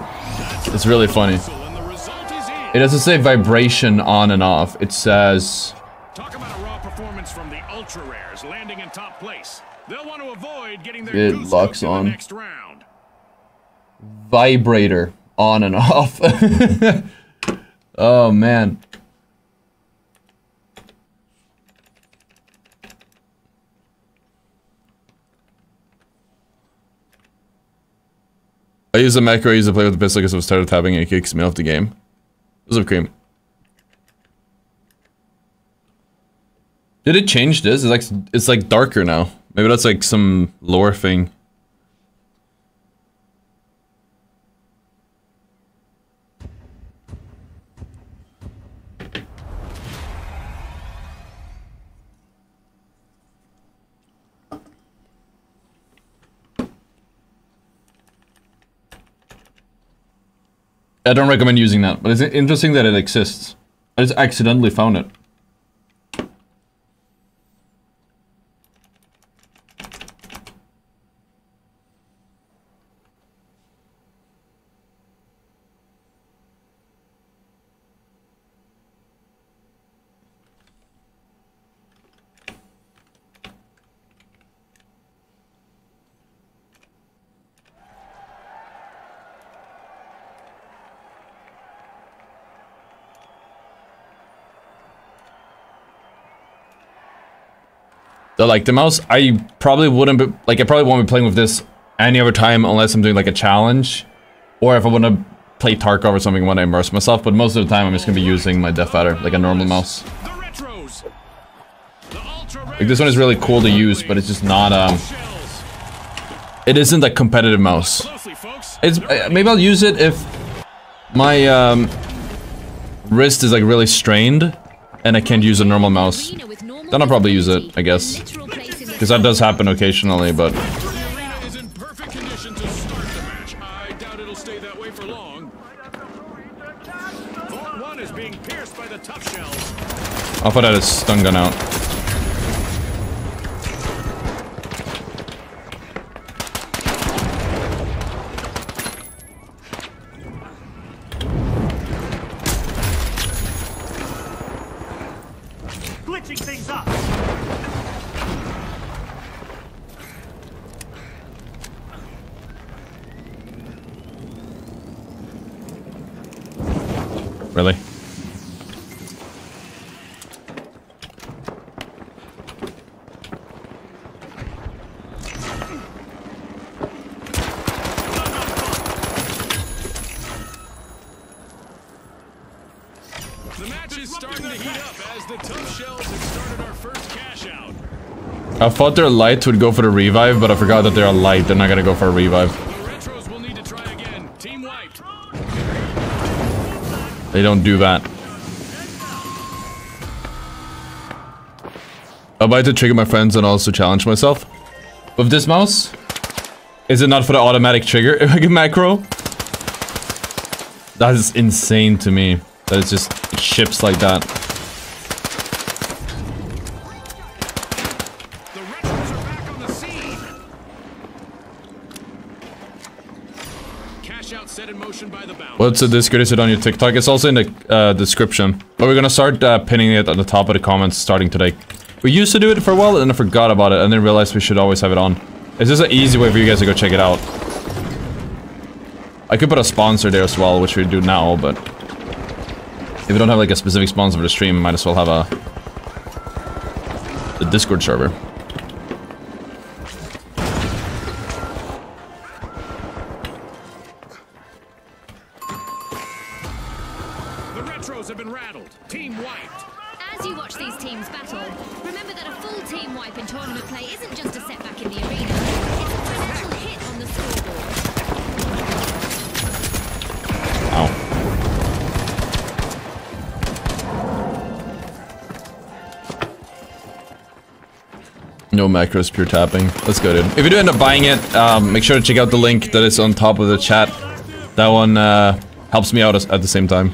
It's really funny. So, and the result is in. It doesn't say vibration on and off. It says Talk about a raw performance from the ultra rares landing in top place. They'll want to avoid getting their It locks on. the next round. vibrator on and off. oh man. I use the macro I use to play with the pistol because I started tapping and it kicks me off the game. This is cream. Did it change this? It's like it's like darker now. Maybe that's like some lore thing. I don't recommend using that, but it's interesting that it exists. I just accidentally found it. The, like the mouse, I probably wouldn't be like I probably won't be playing with this any other time unless I'm doing like a challenge, or if I want to play Tarkov or something when I immerse myself. But most of the time, I'm just gonna be using my DeathAdder like a normal mouse. The retros. The ultra Like this one is really cool to use, but it's just not um, it isn't a competitive mouse. It's uh, maybe I'll use it if my um wrist is like really strained and I can't use a normal mouse. Then I'll probably use it, I guess. Because that does happen occasionally, but arena is in stun gun to start the match. I doubt it'll stay that way for long. Vault 1 is being pierced by the tough shells. I'll put out a stun gun out. Glitching things up. Really? The match is starting to heat up as the tough shells have started our first cash out. I thought their light would go for the revive, but I forgot that they're a light. They're not gonna go for a revive. They don't do that. I'm about to trigger my friends and also challenge myself. With this mouse, is it not for the automatic trigger if I get macro? That is insane to me. That it just ships like that. What's the Discord? Is it on your TikTok? It's also in the uh, description. But we're gonna start uh, pinning it on the top of the comments starting today. We used to do it for a while and I forgot about it and then realized we should always have it on. It's just an easy way for you guys to go check it out. I could put a sponsor there as well, which we do now, but... If we don't have like a specific sponsor for the stream, might as well have a... The Discord server. Macros, pure tapping. Let's go, dude. If you do end up buying it, um, make sure to check out the link that is on top of the chat. That one uh, helps me out at the same time.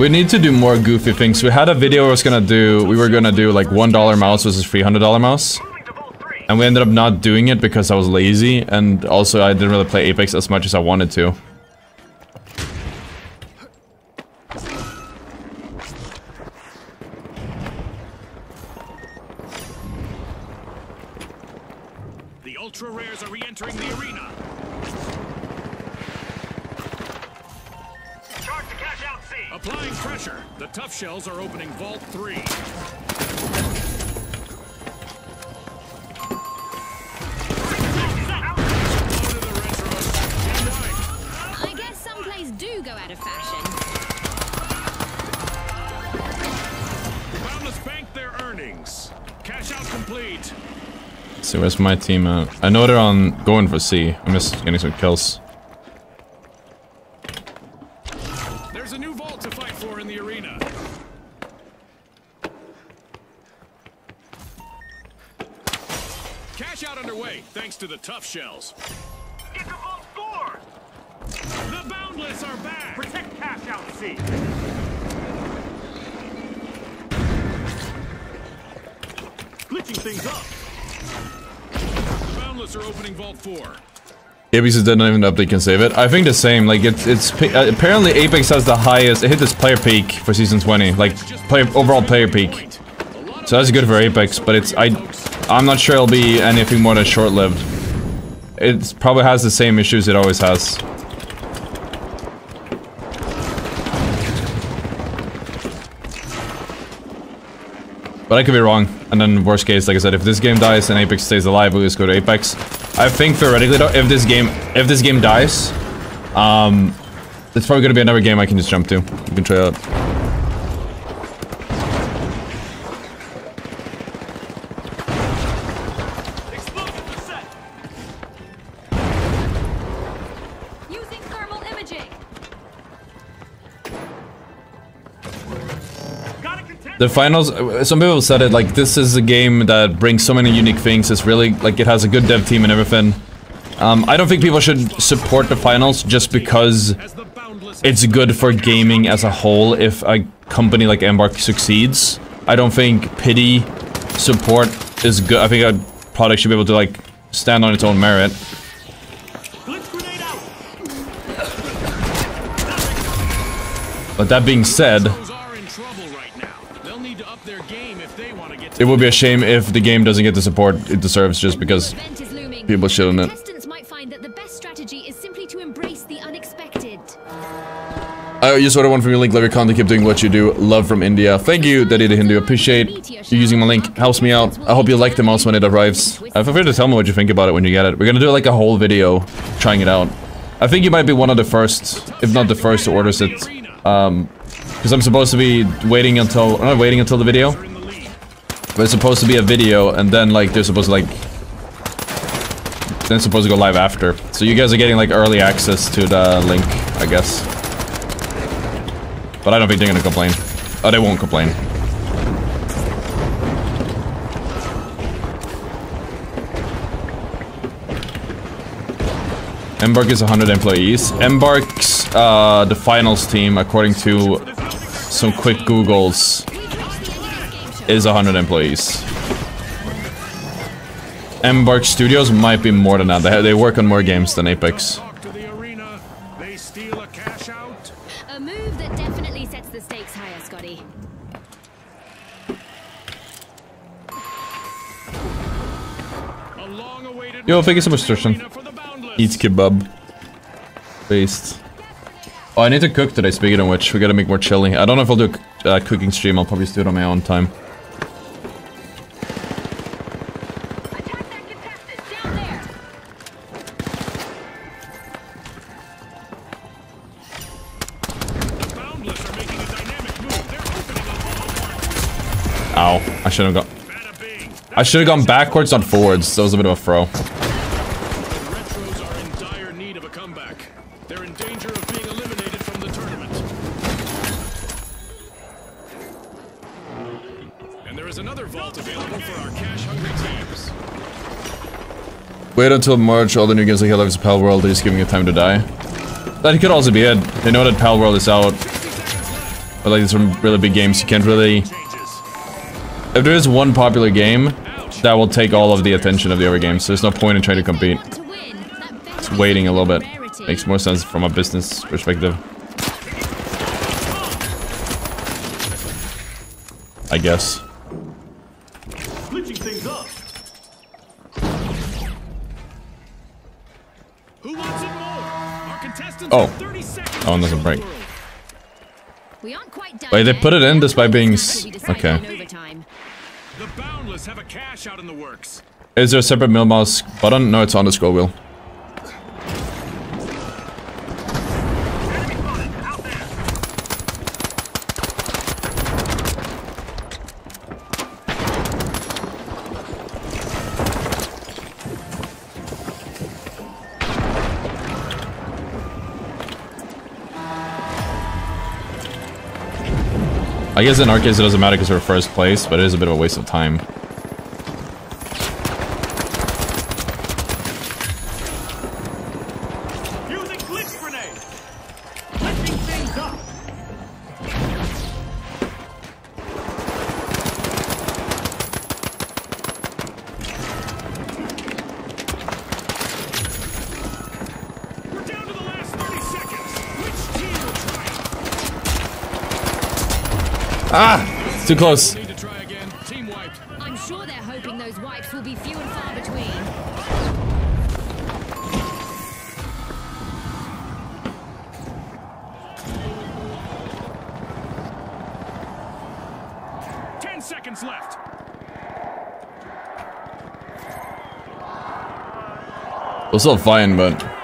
We need to do more goofy things. We had a video I was gonna do, we were gonna do like $1 mouse versus $300 mouse. And we ended up not doing it because I was lazy, and also I didn't really play Apex as much as I wanted to. My team at? I know they're on going for C. I'm just getting some kills. Apex is not even update can save it. I think the same, like it's, it's, uh, apparently Apex has the highest, it hit this player peak for season 20, like overall player peak. So that's good for Apex, but it's, I, I'm not sure it'll be anything more than short-lived. It probably has the same issues it always has. But I could be wrong. And then worst case, like I said, if this game dies and Apex stays alive, we'll just go to Apex. I think theoretically though, if this game if this game dies, um it's probably gonna be another game I can just jump to. You can try out. The finals, uh, some people said it like this is a game that brings so many unique things. It's really like it has a good dev team and everything. Um, I don't think people should support the finals just because it's good for gaming as a whole if a company like Embark succeeds. I don't think pity support is good. I think a product should be able to like stand on its own merit. But that being said, it would be a shame if the game doesn't get the support it deserves just because Event is looming. people shouldn't it. Contestants might find that the best strategy is simply to embrace the unexpected. I just ordered one from your link. Love your content. Keep doing what you do. Love from India. Thank you, Daddy the Hindu. Appreciate you using my link. Helps me out. I hope you like the mouse when it arrives. Uh, feel free to tell me what you think about it when you get it. We're gonna do like a whole video trying it out. I think you might be one of the first, if not the first, to orders it. Um, because I'm supposed to be waiting until, I'm not waiting until the video. But it's supposed to be a video, and then like they're supposed to like then it's supposed to go live after. So you guys are getting like early access to the link, I guess. But I don't think they're gonna complain. Oh, they won't complain. Embark is 100 employees. Embark's uh, the finals team, according to some quick Googles, is 100 employees. Embark Studios might be more than that. They, they work on more games than Apex. Talk to the arena. They steal a cash out. A move that definitely sets the stakes higher, Scotty. A long-awaited Yo, thank you so much, Tristan. Eat kebab. Based. Oh, I need to cook today, speaking of which. We gotta make more chili. I don't know if I'll do a uh, cooking stream. I'll probably just do it on my own time. I got... Bada bing. I should've gone backwards, not forwards. That was a bit of a throw. The Retros are in dire need of a comeback. They're in danger of being eliminated from the tournament. And there is another vault available for our cash-hungry teams. Wait until March, all the new games like Hello Palworld, they're just giving it time to die. That could also be it. They know that Palworld is out. But like it's some really big games, you can't really... Changes. If there is one popular game, that will take all of the attention of the other games. So there's no point in trying to compete. Want to win? That better It's waiting a little bit. Makes more sense from a business perspective. I guess. Switching things up. Who wants it more? Our contestants Oh. have 30 seconds oh, That one to doesn't break. We aren't quite done Wait, they put it in despite being s- okay. Boundless have a out in the works. Is there a separate mill mouse button? No, it's on the scroll wheel. I guess in our case it doesn't matter because we're first place, but it is a bit of a waste of time. Too close. Need to try again. Team wiped. I'm sure they're hoping those wipes will be few and far between. Ten seconds left. We're still fine, but...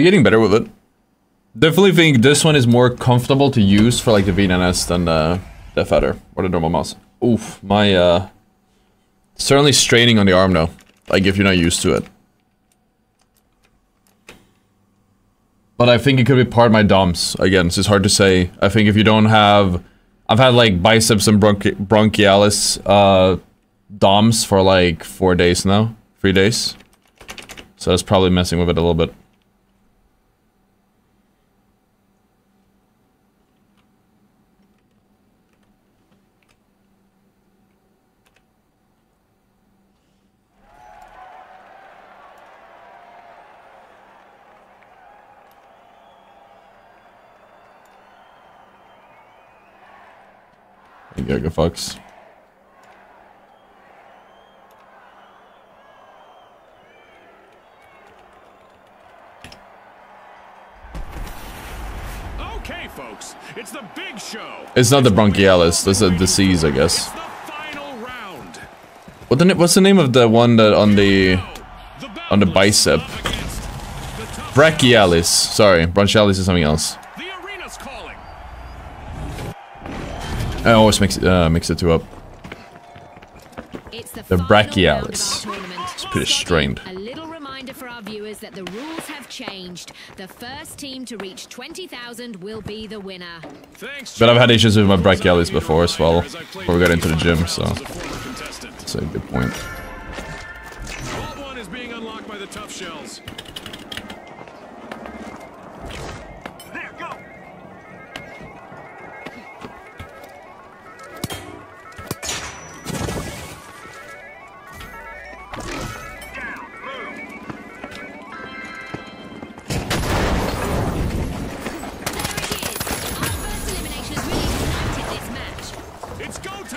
We're getting better with it. Definitely think this one is more comfortable to use for like the VNS than the Death or the normal mouse. Oof, my uh certainly straining on the arm now. Like if you're not used to it. But I think it could be part of my DOMs. Again, it's hard to say. I think if you don't have I've had like biceps and bronchi bronchialis uh DOMs for like four days now. Three days. So that's probably messing with it a little bit. Fox. Okay, folks, it's the big show. It's not the bronchialis. That's a disease, I guess. the final round. What the, what's the name of the one that on the on the bicep? up against the tough brachialis? Sorry, bronchialis is something else. I always mix uh, mix the two up. It's the, The brachialis. round of the tournament. It's pretty strained. A little reminder for our viewers that the rules have changed. The first team to reach 20,000 will be the winner. Thanks. But I've had issues with my brachialis before as well, As I played before we got into the gym, so as a that's a good point. Vault one is being unlocked by the tough shells.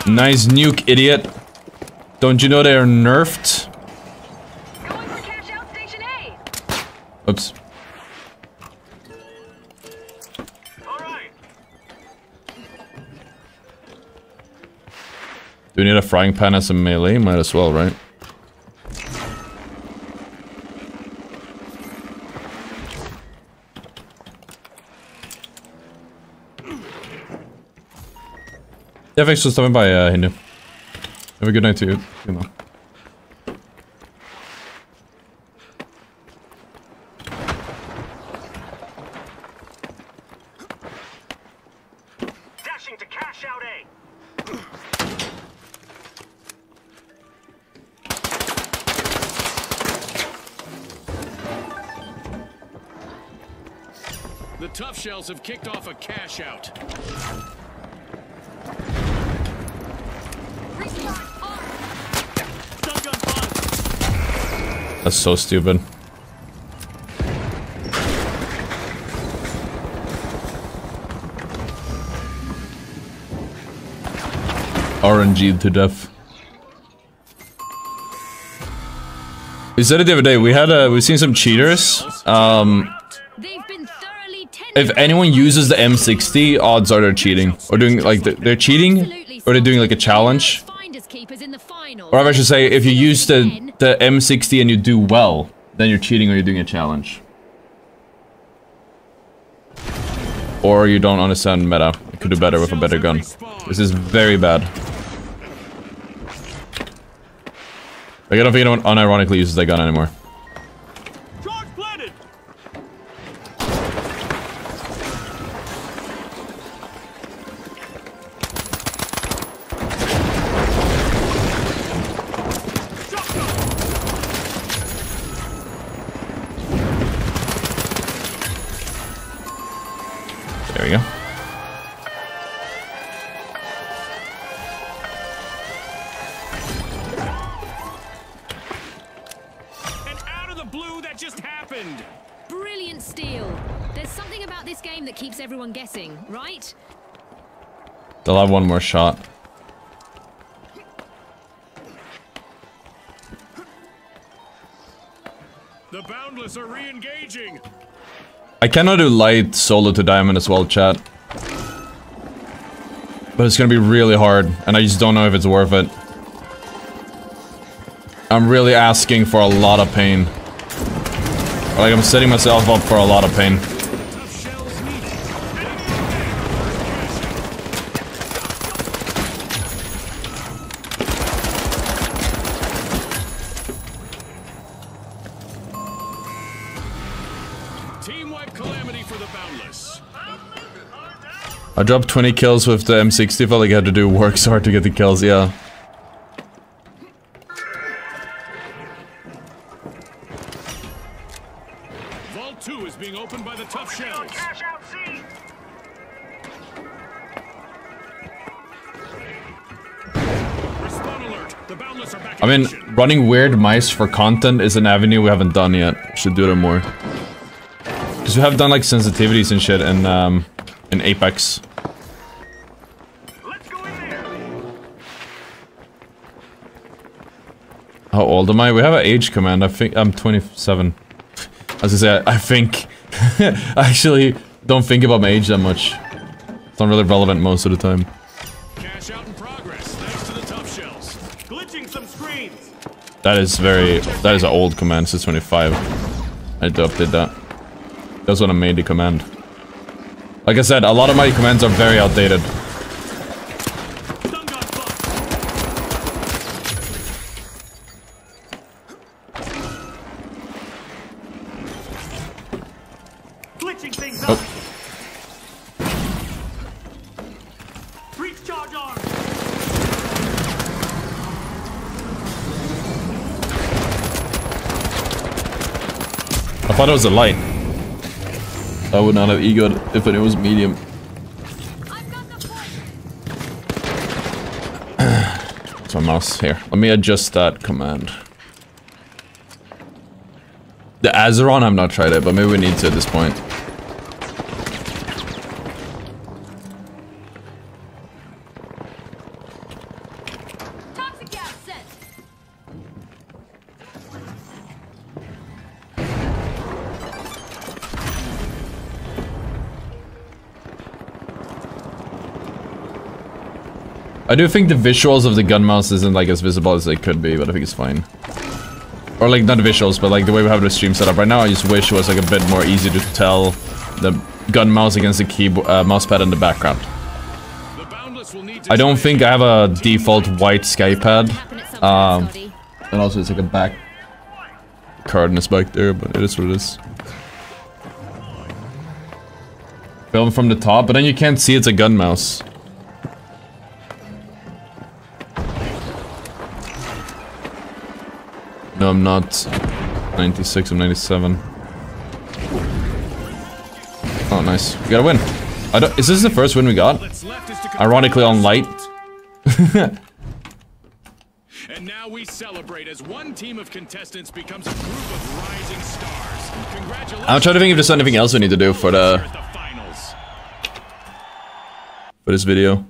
Nice nuke, idiot. Don't you know they're nerfed? Going for cash out station A. Oops. Do we need a frying pan as a melee? Might as well, right? Yeah, thanks for stopping by, uh, Hindu. Have a good night to you, you know. Dashing to cash out A. The tough shells have kicked off a cash out. That's so stupid. RNG to death. We said it the other day. We had a we've seen some cheaters. Um, They've been thoroughly if anyone uses the M60, odds are they're cheating or doing like they're, they're cheating or they're doing like a challenge. Finders keepers in the final. Or I should say, if you use the the M60 and you do well, then you're cheating or you're doing a challenge. Or you don't understand meta. You could do better with a better gun. This is very bad. Like, I don't think anyone unironically uses that gun anymore. They'll have one more shot. The Boundless are re-engaging. I cannot do light solo to diamond as well, chat. But it's gonna be really hard, and I just don't know if it's worth it. I'm really asking for a lot of pain. Like, I'm setting myself up for a lot of pain. Tough shells needed. Team wipe calamity for the Boundless. I dropped 20 kills with the M60, felt like I had to do work so hard to get the kills, yeah. Vault 2 is being opened by the tough shells. Cash out C. Respawn alert. The Boundless are back I mean, running weird mice for content is an avenue we haven't done yet. Should do it more. Because we have done like sensitivities and shit and um, in Apex. In How old am I? We have an age command. I think I'm 27. As I say, I think... I actually don't think about my age that much. It's not really relevant most of the time. That is very... That is an old command. It's 25. I adopted that. That's when I made the command. Like I said, a lot of my commands are very outdated. Stun gun butt. Glitching things up. Oh. Breach charge arm. I thought it was a light. I would not have egoed if it was medium. It's my mouse here. Let me adjust that command. The Azeron, I've not tried it, but maybe we need to at this point. I do think the visuals of the gun mouse isn't like as visible as they could be, but I think it's fine. Or like, not the visuals, but like the way we have the stream set up right now, I just wish it was like a bit more easy to tell the gun mouse against the keyboard, uh, mouse pad in the background. The I don't think I have a default white SkyPAD. Um. And also it's like a back card in this back there, but it is what it is. Film from the top, but then you can't see it's a gun mouse. I'm not 96, I'm 97. Oh, nice. We got a win. I don't, is this the first win we got? What's left is to Ironically on light. And now we celebrate as one team of contestants becomes a group of rising stars. Congratulations. I'm trying to think if there's anything else we need to do for the Here at the finals. for this video.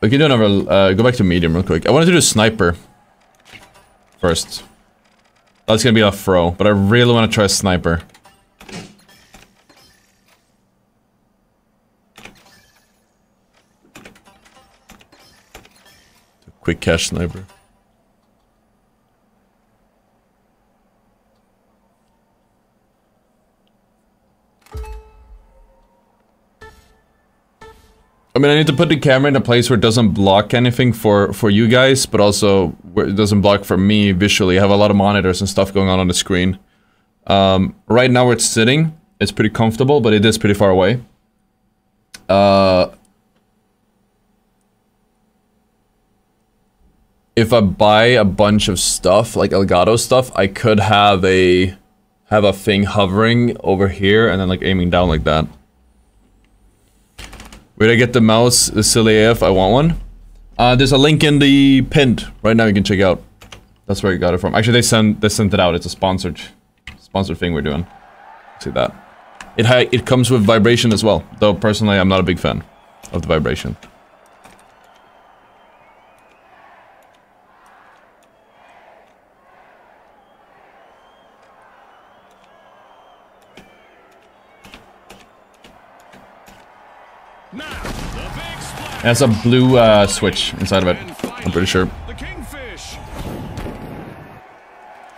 We can do another, uh, go back to medium real quick. I wanted to do sniper first. That's gonna be a throw, but I really want to try sniper. Quick cash sniper. Mean, I need to put the camera in a place where it doesn't block anything for for you guys, but also where it doesn't block for me visually. I have a lot of monitors and stuff going on on the screen. Um, right now, where it's sitting, it's pretty comfortable, but it is pretty far away. Uh, if I buy a bunch of stuff like Elgato stuff, I could have a have a thing hovering over here and then like aiming down like that. Where did I get the mouse? The silly AF, I want one. Uh, there's a link in the pinned. Right now you can check out. That's where I got it from. Actually, they sent they sent it out. It's a sponsored sponsored thing we're doing. See that? It it comes with vibration as well. Though personally, I'm not a big fan of the vibration. Now, the big splash. It has a blue uh, switch inside of it. I'm pretty sure.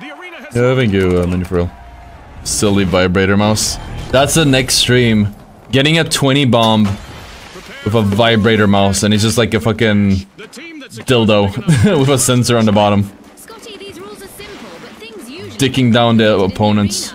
The arena Yeah, thank you, uh. Silly vibrator mouse. That's the next stream. Getting a 20 bomb with a vibrator mouse, and it's just like a fucking that's dildo with a sensor on the bottom, Scotty, these rules are simple, but things usually dicking down the opponents.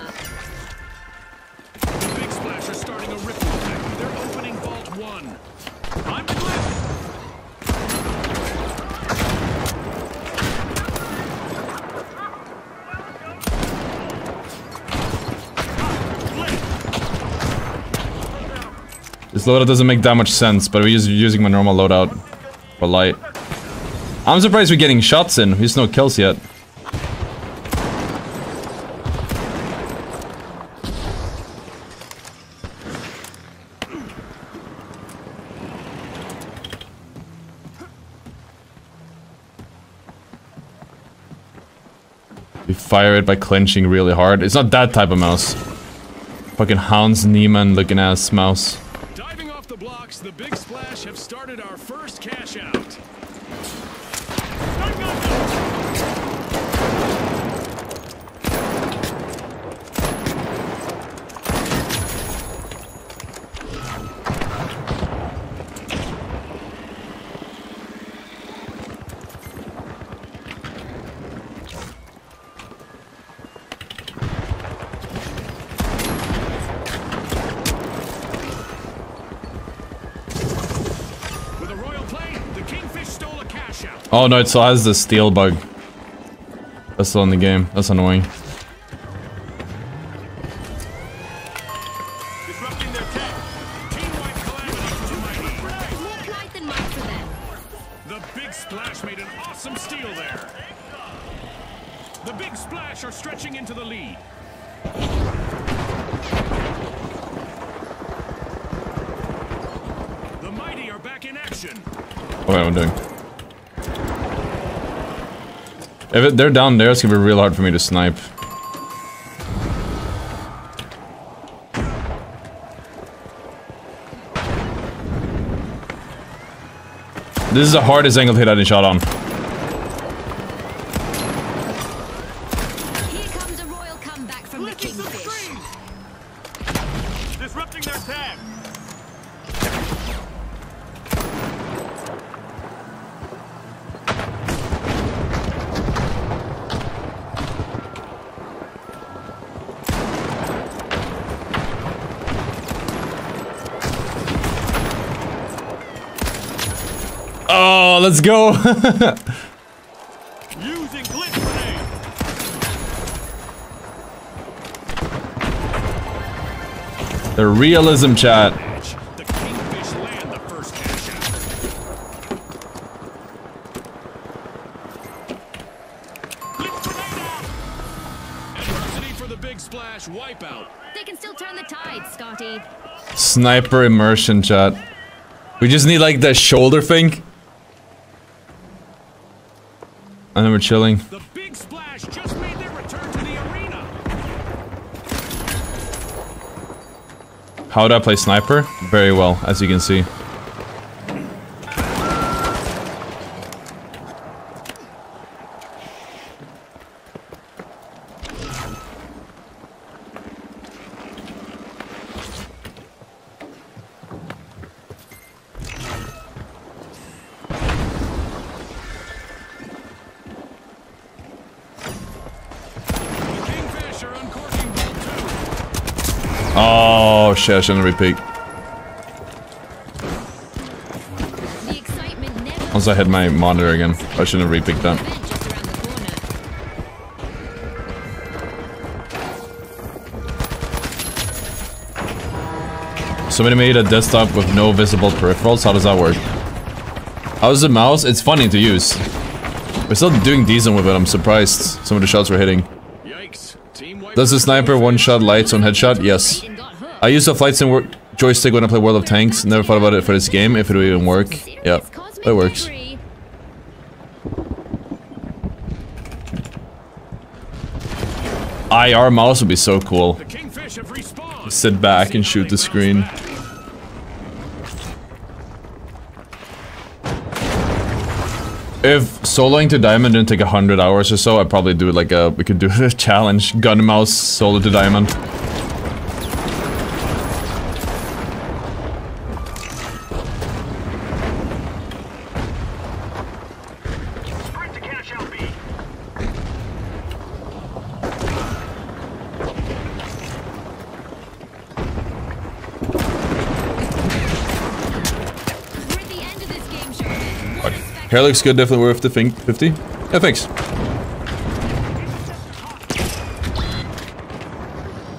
loadout doesn't make that much sense, but we're just using my normal loadout for light. I'm surprised we're getting shots in. There's no kills yet. We fire it by clenching really hard. It's not that type of mouse. Fucking Hans Niemann looking ass mouse. The Big Splash have started our first cash out. With a royal play, the Kingfish stole a cash out. Oh no, it still has the steel bug. That's still in the game. That's annoying. If they're down there, it's gonna be real hard for me to snipe. This is the hardest angle to hit any shot on. Here comes a royal comeback from the Licking some Kingfish. strings. Disrupting their tag. They can still turn the tide, Scotty. Sniper immersion chat. We just need like the shoulder thing. And then we're chilling. The Big Splash just made their return to the arena. How do I play sniper? Very well, as you can see. I shouldn't repeat. Once I hit my monitor again, I shouldn't have repicked that. event just around the corner. Somebody made a desktop with no visible peripherals. How does that work? How's the mouse? It's funny to use. We're still doing decent with it. I'm surprised some of the shots we're hitting. Yikes. Team wipe. Does the sniper one-shot lights on headshot? Yes. And got hooked. I use a flight sim joystick when I play World of Tanks. Never thought about it for this game, if it would even work. Yeah, cosmic works. IR mouse would be so cool. The Kingfish have respawned. Sit back and shoot the screen. If soloing to diamond didn't take a hundred hours or so, I'd probably do like a we could do a challenge gun mouse solo to diamond. Hair looks good, definitely worth the thing. 50? Yeah, thanks.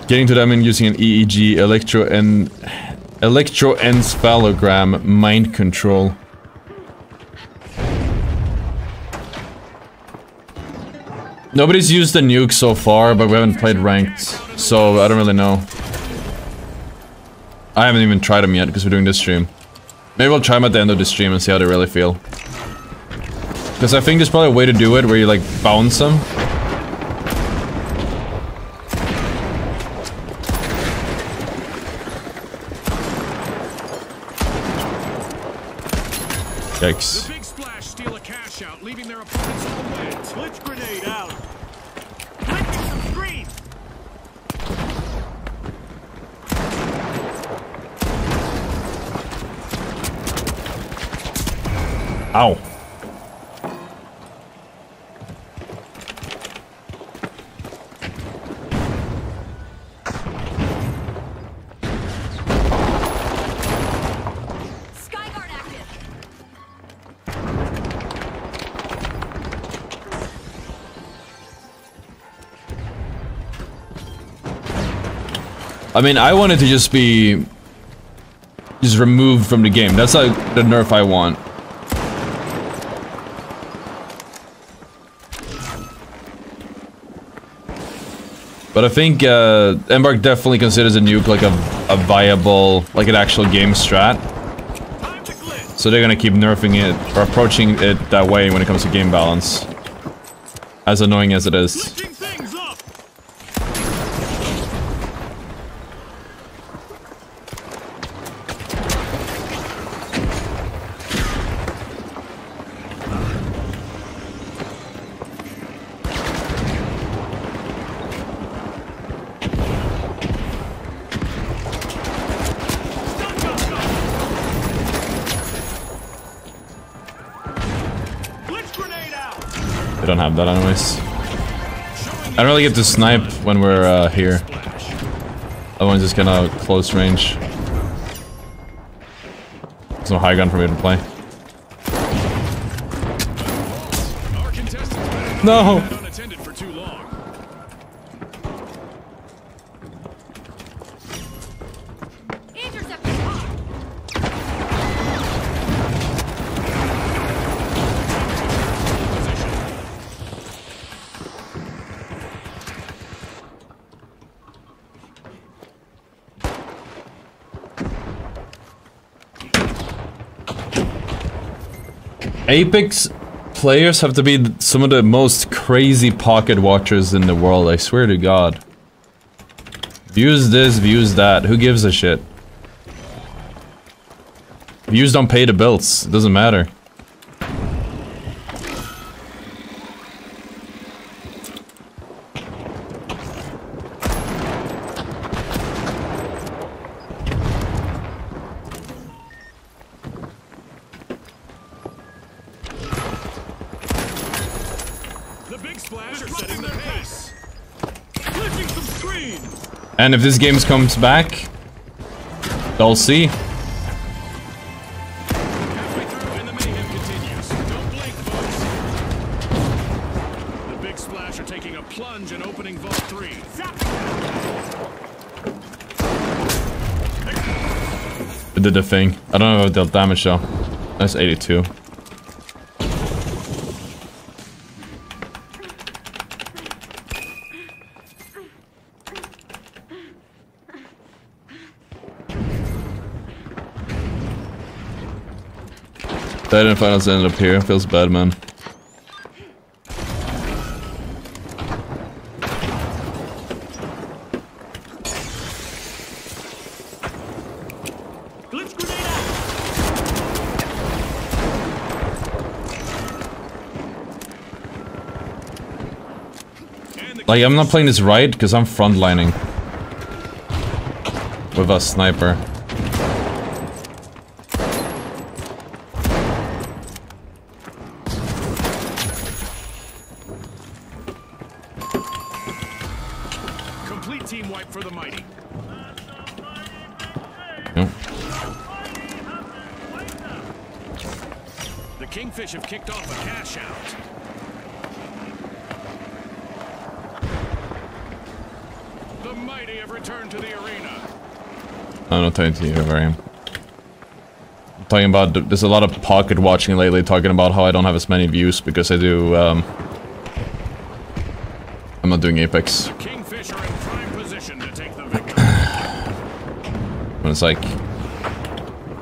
Getting to diamond using an EEG electro and electroencephalogram mind control. Nobody's used the nuke so far, but we haven't played ranked, so I don't really know. I haven't even tried them yet because we're doing this stream. Maybe we'll try them at the end of the stream and see how they really feel. Because I think there's probably a way to do it where you like bounce them. Yikes. The big splash steal a cash out, leaving their opponents all wet. Grenade out. Screen. Ow. I mean, I wanted to just be just removed from the game. That's like the nerf I want. But I think uh, Embark definitely considers a nuke like a, a viable, like an actual game strat. So they're gonna keep nerfing it or approaching it that way when it comes to game balance. As annoying as it is. That anyways. I don't really get to snipe when we're uh, here. Otherwise it's kind of close range. There's no high gun for me to play. No! not be unattended for too long. Interceptor hot. Apex players have to be some of the most crazy pocket watchers in the world, I swear to god. Views this, views that, who gives a shit? Views don't pay the bills, it doesn't matter. And if this game comes back, they'll see. Halfway the mayhem continues. Don't blink, folks. The big splash taking a plunge and opening Vault 3. It did the thing. I don't know if dealt damage though. That's 82. Titan finals ended up here. Feels bad, man. Blitz grenade out. And the Like, I'm not playing this right because I'm frontlining. With a sniper. About, there's a lot of pocket watching lately talking about how I don't have as many views because I do, um... I'm not doing Apex. Kingfish are in prime position to take the victory. It's like...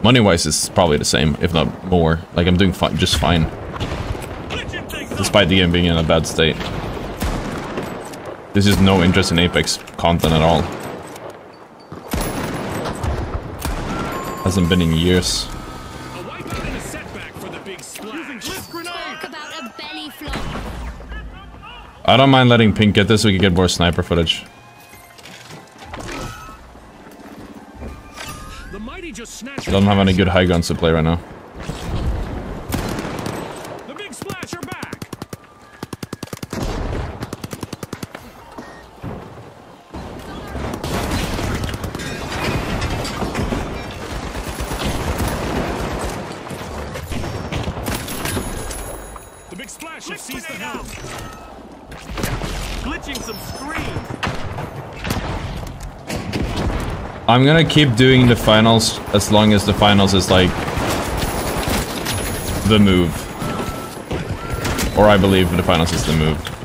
Money-wise, it's probably the same, if not more. Like, I'm doing fi just fine, Glitching things up. despite the game being in a bad state. There's just no interest in Apex content at all. Hasn't been in years. I don't mind letting Pink get this so we can get more sniper footage. The mighty just snatched don't have any good high guns to play right now. The big splash are back. The big splash has seized the helm. Glitching some screens. I'm gonna keep doing the finals as long as the finals is like the move. Or I believe the finals is the move.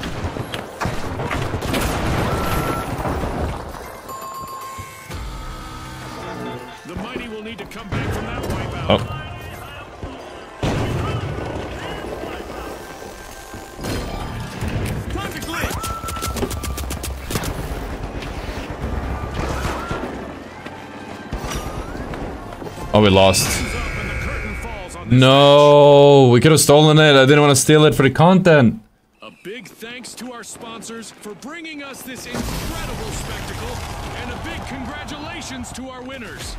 Oh, we lost. Up and the curtain falls on this No, we could have stolen it. I didn't want to steal it for the content. A big thanks to our sponsors for bringing us this incredible spectacle, and a big congratulations to our winners.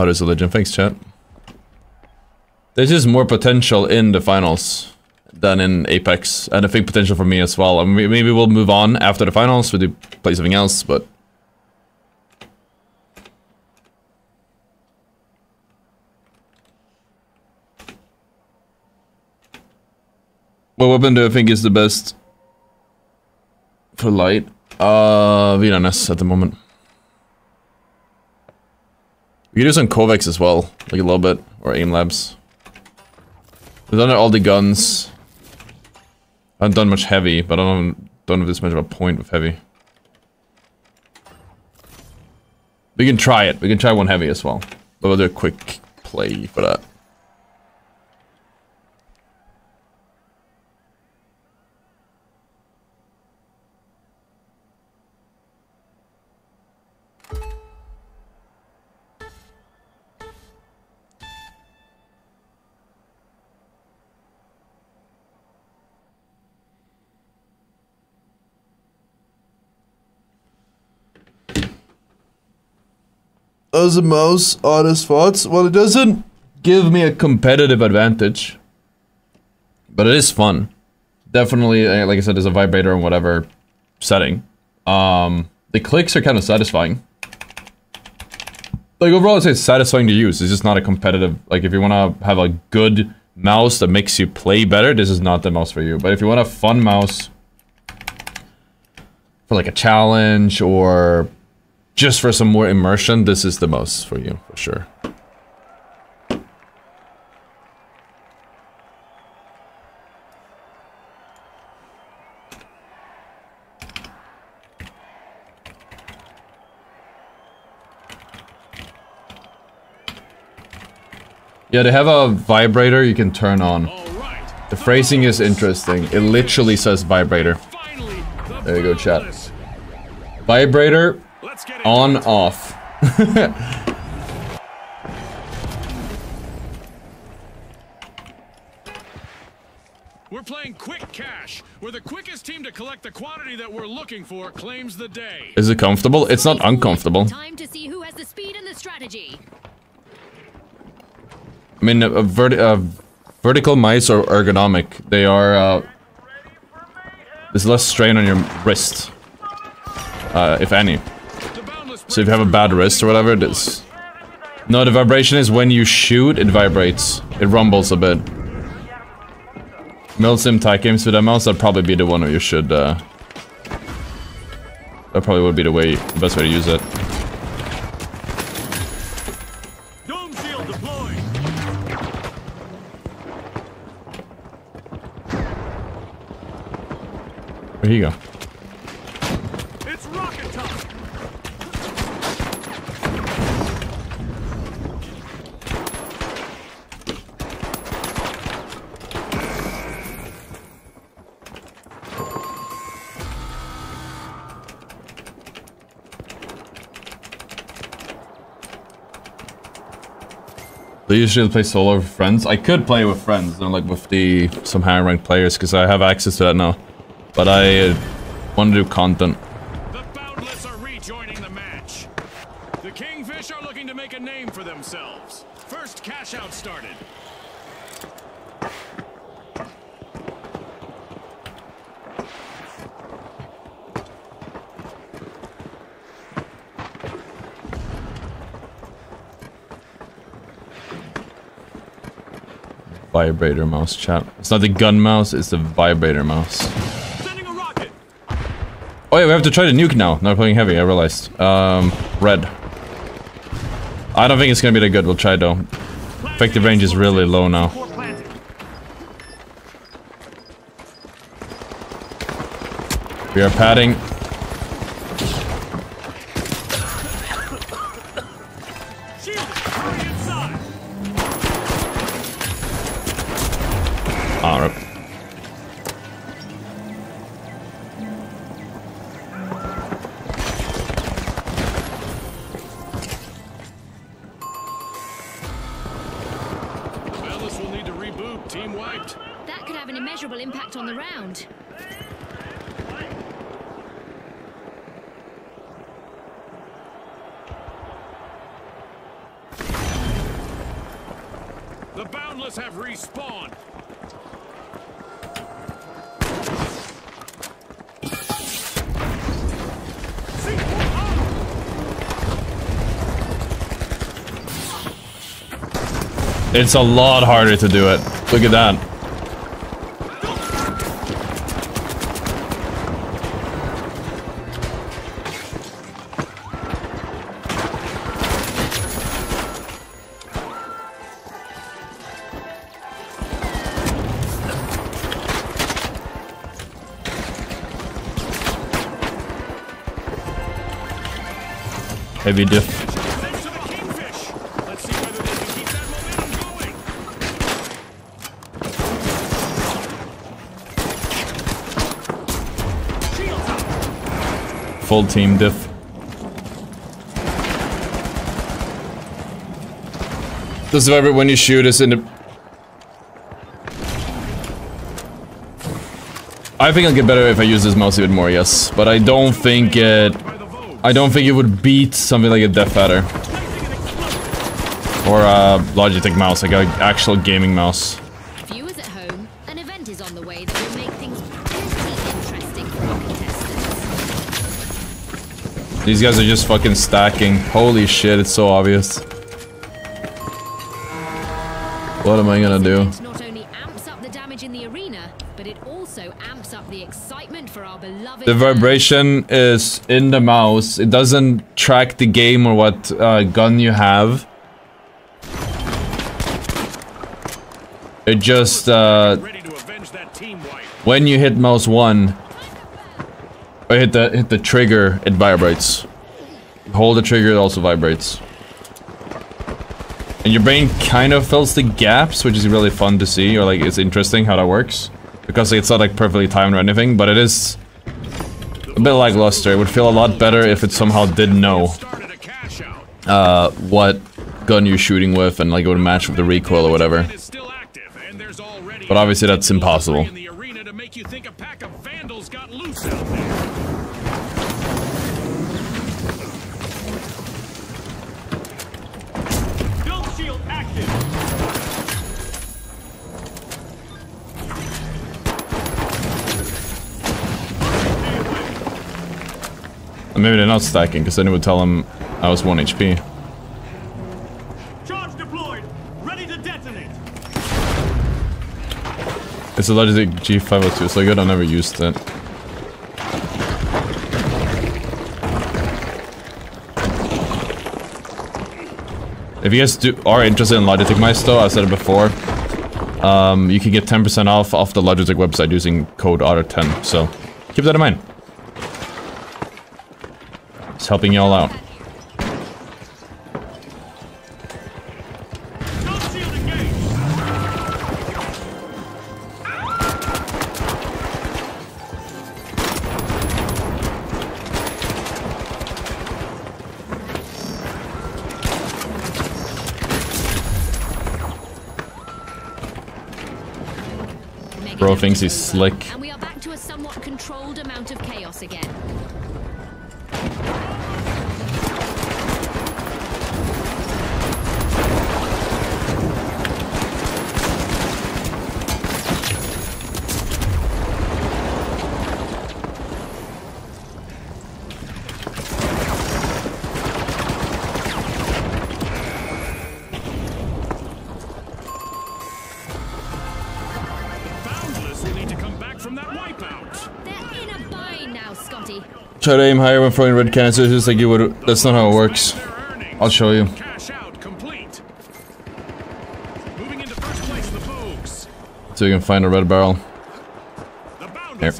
Oh, there's a legend. Thanks, chat. There's just more potential in the finals than in Apex, and I think potential for me as well. I mean, maybe we'll move on after the finals. We do play something else, but what weapon do I think is the best for light? Uh, V9S at the moment. We could do some KovaaK's as well, like a little bit, or aim labs. We've done all the guns. I haven't done much heavy, but I don't don't have this much of a point with heavy. We can try it. We can try one heavy as well. But we'll do a quick play for that. As a mouse, honest thoughts. Well, it doesn't give me a competitive advantage, but it is fun. Definitely, uh, like I said, there's a vibrator in whatever setting. Um, the clicks are kind of satisfying. Like overall, I'd say it's satisfying to use. It's just not a competitive. Like if you want to have a good mouse that makes you play better, this is not the mouse for you. But if you want a fun mouse for like a challenge or just for some more immersion, this is the most for you, for sure. Yeah, they have a vibrator you can turn on. The phrasing is interesting. It literally says vibrator. There you go, chat. Vibrator on done. off. We're playing quick cash, where the quickest team to collect the quantity that we're looking for claims the day. Is it comfortable? It's not uncomfortable. Time to see who has the speed and the strategy. I mean, a, verti uh, vertical mice are ergonomic. They are, uh, there's less strain on your wrist. Uh, if any. So if you have a bad wrist or whatever, this... No, the vibration is when you shoot, it vibrates. It rumbles a bit. Milsim tight games with a mouse, that'd probably be the one where you should, uh... That probably would be the way, the best way to use it. Deployed. Where'd go? Usually play solo with friends. I could play with friends, know, like with the some higher ranked players, because I have access to that now. But I uh, want to do content. The Boundless are rejoining the match. The Kingfish are looking to make a name for themselves. First cash out started. Vibrator mouse chat. It's not the gun mouse, it's the vibrator mouse. Sending a rocket. Oh yeah, we have to try the nuke now. Not playing heavy, I realized. Um, red. I don't think it's gonna be that good. We'll try though. Effective range is really low now. We are padding. It's a lot harder to do it. Look at that. Heavy diff. Full team diff. Does vibrate when you shoot is in the... I think I'll get better if I use this mouse even more, yes. But I don't think it... The. I don't think it would beat something like a DeathAdder. Or a Logitech mouse, like an actual gaming mouse. These guys are just fucking stacking. Holy shit, it's so obvious. What am I gonna do? Not only amps up the damage in the arena, but it also amps up the excitement for our beloved. The vibration is in the mouse. It doesn't track the game or what uh, gun you have. It just, uh, Ready to avenge that team wipe. when you hit mouse one, or hit the hit the trigger, it vibrates. Hold the trigger, it also vibrates. And your brain kind of fills the gaps, which is really fun to see, or like it's interesting how that works. Because it's not like perfectly timed or anything, but it is a bit like Luster. It would feel a lot better if it somehow did know uh, what gun you're shooting with and like it would match with the recoil or whatever. But obviously that's impossible. in the arena to make you think a pack of vandals got loose out there. Dome shield active. Stay away. And maybe they're not stacking, because then it would tell them I was 1 HP. Charge deployed. Ready to detonate. It's a Logitech G502, so good I never used it. If you guys do, are interested in Logitech mice though, I've said it before, um, you can get 10% off off the Logitech website using code ottr10, so keep that in mind helping y'all out. Bro thinks he's slick. Try to aim higher when throwing red canister, just like you would. That's not how it works. I'll show you. So you can find a red barrel. Here.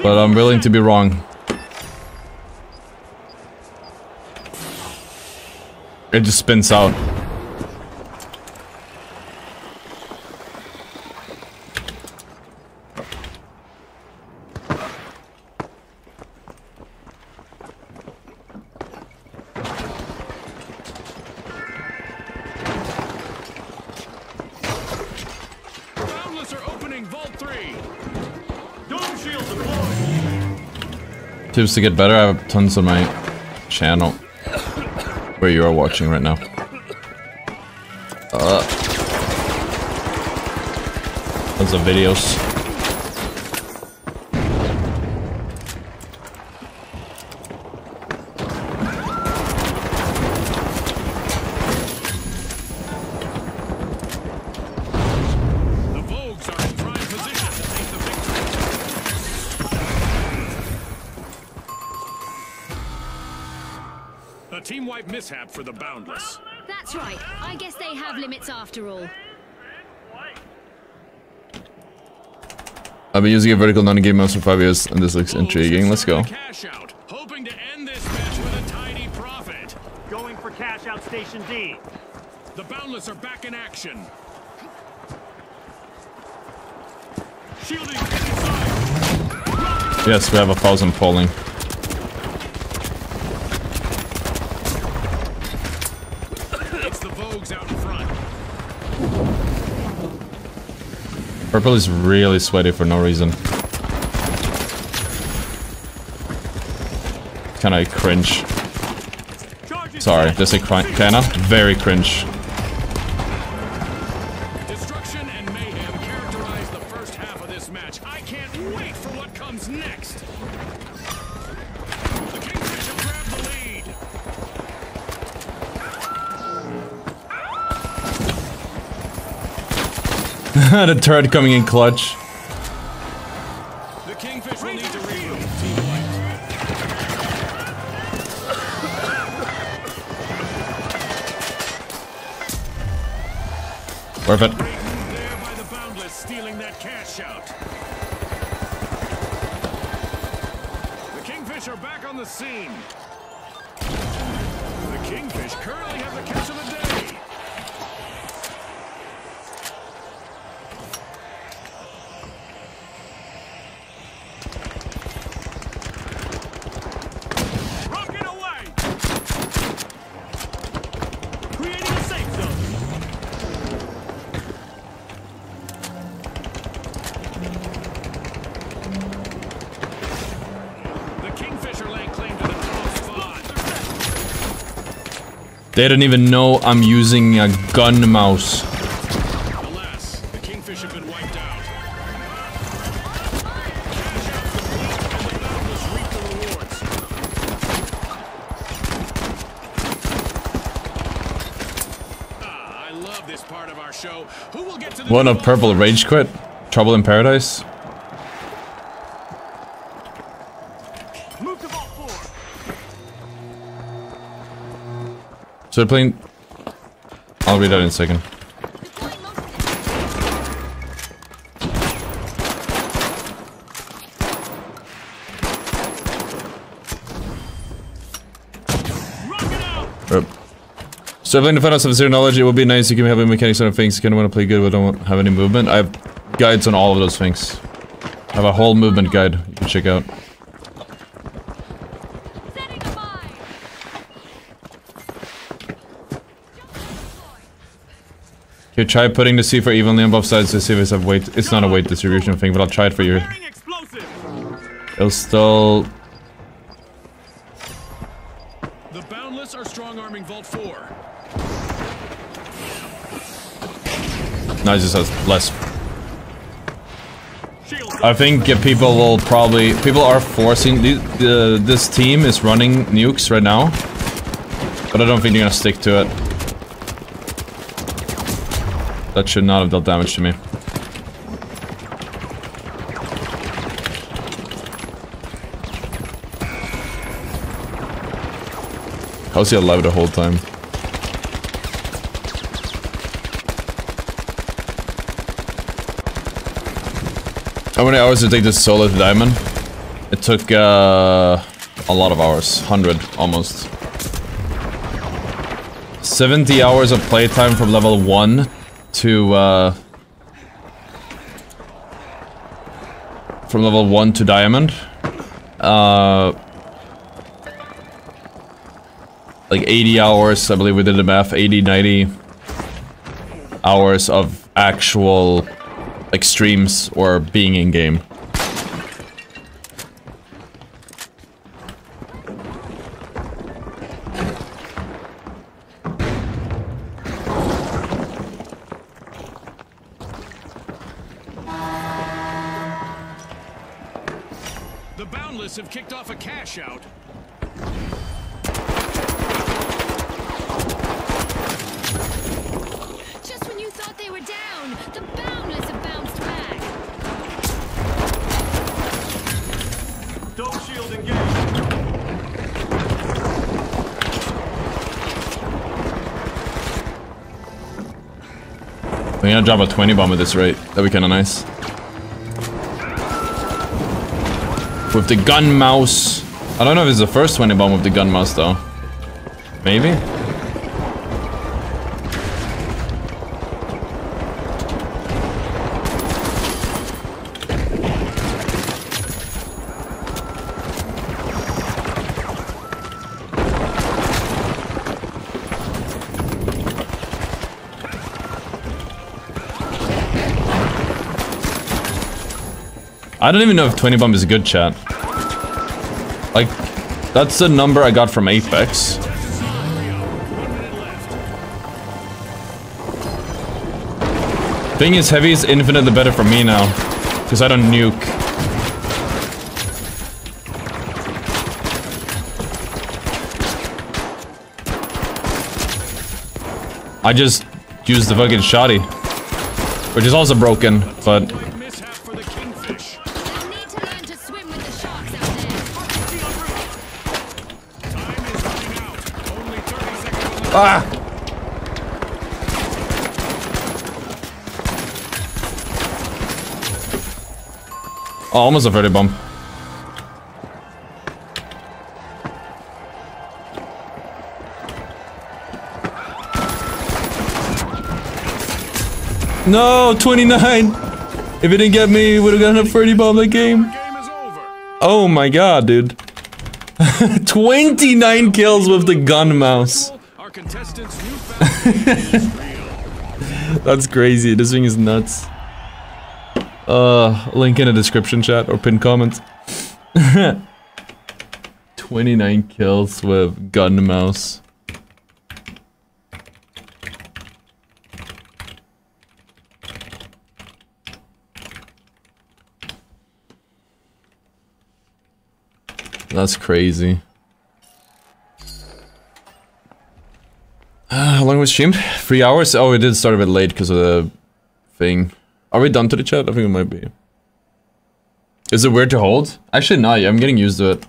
But I'm willing to be wrong. It just spins out. Tips to get better, I have tons on my channel. Where you are watching right now. Uh, tons of videos. They after all. I've been using a vertical non-game mouse for five years, and this looks oh, intriguing. Let's go. Cash out, hoping to end this match with a tidy profit. Going for cash out station D. The Boundless are back in action. Shielding inside. Yes, we have a thousand polling. It's the Vogues out in front. Purple is really sweaty for no reason. Kinda cringe. Sorry, does it cri- kinda? Very cringe. The turret coming in clutch. The They don't even know I'm using a gun mouse. Alas, the Kingfish have been wiped out. Cash out complete, and the Boundless reap the rewards. Ah, I love this part of our show. Who will get to the One of purple rage quit. Trouble in paradise. So they're playing. I'll read that in a second. Out. Yep. So playing to find out some zero knowledge, it would be nice if you can have a mechanics on things. You kind of want to play good but don't have any movement. I have guides on all of those things. I have a whole movement guide you can check out. Setting a mine. You try putting the C4 evenly on both sides to see if it's a weight. It's not a weight distribution thing, but I'll try it for you. It'll still. The Boundless are strong arming Vault 4. No, it just has less. I think people will probably. People are forcing. The, the, this team is running nukes right now. But I don't think they're gonna stick to it. That should not have dealt damage to me. How's he alive the whole time? How many hours did it take to solo to diamond? It took uh, a lot of hours, 100 almost. 70 hours of playtime from level 1 to uh, from level 1 to diamond. Uh, like 80 hours, I believe we did the math, 80, 90 hours of actual extremes or being in gonna drop a 20 bomb at this rate. That'd be kinda nice. With the gun mouse. I don't know if it's the first 20 bomb with the gun mouse though. Maybe? I don't even know if 20 bomb is a good chat. Like, that's the number I got from Apex. Thing is, heavy is infinite the better for me now. Because I don't nuke. I just use the fucking shoddy. Which is also broken, but Oh, almost a 30 bomb. No, 29! If it didn't get me, would have gotten a 30 bomb that game. Game is over. Oh my god, dude. 29 kills with the gun mouse. Our contestants' newfound That's crazy. This thing is nuts. Uh, link in the description chat or pin comment. 29 kills with gun mouse. That's crazy. Uh, how long was streamed? Three hours? Oh, it did start a bit late because of the thing. Are we done to the chat? I think it might be. Is it weird to hold? Actually, not. I'm getting used to it.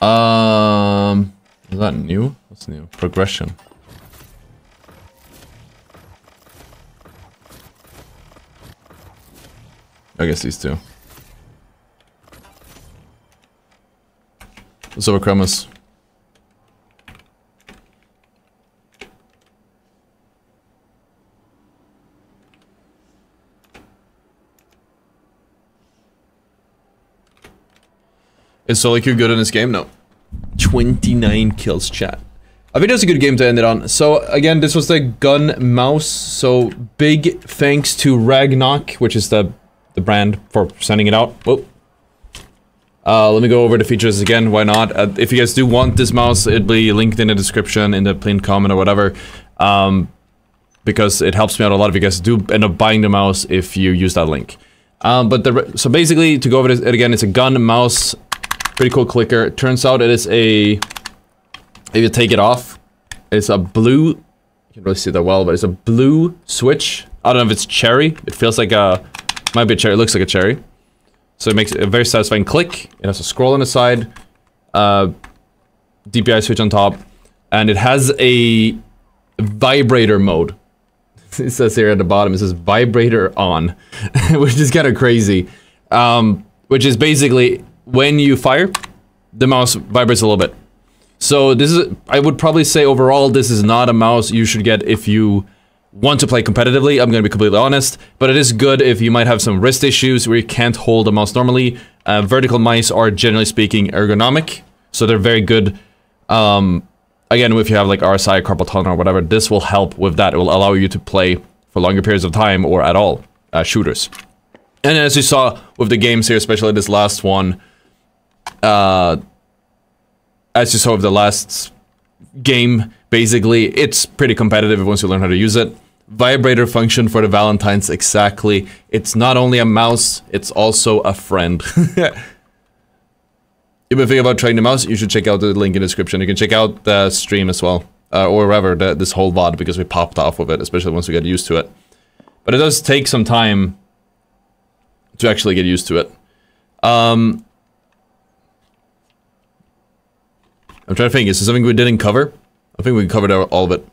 Um, is that new? What's new? Progression. I guess these two. What's up, Kremus? Is Solo Q good in this game? No. 29 kills, chat. I think that's a good game to end it on. So again, this was the gun mouse. So big thanks to Ragnok, which is the the brand for sending it out. Whoa. Uh, let me go over the features again. Why not? Uh, if you guys do want this mouse, it'll be linked in the description, in the pinned comment or whatever. Um, because it helps me out a lot if you guys do end up buying the mouse if you use that link. Um, but the so basically to go over it again, it's a gun mouse, pretty cool clicker. It turns out it is a if you take it off, it's a blue. You can really see that well, but it's a blue switch. I don't know if it's cherry. It feels like a might be a cherry. It looks like a cherry. So it makes a very satisfying click. It has a scroll on the side, uh, DPI switch on top, and it has a vibrator mode. It says here at the bottom, it says vibrator on, which is kind of crazy. Um, which is basically when you fire, the mouse vibrates a little bit. So this is, I would probably say overall, this is not a mouse you should get if you want to play competitively, I'm going to be completely honest, but it is good if you might have some wrist issues where you can't hold a mouse normally. Uh, vertical mice are generally speaking ergonomic, so they're very good. Um, again, if you have like RSI, carpal tunnel, or whatever, this will help with that. It will allow you to play for longer periods of time or at all uh, shooters. And as you saw with the games here, especially this last one, uh, as you saw with the last game, basically, it's pretty competitive once you learn how to use it. Vibrator function for the Valentines, exactly. It's not only a mouse, it's also a friend. If you think about trying the mouse, you should check out the link in the description. You can check out the stream as well. Uh, or wherever, the, this whole VOD, because we popped off of it, especially once we get used to it. But it does take some time to actually get used to it. Um, I'm trying to think, is there something we didn't cover? I think we covered all of it.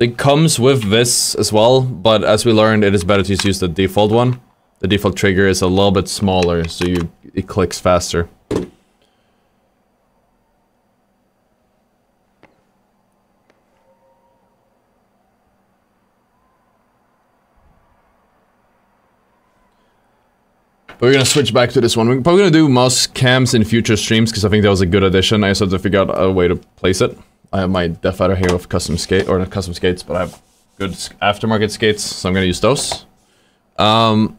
It comes with this as well, but as we learned, it is better to use the default one. The default trigger is a little bit smaller, so you it clicks faster. We're gonna switch back to this one. We're probably gonna do mouse cams in future streams because I think that was a good addition. I just had to figure out a way to place it. I have my DeathAdder with custom skate or not custom skates, but I have good aftermarket skates, so I'm gonna use those. Um,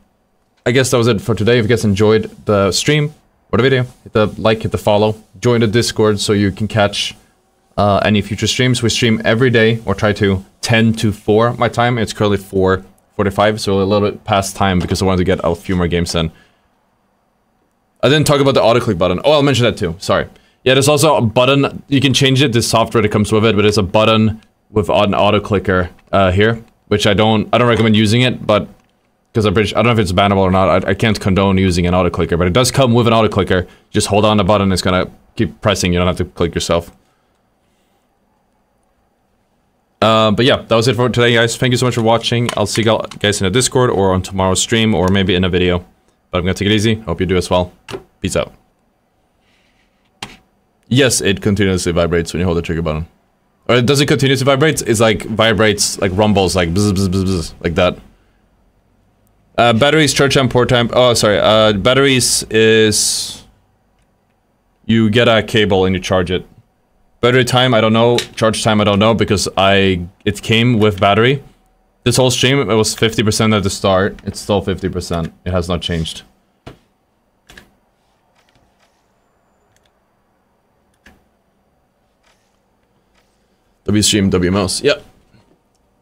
I guess that was it for today. If you guys enjoyed the stream or the video, hit the like, hit the follow, join the Discord so you can catch uh, any future streams. We stream every day, or try to, 10 to 4 my time. It's currently 4.45, so a little bit past time because I wanted to get a few more games in. I didn't talk about the auto-click button. Oh, I'll mention that too. Sorry. Yeah, there's also a button. You can change it. The software that comes with it, but it's a button with an auto-clicker uh, here, which I don't. I don't recommend using it, but because I'm pretty. I don't know if it's bannable or not. I, I can't condone using an auto-clicker, but it does come with an auto-clicker. Just hold on the button. It's gonna keep pressing. You don't have to click yourself. Uh, but yeah, that was it for today, guys. Thank you so much for watching. I'll see you guys in a Discord or on tomorrow's stream or maybe in a video. But I'm gonna take it easy. Hope you do as well. Peace out. Yes, it continuously vibrates when you hold the trigger button. Or does it continuously vibrate? It's like vibrates, like rumbles, like bzz, bzz, bzz, bzz, like that. Uh, batteries, charge time, port time. Oh, sorry. Uh, batteries is... You get a cable and you charge it. Battery time, I don't know. Charge time, I don't know because I it came with battery. This whole stream, it was 50% at the start. It's still 50%. It has not changed. W stream, W mouse. Yep.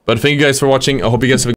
But thank you guys for watching. I hope you guys have